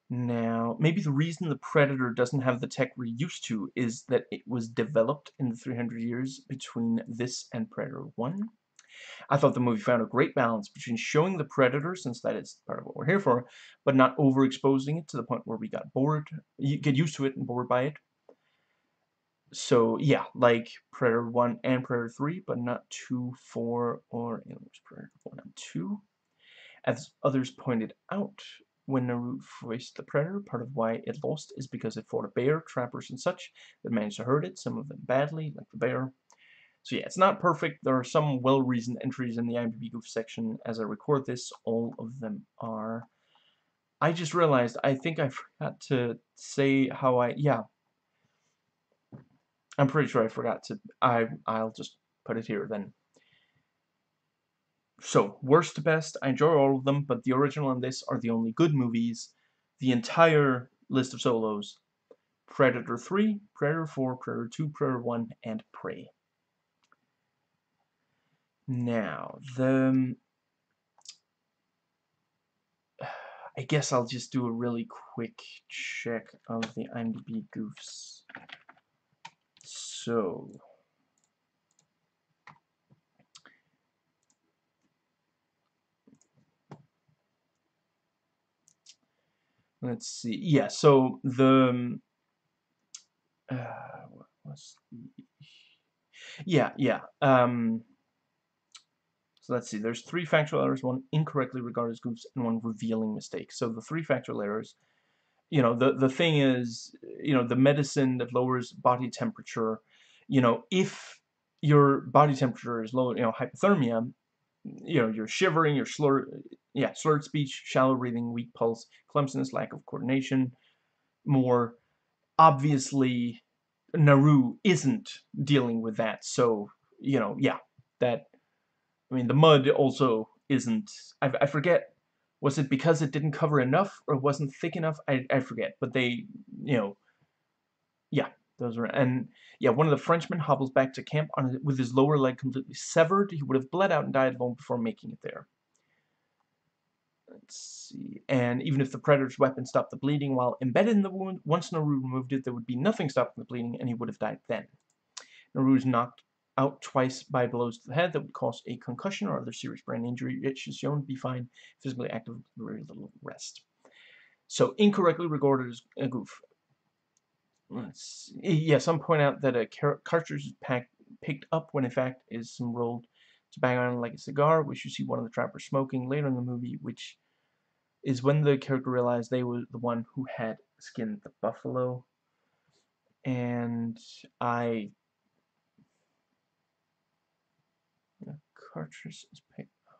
Now, maybe the reason the Predator doesn't have the tech we're used to is that it was developed in the 300 years between this and Predator 1. I thought the movie found a great balance between showing the Predator, since that is part of what we're here for, but not overexposing it to the point where we got bored, you get used to it and bored by it. So, yeah, like Predator 1 and Predator 3, but not 2, 4, or Predator 1 and 2. As others pointed out, when Naru faced the predator, part of why it lost is because it fought a bear, trappers, and such that managed to hurt it, some of them badly, like the bear. So yeah, it's not perfect. There are some well-reasoned entries in the IMDb Goof section as I record this. All of them are. I just realized, I think I forgot to say how I, yeah. I'm pretty sure I forgot to, I, I'll just put it here then. So, worst to best, I enjoy all of them, but the original and this are the only good movies. The entire list of solos, Predator 3, Predator 4, Predator 2, Predator 1, and Prey. Now, the... I guess I'll just do a really quick check of the IMDb goofs. So, let's see. Yeah, so the um, uh, what's the yeah, yeah. Um, so let's see. There's three factual errors, one incorrectly regarded as goofs, and one revealing mistake. So the three factual errors, you know, the the thing is, you know, the medicine that lowers body temperature, you know, if your body temperature is low, you know, hypothermia, you know, you're shivering, you're slur, yeah, slurred speech, shallow breathing, weak pulse, clumsiness, lack of coordination, more obviously Naru isn't dealing with that. So, you know, yeah, that, I mean, the mud also isn't, I, I forget, was it because it didn't cover enough or wasn't thick enough? I, I forget, but they, you know, yeah, those were, and yeah, one of the Frenchmen hobbles back to camp on with his lower leg completely severed. He would have bled out and died long before making it there. Let's see. And even if the Predator's weapon stopped the bleeding while embedded in the wound, once Naru removed it, there would be nothing stopping the bleeding, and he would have died then. Naru's knocked out twice by blows to the head that would cause a concussion or other serious brain injury. It is shown to be fine, physically active with very little rest. So, incorrectly regarded as a goof. Let's see. Yeah, some point out that a cartridge is packed, picked up when in fact is some rolled tobacco like a cigar, which you see one of the trappers smoking later in the movie, which is when the character realized they were the one who had skinned the buffalo. and I the cartridge is picked up.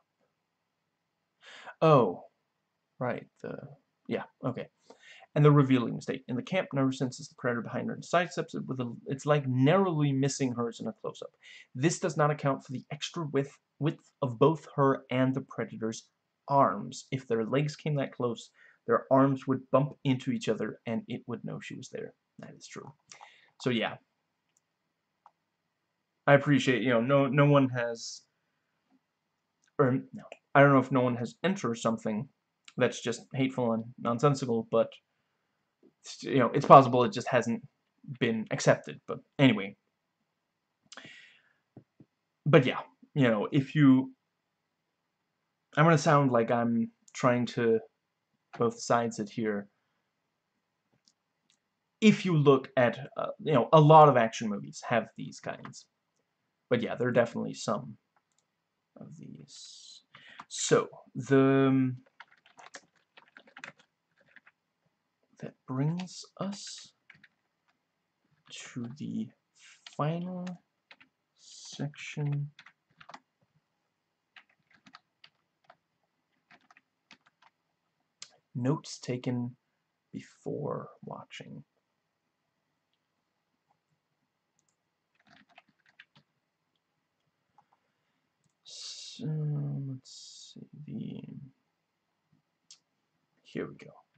Oh, right. The yeah. Okay. And the revealing mistake. In the camp, never senses the predator behind her and sidesteps it with a. It's like narrowly missing hers in a close-up. This does not account for the extra width width of both her and the predator's arms. If their legs came that close, their arms would bump into each other and it would know she was there. That is true. So yeah. I appreciate, you know, no no one has or no, I don't know if no one has entered something that's just hateful and nonsensical, but you know, it's possible it just hasn't been accepted. But anyway. But yeah, you know, if you I'm going to sound like I'm trying to both sides it here. If you look at, uh, you know, a lot of action movies have these kinds. But yeah, there are definitely some of these. So, the... Um, that brings us to the final section notes taken before watching. So, let's see the here we go.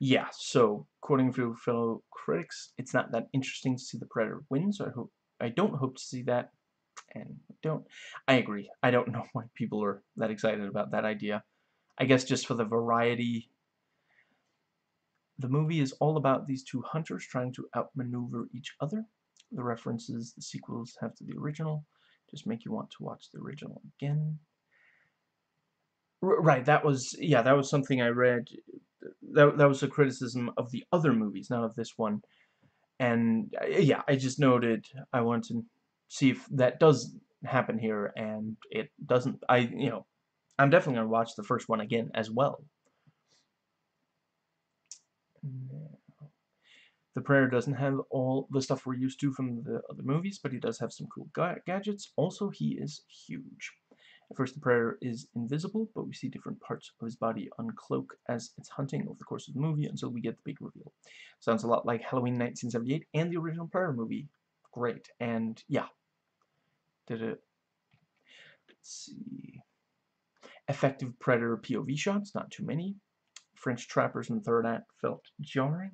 Yeah, so according to fellow critics, it's not that interesting to see the Predator win, so I hope I don't hope to see that and don't I agree. I don't know why people are that excited about that idea. I guess just for the variety. The movie is all about these two hunters trying to outmaneuver each other. The references the sequels have to the original just make you want to watch the original again. R right, that was, yeah, that was something I read. That, that was a criticism of the other movies, not of this one. And, uh, yeah, I just noted I want to see if that does happen here, and it doesn't. I, you know, I'm definitely to watch the first one again as well. The prayer doesn't have all the stuff we're used to from the other movies, but he does have some cool ga gadgets. Also, he is huge. At first, the Predator is invisible, but we see different parts of his body uncloak as it's hunting over the course of the movie until we get the big reveal. Sounds a lot like Halloween 1978 and the original Predator movie. Great. And, yeah. Did it... Let's see effective Predator POV shots, not too many. French trappers in the third act felt jarring.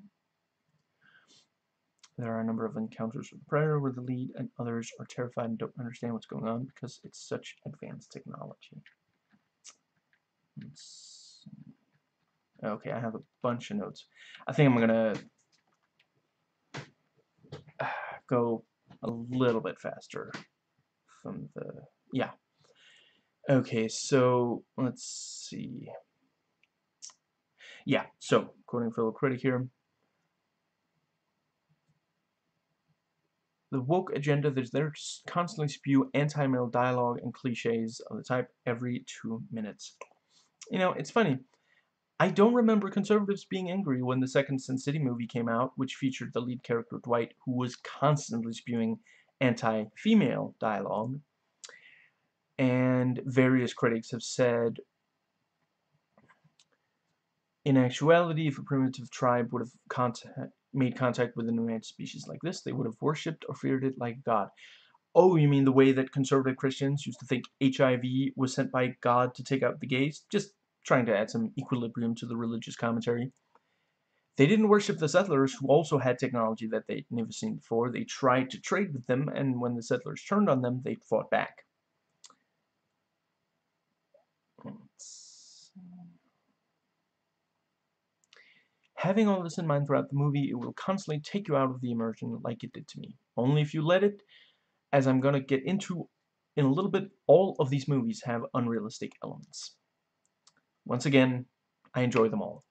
There are a number of encounters with the Predator where the lead and others are terrified and don't understand what's going on because it's such advanced technology. Okay, I have a bunch of notes. I think I'm gonna go a little bit faster from the yeah Okay, so let's see. Yeah, so quoting fellow critic here. The woke agenda that's there to constantly spew anti-male dialogue and cliches of the type every two minutes. You know, it's funny. I don't remember conservatives being angry when the second Sin City movie came out, which featured the lead character Dwight, who was constantly spewing anti-female dialogue and various critics have said in actuality if a primitive tribe would have made contact with an advanced species like this they would have worshipped or feared it like God. Oh you mean the way that conservative Christians used to think HIV was sent by God to take out the gays? Just trying to add some equilibrium to the religious commentary. They didn't worship the settlers who also had technology that they'd never seen before. They tried to trade with them and when the settlers turned on them they fought back Having all this in mind throughout the movie, it will constantly take you out of the immersion like it did to me. Only if you let it, as I'm going to get into in a little bit, all of these movies have unrealistic elements. Once again, I enjoy them all.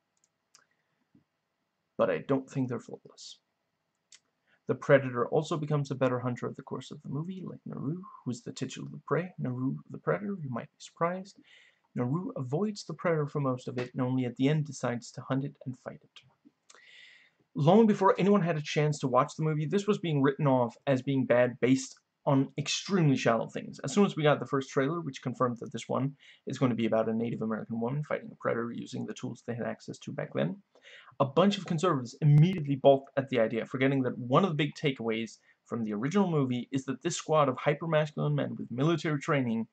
But I don't think they're flawless. The Predator also becomes a better hunter of the course of the movie, like Naru, who's the titular Prey. Naru, the Predator, you might be surprised, Naru avoids the predator for most of it and only at the end decides to hunt it and fight it. long before anyone had a chance to watch the movie, this was being written off as being bad based on extremely shallow things. As soon as we got the first trailer, which confirmed that this one is going to be about a Native American woman fighting a predator using the tools they had access to back then, a bunch of conservatives immediately balked at the idea, forgetting that one of the big takeaways from the original movie is that this squad of hyper-masculine men with military training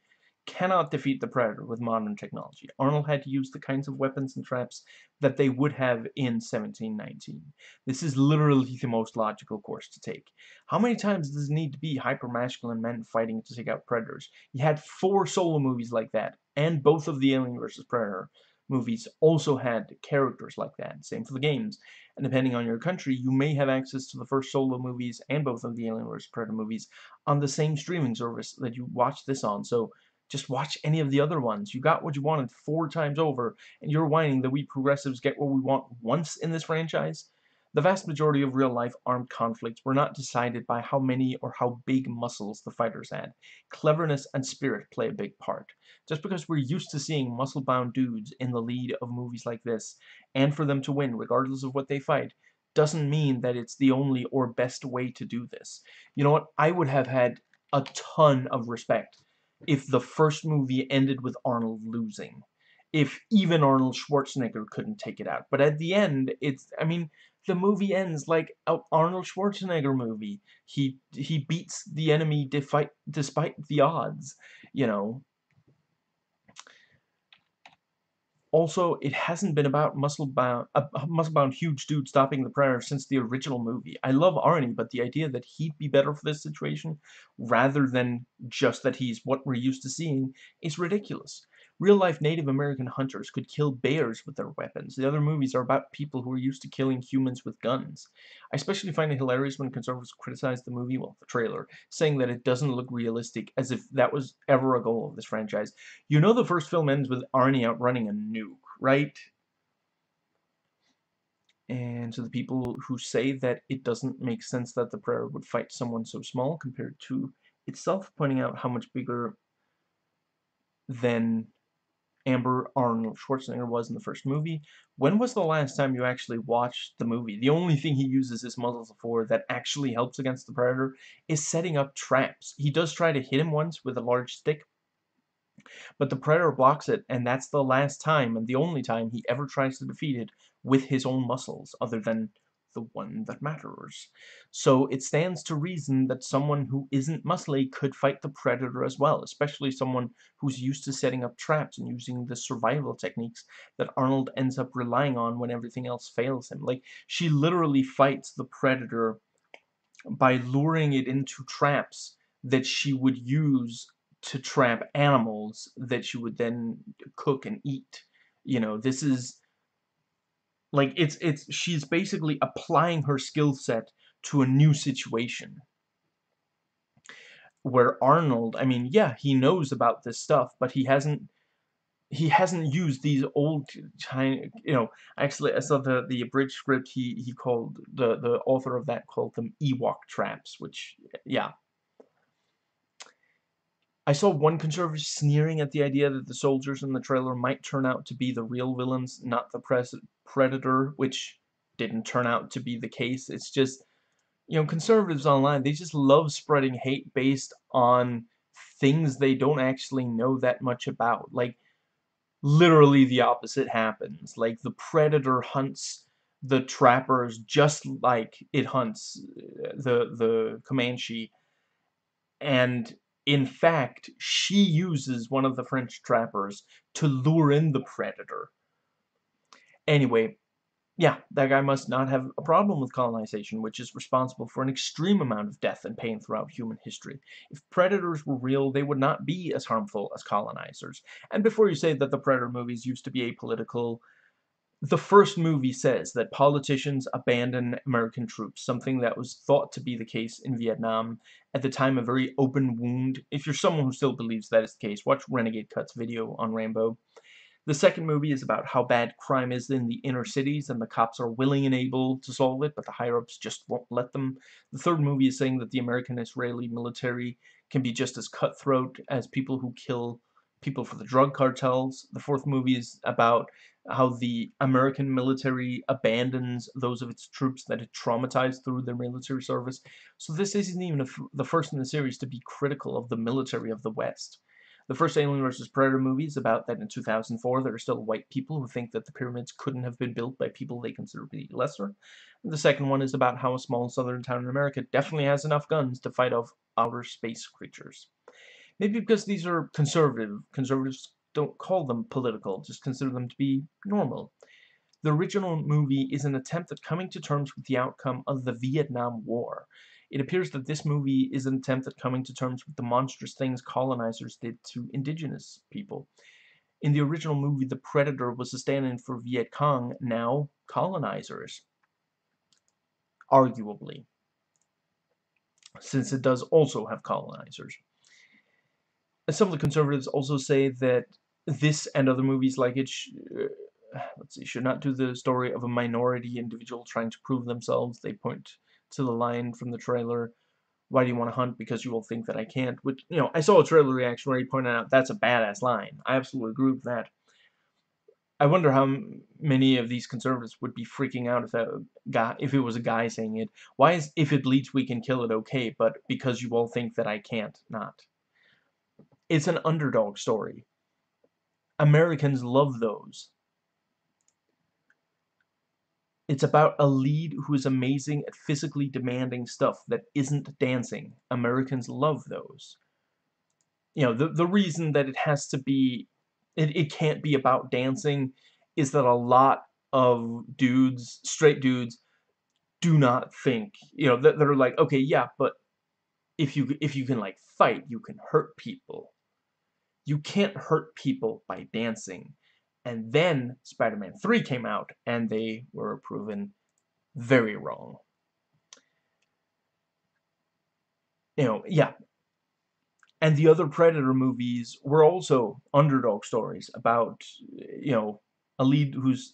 cannot defeat the Predator with modern technology. Arnold had to use the kinds of weapons and traps that they would have in 1719. This is literally the most logical course to take. How many times does it need to be hyper-masculine men fighting to take out Predators? You had four solo movies like that, and both of the Alien vs. Predator movies also had characters like that. Same for the games. And depending on your country, you may have access to the first solo movies and both of the Alien vs. Predator movies on the same streaming service that you watch this on. So just watch any of the other ones. You got what you wanted four times over, and you're whining that we progressives get what we want once in this franchise? The vast majority of real-life armed conflicts were not decided by how many or how big muscles the fighters had. Cleverness and spirit play a big part. Just because we're used to seeing muscle-bound dudes in the lead of movies like this, and for them to win regardless of what they fight, doesn't mean that it's the only or best way to do this. You know what? I would have had a ton of respect if the first movie ended with Arnold losing. If even Arnold Schwarzenegger couldn't take it out. But at the end, it's, I mean, the movie ends like an Arnold Schwarzenegger movie. He he beats the enemy despite despite the odds, you know. Also, it hasn't been about muscle-bound, a uh, muscle-bound huge dude stopping the Predator since the original movie. I love Arnie, but the idea that he'd be better for this situation, rather than just that he's what we're used to seeing, is ridiculous. Real-life Native American hunters could kill bears with their weapons. The other movies are about people who are used to killing humans with guns. I especially find it hilarious when conservatives criticize the movie, well, the trailer, saying that it doesn't look realistic, as if that was ever a goal of this franchise. You know the first film ends with Arnie outrunning a nuke, right? And to the people who say that it doesn't make sense that the Predator would fight someone so small compared to itself, pointing out how much bigger than Amber Arnold Schwarzenegger was in the first movie. When was the last time you actually watched the movie? The only thing he uses his muscles for that actually helps against the Predator is setting up traps. He does try to hit him once with a large stick, but the Predator blocks it, and that's the last time and the only time he ever tries to defeat it with his own muscles, other than the one that matters. So it stands to reason that someone who isn't muscly could fight the predator as well, especially someone who's used to setting up traps and using the survival techniques that Arnold ends up relying on when everything else fails him. Like, she literally fights the predator by luring it into traps that she would use to trap animals that she would then cook and eat. You know, this is like it's it's she's basically applying her skill set to a new situation. Where Arnold, I mean, yeah, he knows about this stuff, but he hasn't he hasn't used these old China, you know, actually I saw the the abridged script he he called the the author of that called them Ewok traps, which yeah, I saw one conservative sneering at the idea that the soldiers in the trailer might turn out to be the real villains, not the Predator, which didn't turn out to be the case. It's just, you know, conservatives online, they just love spreading hate based on things they don't actually know that much about. Like, literally the opposite happens. Like, the Predator hunts the trappers just like it hunts uh, the, the Comanche. And in fact, she uses one of the French trappers to lure in the predator. Anyway, yeah, that guy must not have a problem with colonization, which is responsible for an extreme amount of death and pain throughout human history. If predators were real, they would not be as harmful as colonizers. And before you say that the Predator movies used to be apolitical, the first movie says that politicians abandon American troops, something that was thought to be the case in Vietnam, at the time a very open wound. If you're someone who still believes that is the case, watch Renegade Cut's video on Rambo. The second movie is about how bad crime is in the inner cities, and the cops are willing and able to solve it, but the higher-ups just won't let them. The third movie is saying that the American-Israeli military can be just as cutthroat as people who kill people for the drug cartels. The fourth movie is about how the American military abandons those of its troops that it traumatized through their military service. So this isn't even the first in the series to be critical of the military of the West. The first Alien vs. Predator movie is about that in 2004 there are still white people who think that the pyramids couldn't have been built by people they consider to be lesser. And the second one is about how a small southern town in America definitely has enough guns to fight off outer space creatures. Maybe because these are conservative. Conservatives don't call them political, just consider them to be normal. The original movie is an attempt at coming to terms with the outcome of the Vietnam War. It appears that this movie is an attempt at coming to terms with the monstrous things colonizers did to indigenous people. In the original movie, the Predator was a stand-in for Viet Cong, now colonizers. Arguably. Since it does also have colonizers. Some of the conservatives also say that this and other movies like it uh, let's see, should not do the story of a minority individual trying to prove themselves. They point to the line from the trailer, why do you want to hunt? Because you will think that I can't. Which, you know, I saw a trailer reaction where he pointed out that's a badass line. I absolutely agree with that. I wonder how many of these conservatives would be freaking out if a guy, if it was a guy saying it. Why is if it bleeds we can kill it okay, but because you all think that I can't, not? It's an underdog story. Americans love those. It's about a lead who is amazing at physically demanding stuff that isn't dancing. Americans love those. You know, the, the reason that it has to be, it, it can't be about dancing is that a lot of dudes, straight dudes, do not think, you know, that they're like, okay, yeah, but if you if you can like fight, you can hurt people. You can't hurt people by dancing. And then Spider-Man 3 came out, and they were proven very wrong. You know, yeah. And the other Predator movies were also underdog stories about, you know, a lead who's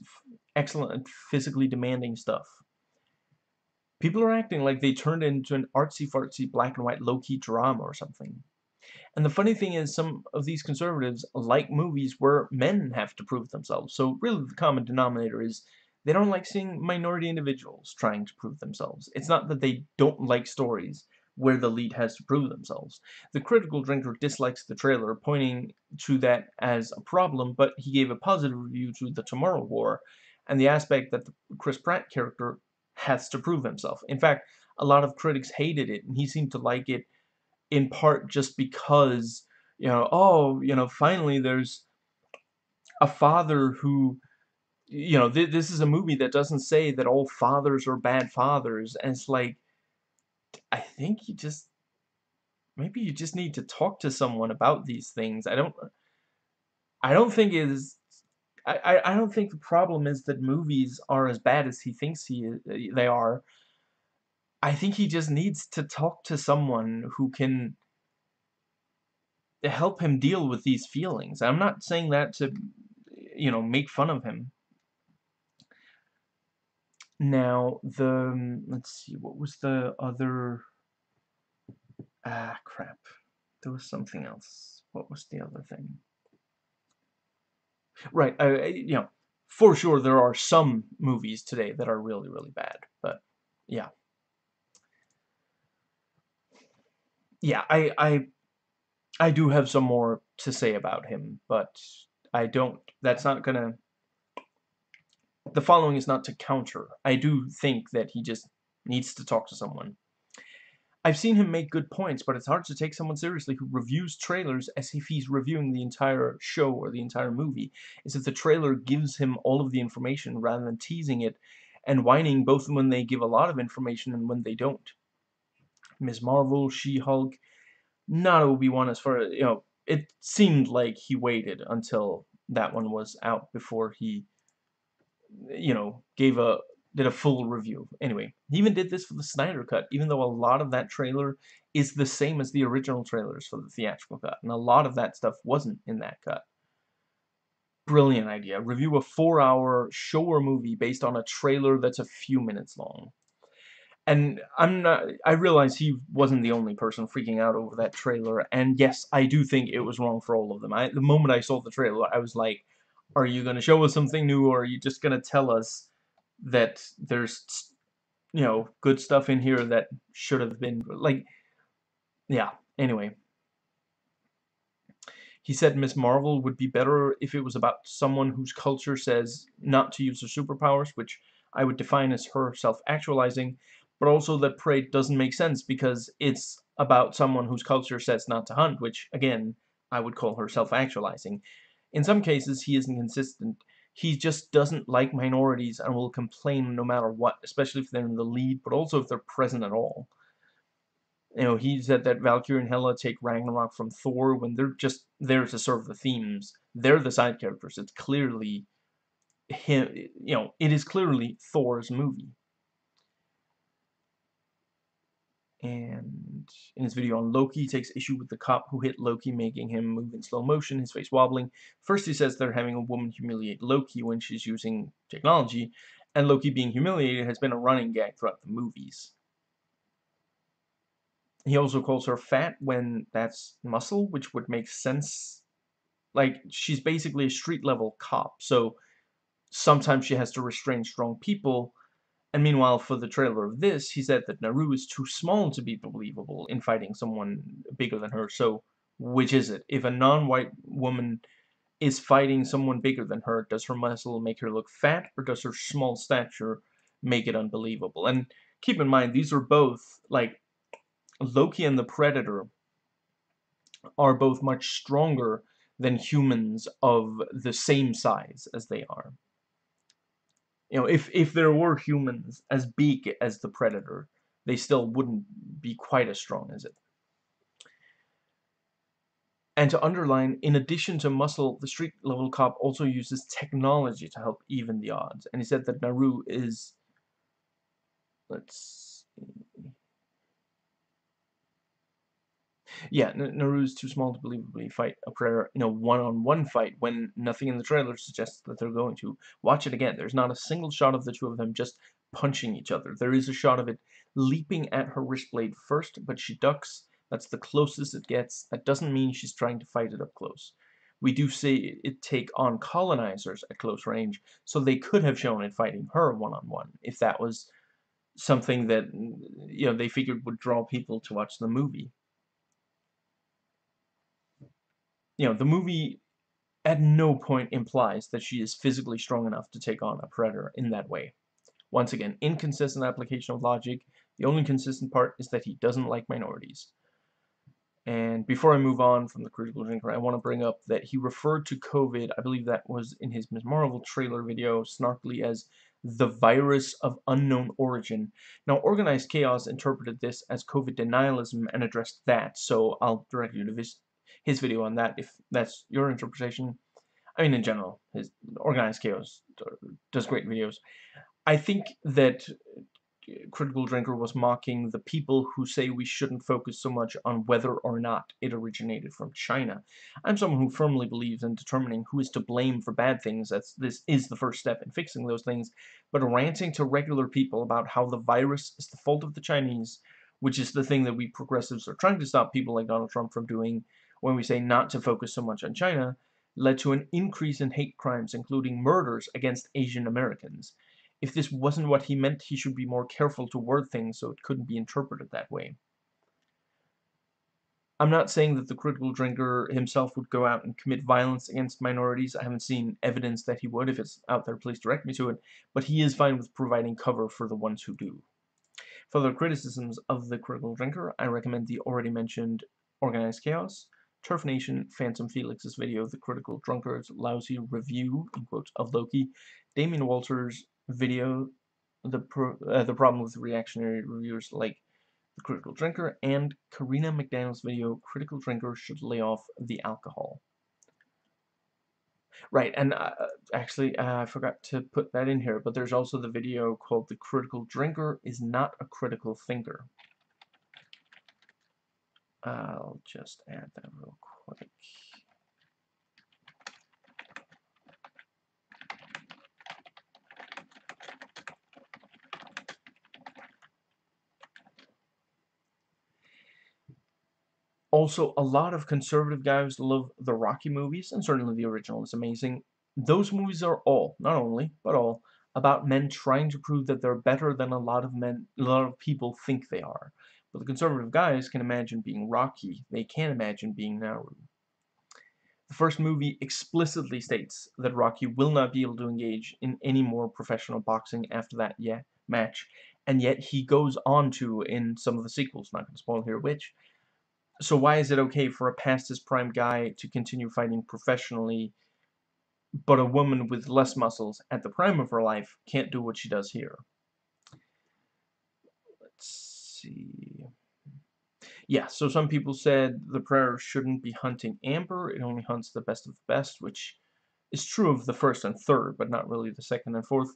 excellent at physically demanding stuff. People are acting like they turned into an artsy-fartsy black and white low-key drama or something. And the funny thing is, some of these conservatives like movies where men have to prove themselves. So really the common denominator is they don't like seeing minority individuals trying to prove themselves. It's not that they don't like stories where the lead has to prove themselves. The critical drinker dislikes the trailer, pointing to that as a problem, but he gave a positive review to The Tomorrow War, and the aspect that the Chris Pratt character has to prove himself. In fact, a lot of critics hated it, and he seemed to like it in part just because, you know, oh, you know, finally there's a father who, you know, th this is a movie that doesn't say that all fathers are bad fathers, and it's like, I think you just, maybe you just need to talk to someone about these things. I don't, I don't think it is, I, I don't think the problem is that movies are as bad as he thinks he uh, they are. I think he just needs to talk to someone who can help him deal with these feelings. I'm not saying that to, you know, make fun of him. Now, the, let's see, what was the other, ah, crap. There was something else. What was the other thing? Right, uh, you know, for sure there are some movies today that are really, really bad, but, yeah. Yeah, I, I, I do have some more to say about him, but I don't, that's not gonna, the following is not to counter. I do think that he just needs to talk to someone. I've seen him make good points, but it's hard to take someone seriously who reviews trailers as if he's reviewing the entire show or the entire movie, as if the trailer gives him all of the information rather than teasing it and whining both when they give a lot of information and when they don't. Ms. Marvel, She-Hulk, not Obi-Wan as far as, you know, it seemed like he waited until that one was out before he, you know, gave a, did a full review. Anyway, he even did this for the Snyder Cut, even though a lot of that trailer is the same as the original trailers for the theatrical cut, and a lot of that stuff wasn't in that cut. Brilliant idea. Review a four-hour show or movie based on a trailer that's a few minutes long. And I'm not, I realize he wasn't the only person freaking out over that trailer, and yes, I do think it was wrong for all of them. I, the moment I saw the trailer, I was like, are you going to show us something new, or are you just going to tell us that there's, you know, good stuff in here that should have been, like, yeah, anyway. He said Miss Marvel would be better if it was about someone whose culture says not to use her superpowers, which I would define as her self-actualizing, but also that prey doesn't make sense because it's about someone whose culture says not to hunt, which, again, I would call her self-actualizing. In some cases, he isn't consistent. He just doesn't like minorities and will complain no matter what, especially if they're in the lead, but also if they're present at all. You know, he said that Valkyrie and Hela take Ragnarok from Thor when they're just there to serve the themes. They're the side characters. It's clearly him, you know, it is clearly Thor's movie. And in his video on Loki, he takes issue with the cop who hit Loki, making him move in slow motion, his face wobbling. First, he says they're having a woman humiliate Loki when she's using technology, and Loki being humiliated has been a running gag throughout the movies. He also calls her fat when that's muscle, which would make sense. Like, she's basically a street-level cop, so sometimes she has to restrain strong people, and meanwhile, for the trailer of this, he said that Naru is too small to be believable in fighting someone bigger than her. So, which is it? If a non-white woman is fighting someone bigger than her, does her muscle make her look fat, or does her small stature make it unbelievable? And keep in mind, these are both, like, Loki and the Predator are both much stronger than humans of the same size as they are you know, if, if there were humans as big as the Predator, they still wouldn't be quite as strong as it. And to underline, in addition to muscle, the street level cop also uses technology to help even the odds. And he said that Naru is, let's see, yeah, Naru's too small to believably fight a prayer in a one-on-one -on -one fight when nothing in the trailer suggests that they're going to. Watch it again. There's not a single shot of the two of them just punching each other. There is a shot of it leaping at her wrist blade first, but she ducks. That's the closest it gets. That doesn't mean she's trying to fight it up close. We do see it take on colonizers at close range, so they could have shown it fighting her one-on-one -on -one if that was something that you know they figured would draw people to watch the movie. You know, the movie at no point implies that she is physically strong enough to take on a predator in that way. Once again, inconsistent application of logic. The only consistent part is that he doesn't like minorities. And before I move on from the critical drinker, I want to bring up that he referred to COVID, I believe that was in his Ms. Marvel trailer video, snarkily as the virus of unknown origin. Now, Organized Chaos interpreted this as COVID denialism and addressed that, so I'll direct you to his video on that if that's your interpretation. I mean, in general, his Organized Chaos does great videos. I think that uh, Critical Drinker was mocking the people who say we shouldn't focus so much on whether or not it originated from China. I'm someone who firmly believes in determining who is to blame for bad things, as this is the first step in fixing those things, but ranting to regular people about how the virus is the fault of the Chinese, which is the thing that we progressives are trying to stop people like Donald Trump from doing, when we say not to focus so much on China, led to an increase in hate crimes, including murders against Asian Americans. If this wasn't what he meant, he should be more careful to word things so it couldn't be interpreted that way. I'm not saying that the critical drinker himself would go out and commit violence against minorities. I haven't seen evidence that he would. If it's out there, please direct me to it. But he is fine with providing cover for the ones who do. For the criticisms of the critical drinker, I recommend the already mentioned Organized Chaos, Turf Nation, Phantom Felix's video, The Critical Drunkard's Lousy Review, in quotes, of Loki, Damien Walters' video, The, pro, uh, the Problem with Reactionary Reviewers Like The Critical Drinker, and Karina McDaniel's video, Critical Drinker Should Lay Off the Alcohol. Right, and uh, actually, uh, I forgot to put that in here, but there's also the video called The Critical Drinker is Not a Critical Thinker. I'll just add that real quick. Also, a lot of conservative guys love the Rocky movies, and certainly the original is amazing. Those movies are all, not only, but all, about men trying to prove that they're better than a lot of men, a lot of people think they are. But the conservative guys can imagine being Rocky. They can't imagine being Naru. The first movie explicitly states that Rocky will not be able to engage in any more professional boxing after that yeah, match, and yet he goes on to in some of the sequels, not going to spoil here which. So why is it okay for a past his prime guy to continue fighting professionally, but a woman with less muscles at the prime of her life can't do what she does here? Let's see. Yeah, so some people said the Predator shouldn't be hunting Amber. It only hunts the best of the best, which is true of the first and third, but not really the second and fourth.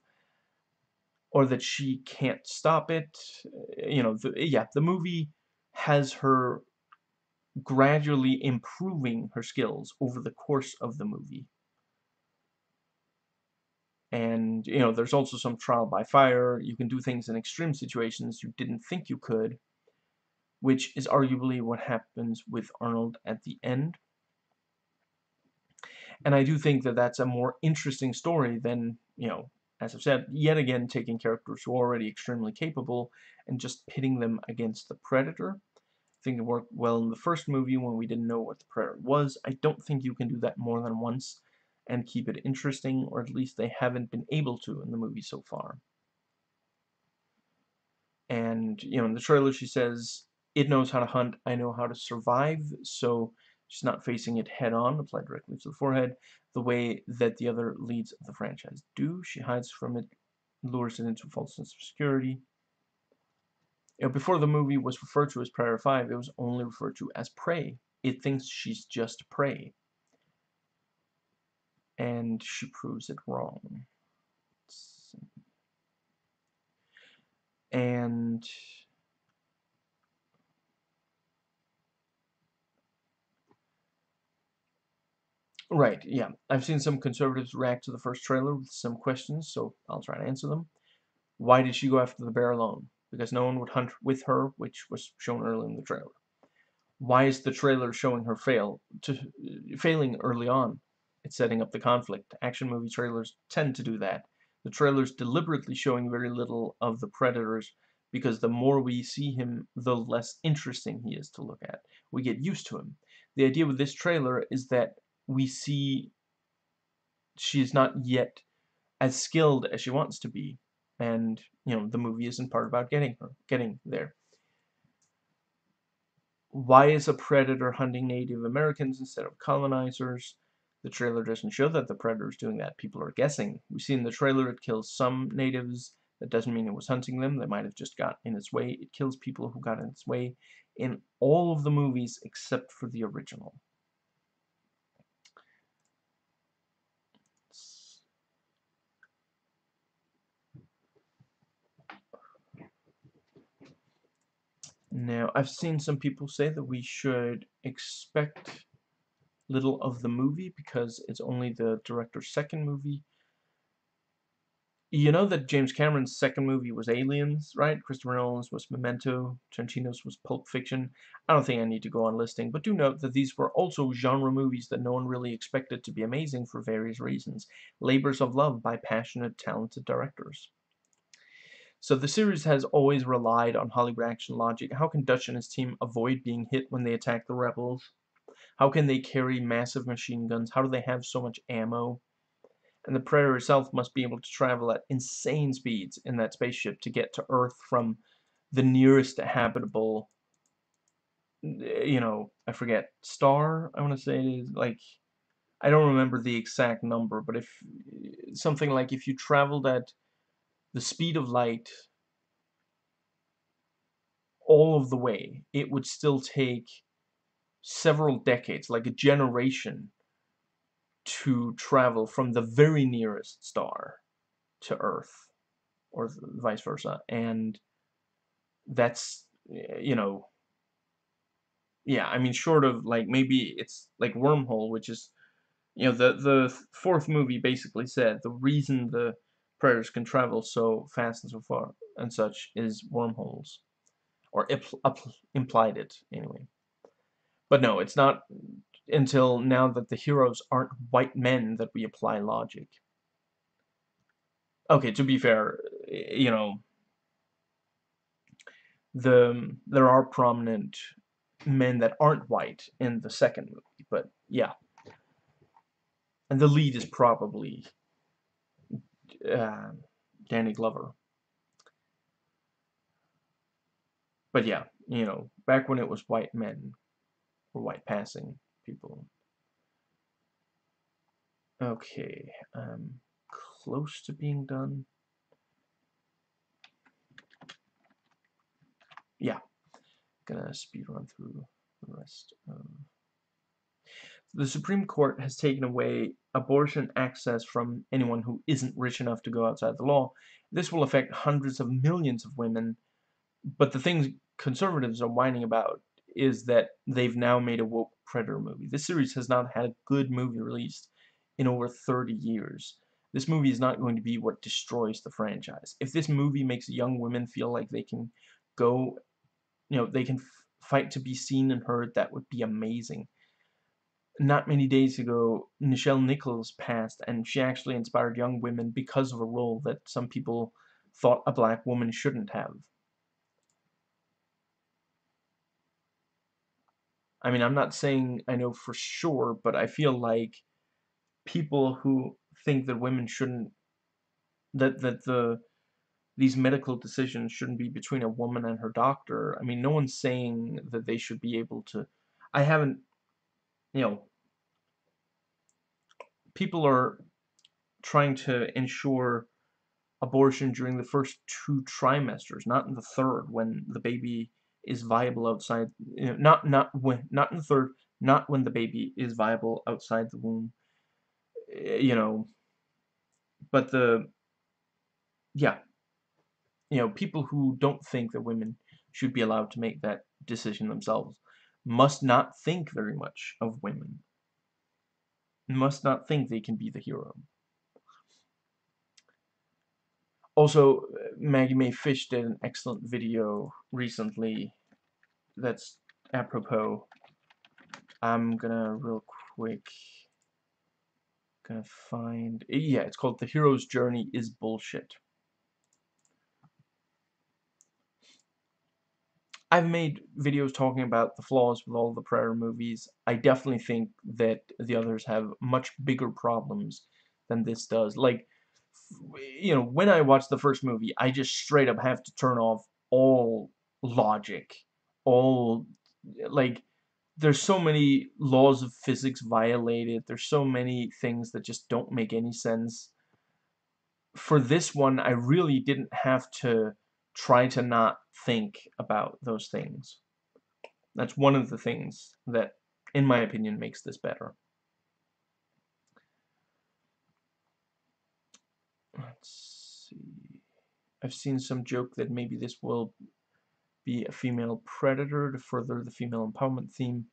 Or that she can't stop it. Eh, you know, the, eh, yeah, the movie has her gradually improving her skills over the course of the movie. And, you know, there's also some trial by fire. You can do things in extreme situations you didn't think you could which is arguably what happens with Arnold at the end. And I do think that that's a more interesting story than, you know, as I've said, yet again taking characters who are already extremely capable and just pitting them against the Predator. I think it worked well in the first movie when we didn't know what the Predator was. I don't think you can do that more than once and keep it interesting, or at least they haven't been able to in the movie so far. And, you know, in the trailer she says, it knows how to hunt, I know how to survive, so she's not facing it head on, applied directly to the forehead, the way that the other leads of the franchise do. She hides from it, lures it into a false sense of security. You know, before the movie was referred to as Predator 5, it was only referred to as Prey. It thinks she's just prey. And she proves it wrong. And Right, yeah. I've seen some conservatives react to the first trailer with some questions, so I'll try to answer them. Why did she go after the bear alone? Because no one would hunt with her, which was shown early in the trailer. Why is the trailer showing her fail to uh, failing early on? It's setting up the conflict. Action movie trailers tend to do that. The trailer's deliberately showing very little of the predators because the more we see him, the less interesting he is to look at. We get used to him. The idea with this trailer is that we see she's not yet as skilled as she wants to be and you know the movie isn't part about getting her getting there. Why is a predator hunting Native Americans instead of colonizers? The trailer doesn't show that the predator is doing that. People are guessing. We see in the trailer. It kills some natives. That doesn't mean it was hunting them. They might have just got in its way. It kills people who got in its way in all of the movies except for the original Now, I've seen some people say that we should expect little of the movie because it's only the director's second movie. You know that James Cameron's second movie was Aliens, right? Christopher Nolan's was Memento, Tarantino's was Pulp Fiction. I don't think I need to go on listing, but do note that these were also genre movies that no one really expected to be amazing for various reasons. Labors of love by passionate, talented directors. So the series has always relied on Hollywood action logic. How can Dutch and his team avoid being hit when they attack the rebels? How can they carry massive machine guns? How do they have so much ammo? And the Predator itself must be able to travel at insane speeds in that spaceship to get to Earth from the nearest habitable, you know, I forget, star, I want to say it is, like, I don't remember the exact number, but if, something like if you traveled at the speed of light all of the way, it would still take several decades, like a generation, to travel from the very nearest star to Earth, or vice versa. And that's, you know, yeah, I mean, short of, like, maybe it's like Wormhole, which is, you know, the, the fourth movie basically said the reason the predators can travel so fast and so far and such is wormholes. Or implied it, anyway. But no, it's not until now that the heroes aren't white men that we apply logic. Okay, to be fair, you know, the there are prominent men that aren't white in the second movie, but yeah. And the lead is probably uh, Danny Glover. But yeah, you know, back when it was white men, or white passing people. Okay, um, close to being done. Yeah, gonna speed run through the rest of the Supreme Court has taken away abortion access from anyone who isn't rich enough to go outside the law. This will affect hundreds of millions of women, but the things conservatives are whining about is that they've now made a woke predator movie. This series has not had a good movie released in over 30 years. This movie is not going to be what destroys the franchise. If this movie makes young women feel like they can go, you know, they can fight to be seen and heard, that would be amazing not many days ago, Nichelle Nichols passed, and she actually inspired young women because of a role that some people thought a black woman shouldn't have. I mean, I'm not saying I know for sure, but I feel like people who think that women shouldn't, that, that the, these medical decisions shouldn't be between a woman and her doctor. I mean, no one's saying that they should be able to, I haven't you know, people are trying to ensure abortion during the first two trimesters, not in the third when the baby is viable outside. You know, not not when not in the third, not when the baby is viable outside the womb. Eh, you know, but the yeah, you know, people who don't think that women should be allowed to make that decision themselves must not think very much of women. Must not think they can be the hero. Also, Maggie Mae Fish did an excellent video recently that's apropos. I'm gonna real quick gonna find yeah, it's called The Hero's Journey is Bullshit. I've made videos talking about the flaws with all the Predator movies. I definitely think that the others have much bigger problems than this does. Like, you know, when I watch the first movie, I just straight up have to turn off all logic, all, like, there's so many laws of physics violated. There's so many things that just don't make any sense. For this one, I really didn't have to try to not think about those things. That's one of the things that, in my opinion, makes this better. Let's see. I've seen some joke that maybe this will be a female predator to further the female empowerment theme.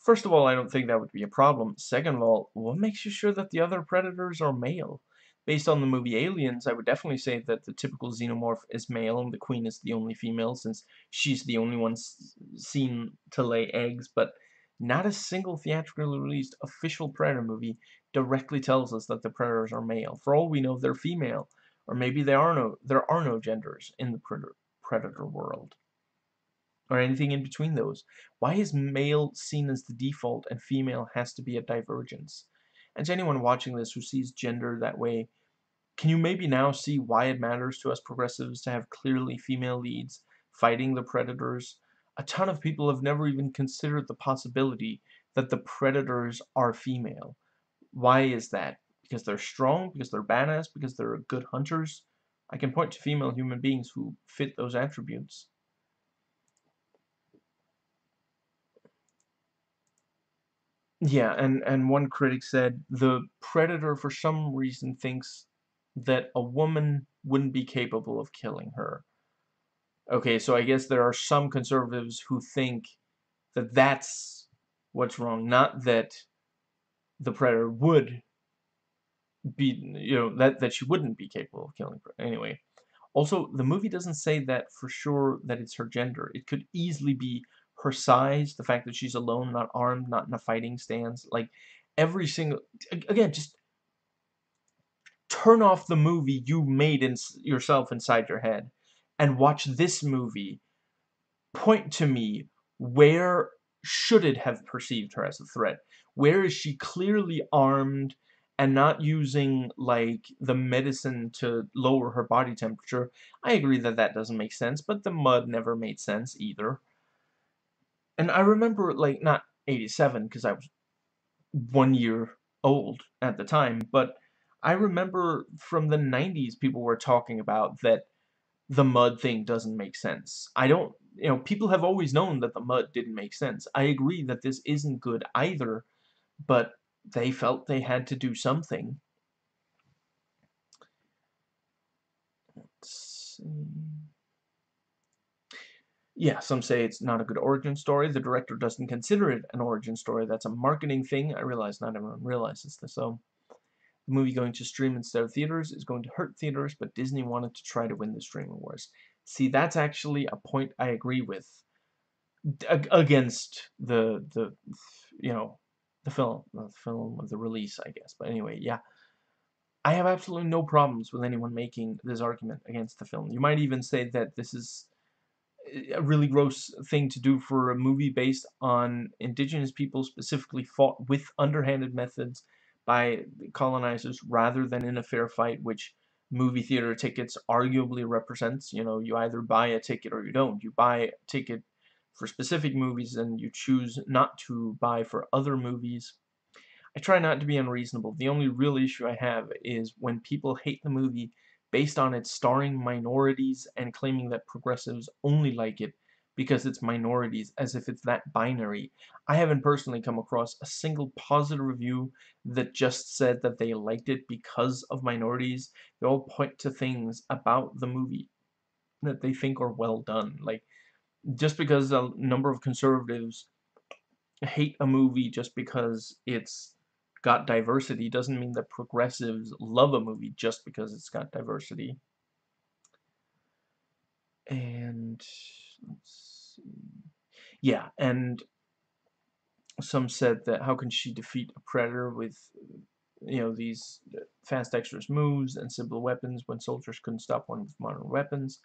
First of all, I don't think that would be a problem. Second of all, what makes you sure that the other predators are male? Based on the movie Aliens, I would definitely say that the typical xenomorph is male and the queen is the only female since she's the only one seen to lay eggs, but not a single theatrically released official Predator movie directly tells us that the Predators are male. For all we know, they're female, or maybe there are no there are no genders in the Predator, predator world, or anything in between those. Why is male seen as the default and female has to be a divergence? And to anyone watching this who sees gender that way, can you maybe now see why it matters to us progressives to have clearly female leads fighting the predators? A ton of people have never even considered the possibility that the predators are female. Why is that? Because they're strong? Because they're badass? Because they're good hunters? I can point to female human beings who fit those attributes. Yeah, and, and one critic said, the predator for some reason thinks that a woman wouldn't be capable of killing her. Okay, so I guess there are some conservatives who think that that's what's wrong, not that the predator would be, you know, that, that she wouldn't be capable of killing her. Anyway, also, the movie doesn't say that for sure that it's her gender. It could easily be her size, the fact that she's alone, not armed, not in a fighting stance, like every single again, just turn off the movie you made in yourself inside your head and watch this movie. Point to me where should it have perceived her as a threat? Where is she clearly armed and not using like the medicine to lower her body temperature? I agree that that doesn't make sense, but the mud never made sense either. And I remember like not 87 because I was one year old at the time, but I remember from the 90s people were talking about that the mud thing doesn't make sense. I don't, you know, people have always known that the mud didn't make sense. I agree that this isn't good either, but they felt they had to do something. Let's see. Yeah, some say it's not a good origin story. The director doesn't consider it an origin story. That's a marketing thing. I realize not everyone realizes this, though. The movie going to stream instead of theaters is going to hurt theaters, but Disney wanted to try to win the streaming wars. See, that's actually a point I agree with against the the you know the film the film of the release, I guess. But anyway, yeah. I have absolutely no problems with anyone making this argument against the film. You might even say that this is a really gross thing to do for a movie based on indigenous people specifically fought with underhanded methods by colonizers rather than in a fair fight, which movie theater tickets arguably represents. You know, you either buy a ticket or you don't. You buy a ticket for specific movies and you choose not to buy for other movies. I try not to be unreasonable. The only real issue I have is when people hate the movie based on its starring minorities and claiming that progressives only like it because it's minorities, as if it's that binary. I haven't personally come across a single positive review that just said that they liked it because of minorities. They all point to things about the movie that they think are well done. Like, just because a number of conservatives hate a movie just because it's got diversity doesn't mean that progressives love a movie just because it's got diversity. And yeah, and some said that how can she defeat a predator with you know these fast dexterous moves and simple weapons when soldiers couldn't stop one with modern weapons?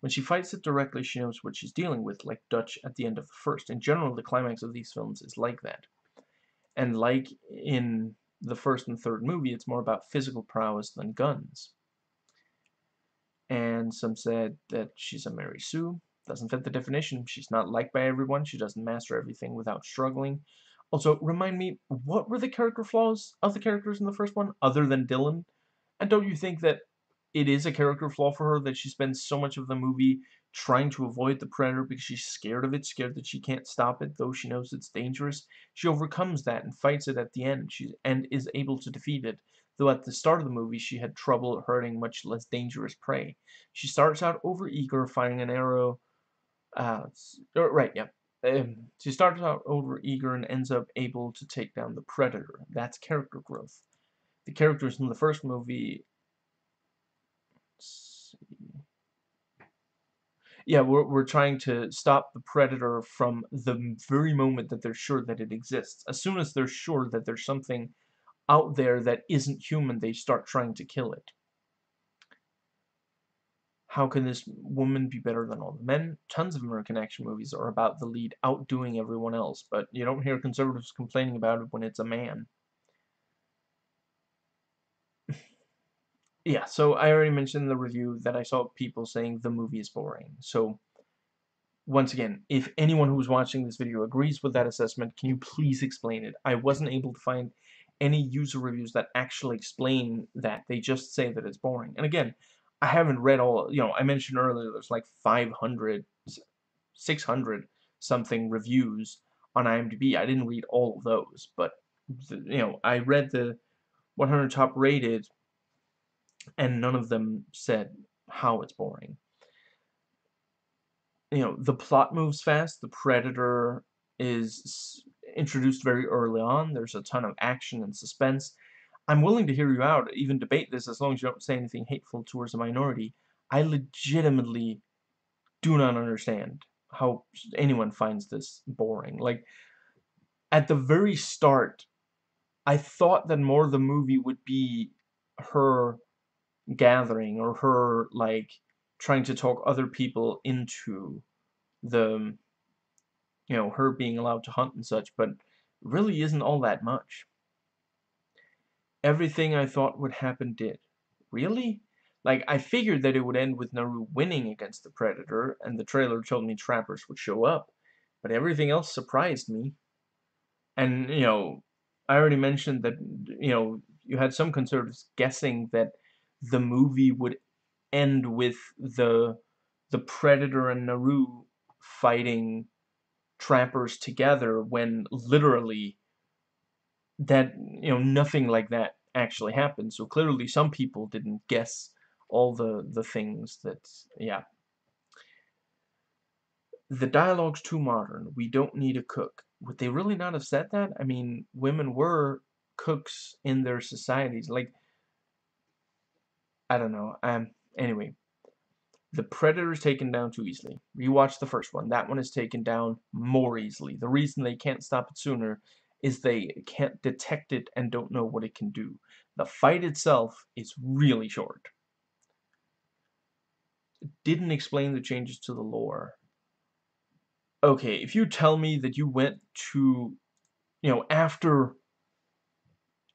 When she fights it directly she knows what she's dealing with like dutch at the end of the first. In general the climax of these films is like that. And like in the first and third movie it's more about physical prowess than guns. And some said that she's a mary sue doesn't fit the definition. She's not liked by everyone. She doesn't master everything without struggling. Also, remind me, what were the character flaws of the characters in the first one, other than Dillon? And don't you think that it is a character flaw for her that she spends so much of the movie trying to avoid the predator because she's scared of it, scared that she can't stop it, though she knows it's dangerous? She overcomes that and fights it at the end, she, and is able to defeat it though at the start of the movie she had trouble hurting much less dangerous prey. She starts out overeager, firing an arrow uh, right, yeah. Um, she starts out over eager and ends up able to take down the predator. That's character growth. The characters in the first movie. Yeah, we're, we're trying to stop the predator from the very moment that they're sure that it exists. As soon as they're sure that there's something out there that isn't human, they start trying to kill it. How can this woman be better than all the men? Tons of American action movies are about the lead outdoing everyone else, but you don't hear conservatives complaining about it when it's a man. yeah, so I already mentioned in the review that I saw people saying the movie is boring. So, once again, if anyone who's watching this video agrees with that assessment, can you please explain it? I wasn't able to find any user reviews that actually explain that. They just say that it's boring. And again, I haven't read all, you know, I mentioned earlier there's like 500, 600 something reviews on IMDb. I didn't read all of those, but, you know, I read the 100 top rated and none of them said how it's boring. You know, the plot moves fast. The Predator is introduced very early on. There's a ton of action and suspense. I'm willing to hear you out, even debate this, as long as you don't say anything hateful towards a minority. I legitimately do not understand how anyone finds this boring. Like, at the very start, I thought that more of the movie would be her gathering or her, like, trying to talk other people into the, you know, her being allowed to hunt and such, but really isn't all that much. Everything I thought would happen did. Really? Like, I figured that it would end with Naru winning against the Predator, and the trailer told me trappers would show up, but everything else surprised me. And, you know, I already mentioned that, you know, you had some conservatives guessing that the movie would end with the the Predator and Naru fighting trappers together when literally that, you know, nothing like that actually happened. So clearly some people didn't guess all the, the things that, yeah. The dialogue's too modern. We don't need a cook. Would they really not have said that? I mean, women were cooks in their societies. Like, I don't know. Um, anyway. The Predator is taken down too easily. Rewatch the first one. That one is taken down more easily. The reason they can't stop it sooner is they can't detect it and don't know what it can do. The fight itself is really short didn't explain the changes to the lore. Okay, if you tell me that you went to, you know, after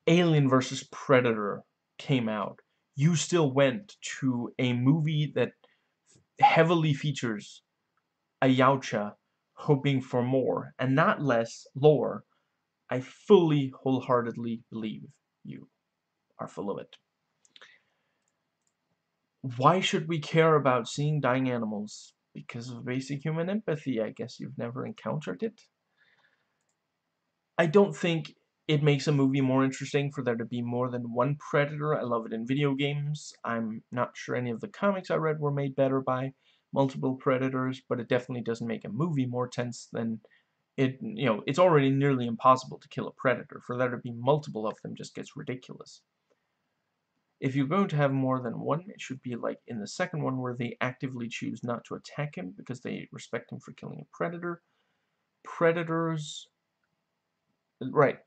Alien vs. Predator came out, you still went to a movie that heavily features a Yautja hoping for more and not less lore, I fully, wholeheartedly believe you are full of it. Why should we care about seeing dying animals? Because of basic human empathy, I guess you've never encountered it. I don't think it makes a movie more interesting for there to be more than one predator. I love it in video games. I'm not sure any of the comics I read were made better by multiple predators, but it definitely doesn't make a movie more tense than it, you know, it's already nearly impossible to kill a predator. For there to be multiple of them just gets ridiculous. If you're going to have more than one, it should be like in the second one where they actively choose not to attack him because they respect him for killing a predator. Predators, right,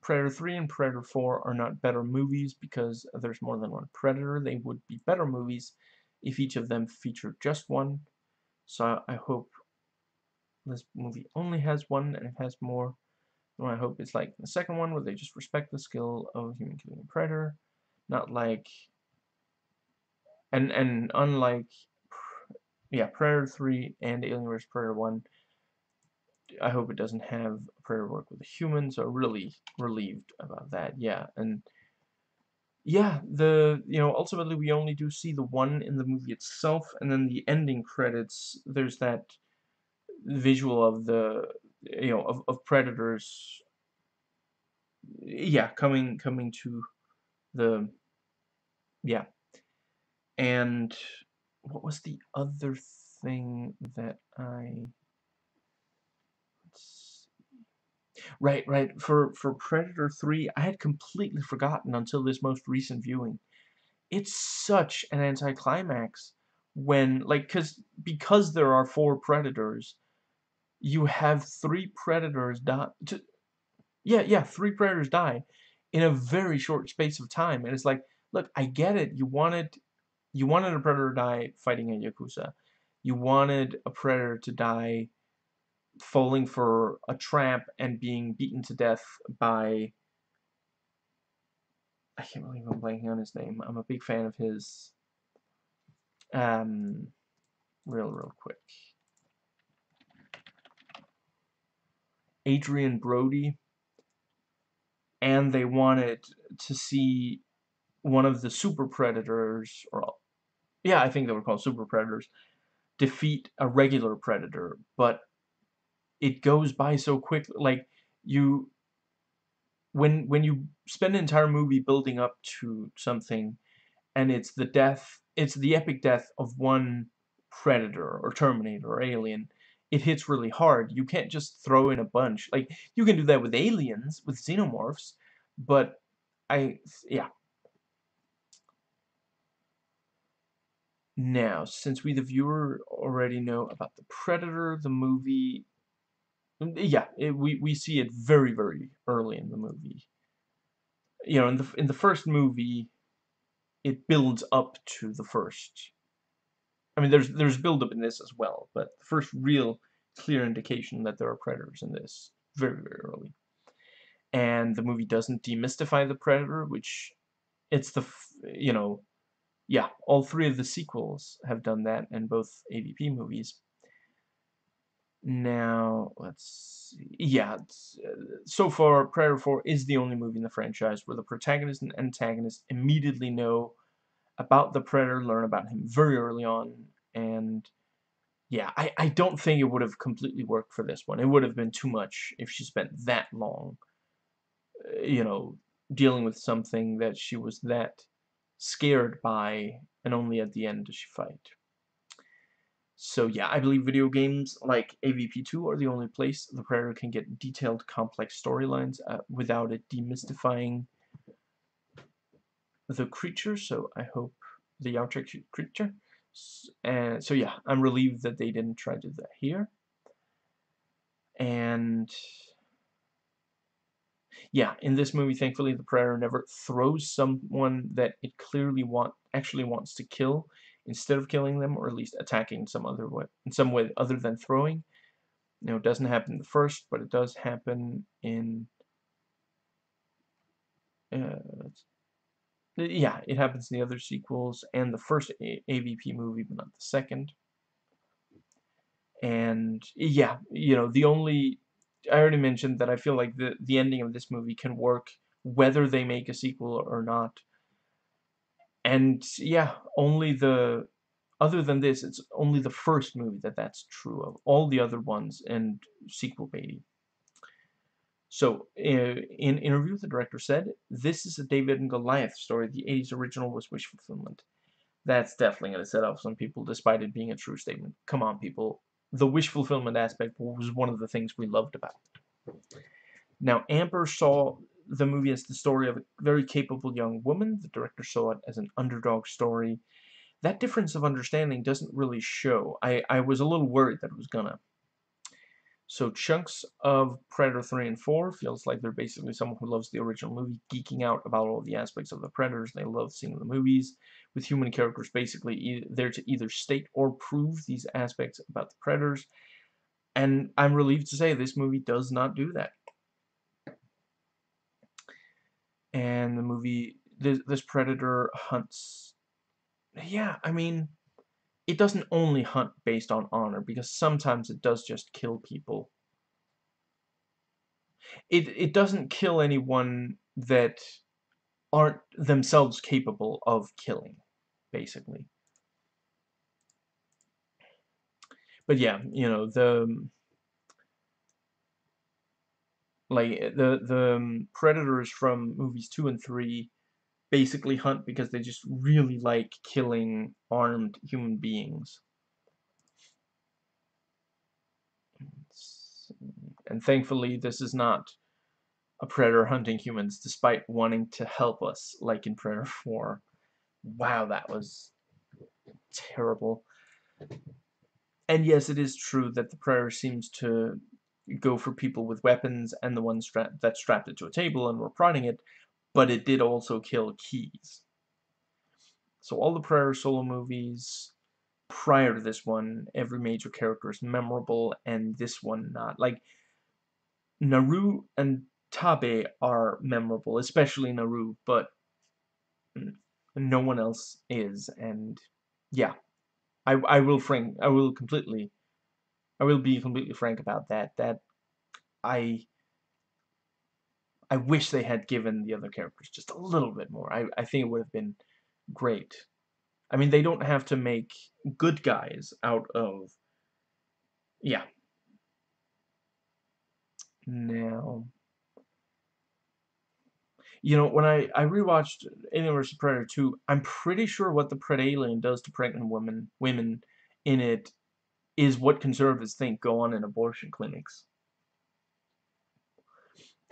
Predator 3 and Predator 4 are not better movies because there's more than one Predator. They would be better movies if each of them featured just one. So I hope this movie only has one and it has more. I hope it's like the second one where they just respect the skill of human killing a predator. Not like and and unlike yeah Predator 3 and Alien vs. Predator 1 I hope it doesn't have Predator work with a human so really relieved about that yeah. And yeah the you know ultimately we only do see the one in the movie itself and then the ending credits there's that visual of the you know of, of predators yeah coming coming to the yeah. And what was the other thing that I right right for for Predator 3 I had completely forgotten until this most recent viewing. It's such an anticlimax when like cuz because there are four predators you have three predators die yeah yeah three predators die in a very short space of time. And it's like look I get it. You wanted you wanted a predator to die fighting a yakuza. You wanted a predator to die falling for a trap and being beaten to death by I can't believe I'm blanking on his name. I'm a big fan of his. Um real real quick Adrien Brody and they wanted to see one of the super predators, or yeah, I think they were called super predators, defeat a regular predator, but it goes by so quickly. Like you, when when you spend an entire movie building up to something, and it's the death, it's the epic death of one predator or Terminator or Alien. It hits really hard. You can't just throw in a bunch. Like you can do that with aliens, with xenomorphs, but I yeah. Now, since we, the viewer, already know about the Predator, the movie, yeah, it, we we see it very very early in the movie. You know, in the in the first movie, it builds up to the first. I mean, there's there's build up in this as well, but the first real clear indication that there are predators in this very very early. And the movie doesn't demystify the predator, which it's the you know yeah, all three of the sequels have done that in both AVP movies. Now, let's see. Yeah, uh, so far, Predator 4 is the only movie in the franchise where the protagonist and antagonist immediately know about the Predator, learn about him very early on, and yeah, I, I don't think it would have completely worked for this one. It would have been too much if she spent that long, uh, you know, dealing with something that she was that scared by, and only at the end does she fight. So yeah, I believe video games like AVP2 are the only place the Predator can get detailed, complex storylines uh, without it demystifying the creature, so I hope the Yautja creature. And so yeah, I'm relieved that they didn't try to do that here. And yeah, in this movie, thankfully, the Predator never throws someone that it clearly want actually wants to kill instead of killing them, or at least attacking some other way, in some way other than throwing. You know, it doesn't happen in the first, but it does happen in. Uh, Uh, yeah, it happens in the other sequels and the first A AVP movie, but not the second. And yeah, you know, the only I already mentioned that I feel like the the ending of this movie can work whether they make a sequel or not. And yeah, only the other than this, it's only the first movie that that's true of. All the other ones and sequel baby. So, uh, in interview, the director said, "This is a David and Goliath story. The '80s original was wish fulfillment." That's definitely going to set off some people, despite it being a true statement. Come on, people the wish fulfillment aspect was one of the things we loved about it. Now, Amber saw the movie as the story of a very capable young woman. The director saw it as an underdog story. That difference of understanding doesn't really show. I, I was a little worried that it was gonna. So chunks of Predator 3 and 4 feels like they're basically someone who loves the original movie, geeking out about all the aspects of the Predators. They love seeing the movies, with human characters basically e there to either state or prove these aspects about the Predators. And I'm relieved to say this movie does not do that. And the movie, this, this Predator hunts... Yeah, I mean it doesn't only hunt based on honor, because sometimes it does just kill people. It, it doesn't kill anyone that aren't themselves capable of killing, basically. But yeah, you know, the... Like, the, the um, predators from movies 2 and 3 basically hunt because they just really like killing armed human beings. And thankfully, this is not a predator hunting humans, despite wanting to help us, like in Predator 4. Wow, that was terrible. And yes, it is true that the predator seems to go for people with weapons and the ones stra that strapped it to a table and were prodding it, but it did also kill Keyes. So all the prior solo movies prior to this one, every major character is memorable, and this one not. Like, Naru and Taabe are memorable, especially Naru, but no one else is, and yeah. I, I will frank, I will completely, I will be completely frank about that, that I I wish they had given the other characters just a little bit more. I, I think it would have been great. I mean, they don't have to make good guys out of... Yeah. Now... You know, when I, I rewatched Alien vs. Predator 2, I'm pretty sure what the Predalien does to pregnant women, women in it is what conservatives think go on in abortion clinics.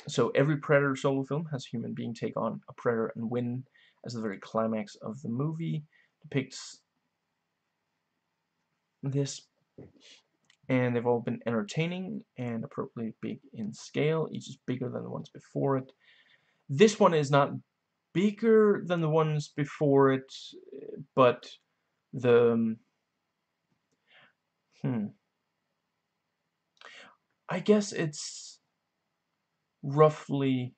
So every Predator solo film has a human being take on a Predator and win as the very climax of the movie. Depicts this and they've all been entertaining and appropriately big in scale. Each is bigger than the ones before it. This one is not bigger than the ones before it, but the um, hmm. I guess it's roughly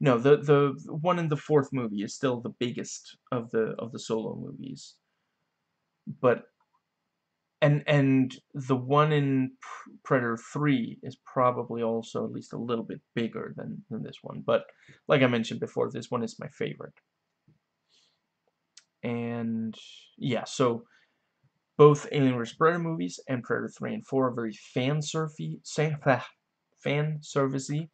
no the the one in the fourth movie is still the biggest of the of the solo movies but and and the one in Predator 3 is probably also at least a little bit bigger than, than this one. But like I mentioned before, this one is my favorite. And yeah, so both Alien vs. Predator movies and Predator 3 and 4 are very fan surfy, fan servicey.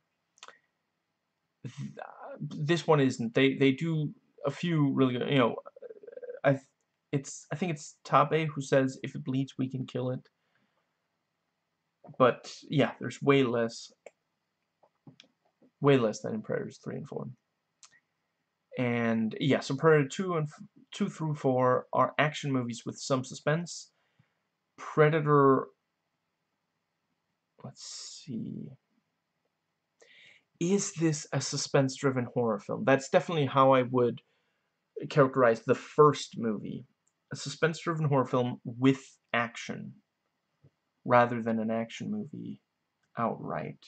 This one isn't. They they do a few really, you know, I it's I think it's Taabe who says if it bleeds we can kill it. But yeah, there's way less way less than in Predators 3 and 4. And yeah, so Predator 2 and 2 through 4 are action movies with some suspense. Predator let's see is this a suspense driven horror film? That's definitely how I would characterize the first movie a suspense-driven horror film with action rather than an action movie outright.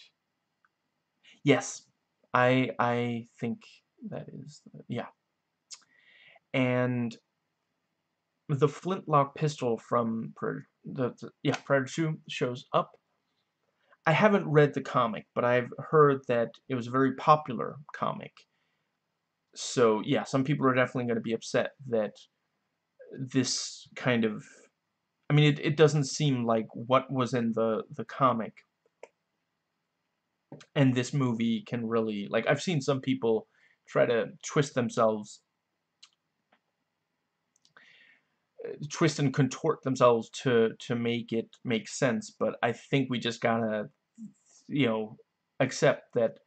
Yes, I I think that is yeah. And the flintlock pistol from Predator, the, the yeah Predator 2 shows up. I haven't read the comic, but I've heard that it was a very popular comic. So yeah, some people are definitely going to be upset that this kind of I mean it, it doesn't seem like what was in the the comic and this movie can really like I've seen some people try to twist themselves twist and contort themselves to to make it make sense but I think we just gotta you know accept that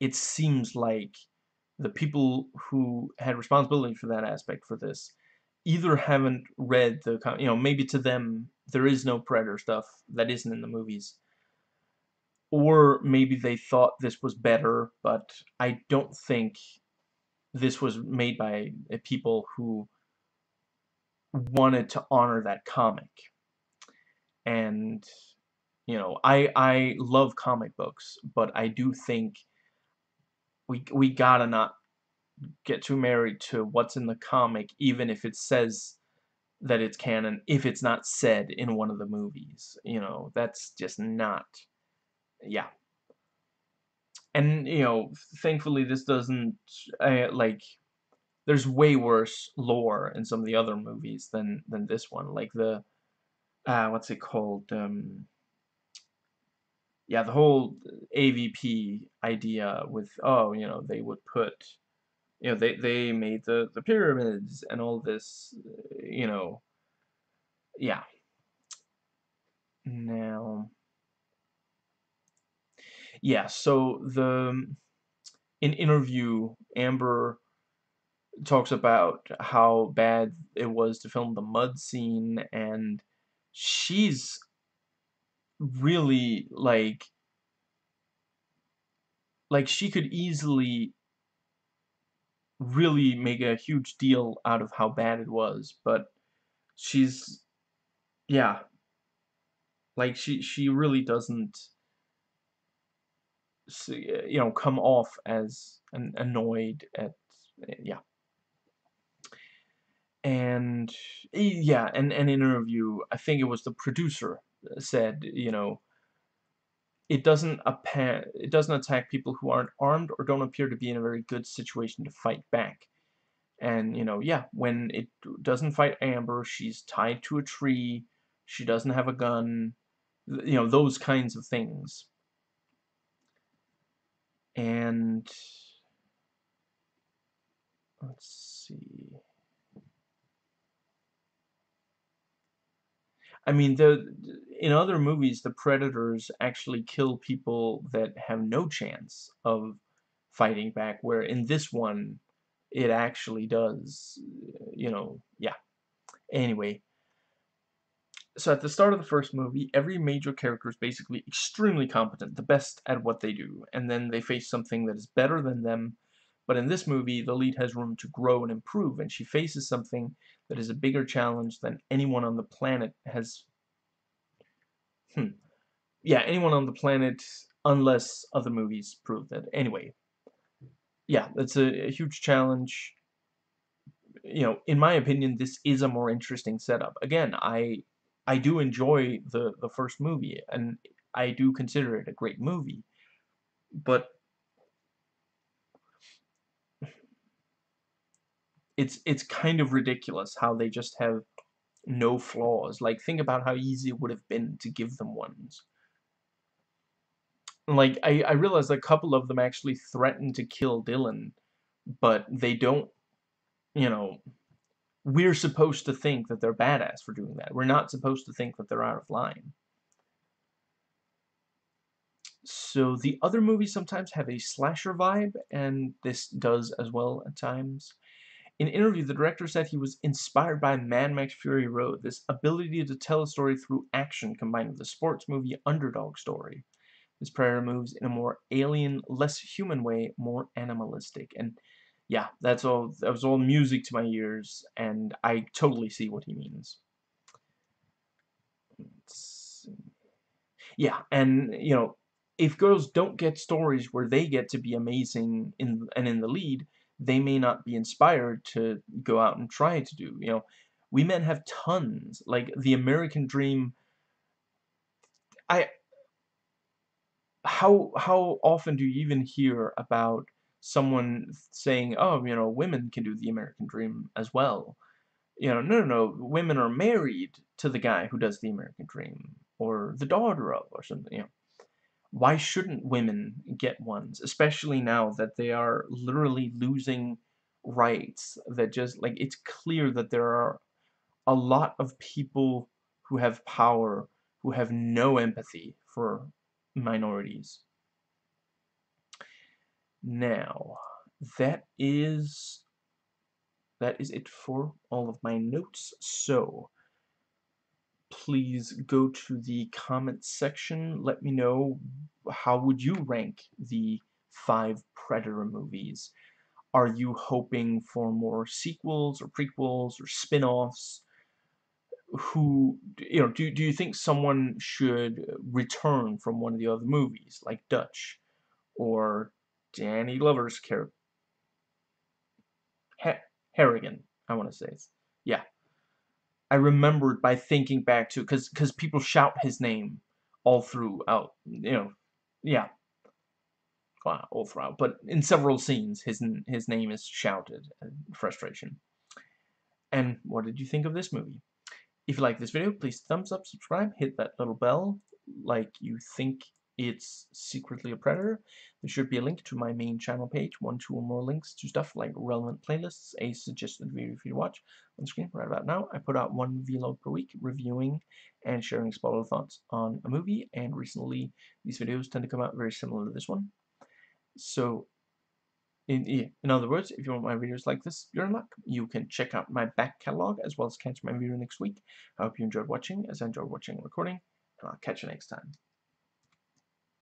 it seems like the people who had responsibility for that aspect for this either haven't read the you know maybe to them there is no predator stuff that isn't in the movies or maybe they thought this was better but i don't think this was made by people who wanted to honor that comic. And you know i i love comic books but i do think we we gotta not get too married to what's in the comic, even if it says that it's canon, if it's not said in one of the movies. You know, that's just not, yeah. And, you know, thankfully this doesn't, uh, like, there's way worse lore in some of the other movies than, than this one. Like the, uh, what's it called? Um, yeah, the whole AVP idea with, oh, you know, they would put you know they they made the the pyramids and all this uh, you know. Yeah. Now yeah so the um, in interview amber talks about how bad it was to film the mud scene and she's really like like she could easily really make a huge deal out of how bad it was, but she's yeah. Like she she really doesn't you know come off as an annoyed at yeah. And yeah, and, an interview, I think it was the producer said, you know, it doesn't it doesn't attack people who aren't armed or don't appear to be in a very good situation to fight back. And, you know, yeah, when it doesn't fight Amber, she's tied to a tree, she doesn't have a gun, you know, those kinds of things. And, let's see. I mean, the in other movies, the predators actually kill people that have no chance of fighting back, where in this one, it actually does, you know, yeah. Anyway, so at the start of the first movie, every major character is basically extremely competent, the best at what they do, and then they face something that is better than them. But in this movie, the lead has room to grow and improve, and she faces something that is a bigger challenge than anyone on the planet has. Hmm. Yeah, anyone on the planet, unless other movies prove that. Anyway, yeah, that's a, a huge challenge. You know, in my opinion, this is a more interesting setup. Again, I I do enjoy the the first movie, and I do consider it a great movie. But it's it's kind of ridiculous how they just have no flaws. Like think about how easy it would have been to give them ones. Like I I realized a couple of them actually threaten to kill Dillon, but they don't. You know, we're supposed to think that they're badass for doing that. We're not supposed to think that they're out of line. So the other movies sometimes have a slasher vibe, and this does as well at times. In an interview, the director said he was inspired by Mad Max Fury Road, this ability to tell a story through action combined with a sports movie underdog story. This prayer moves in a more alien, less human way, more animalistic. And yeah, that's all. That was all music to my ears, and I totally see what he means. Yeah, and you know, if girls don't get stories where they get to be amazing in and in the lead, they may not be inspired to go out and try to do. You know, we men have tons. Like the American Dream. I. How how often do you even hear about someone saying, oh, you know, women can do the American dream as well. You know, no, no, no, women are married to the guy who does the American dream, or the daughter of, or something, you know. Why shouldn't women get ones, especially now that they are literally losing rights, that just, like, it's clear that there are a lot of people who have power who have no empathy for minorities. Now, that is that is it for all of my notes. So, please go to the comment section. Let me know how would you rank the five Predator movies. Are you hoping for more sequels or prequels or spin-offs? Who, you know, do, do you think someone should return from one of the other movies, like Dutch? Or Danny Glover's character. Harrigan, I want to say. Yeah. I remembered by thinking back to because because people shout his name all throughout. You know, yeah. Well, all throughout, but in several scenes, his his name is shouted. Uh, frustration. And what did you think of this movie? If you like this video, please thumbs up, subscribe, hit that little bell like you think it's secretly a predator. There should be a link to my main channel page, one, two, or more links to stuff like relevant playlists, a suggested video for you to watch on screen right about now. I put out one vlog per week reviewing and sharing spoiler thoughts on a movie, and recently these videos tend to come out very similar to this one. So, in, in other words, if you want my videos like this, you're in luck. You can check out my back catalog as well as catch my video next week. I hope you enjoyed watching as I enjoyed watching and recording, and I'll catch you next time.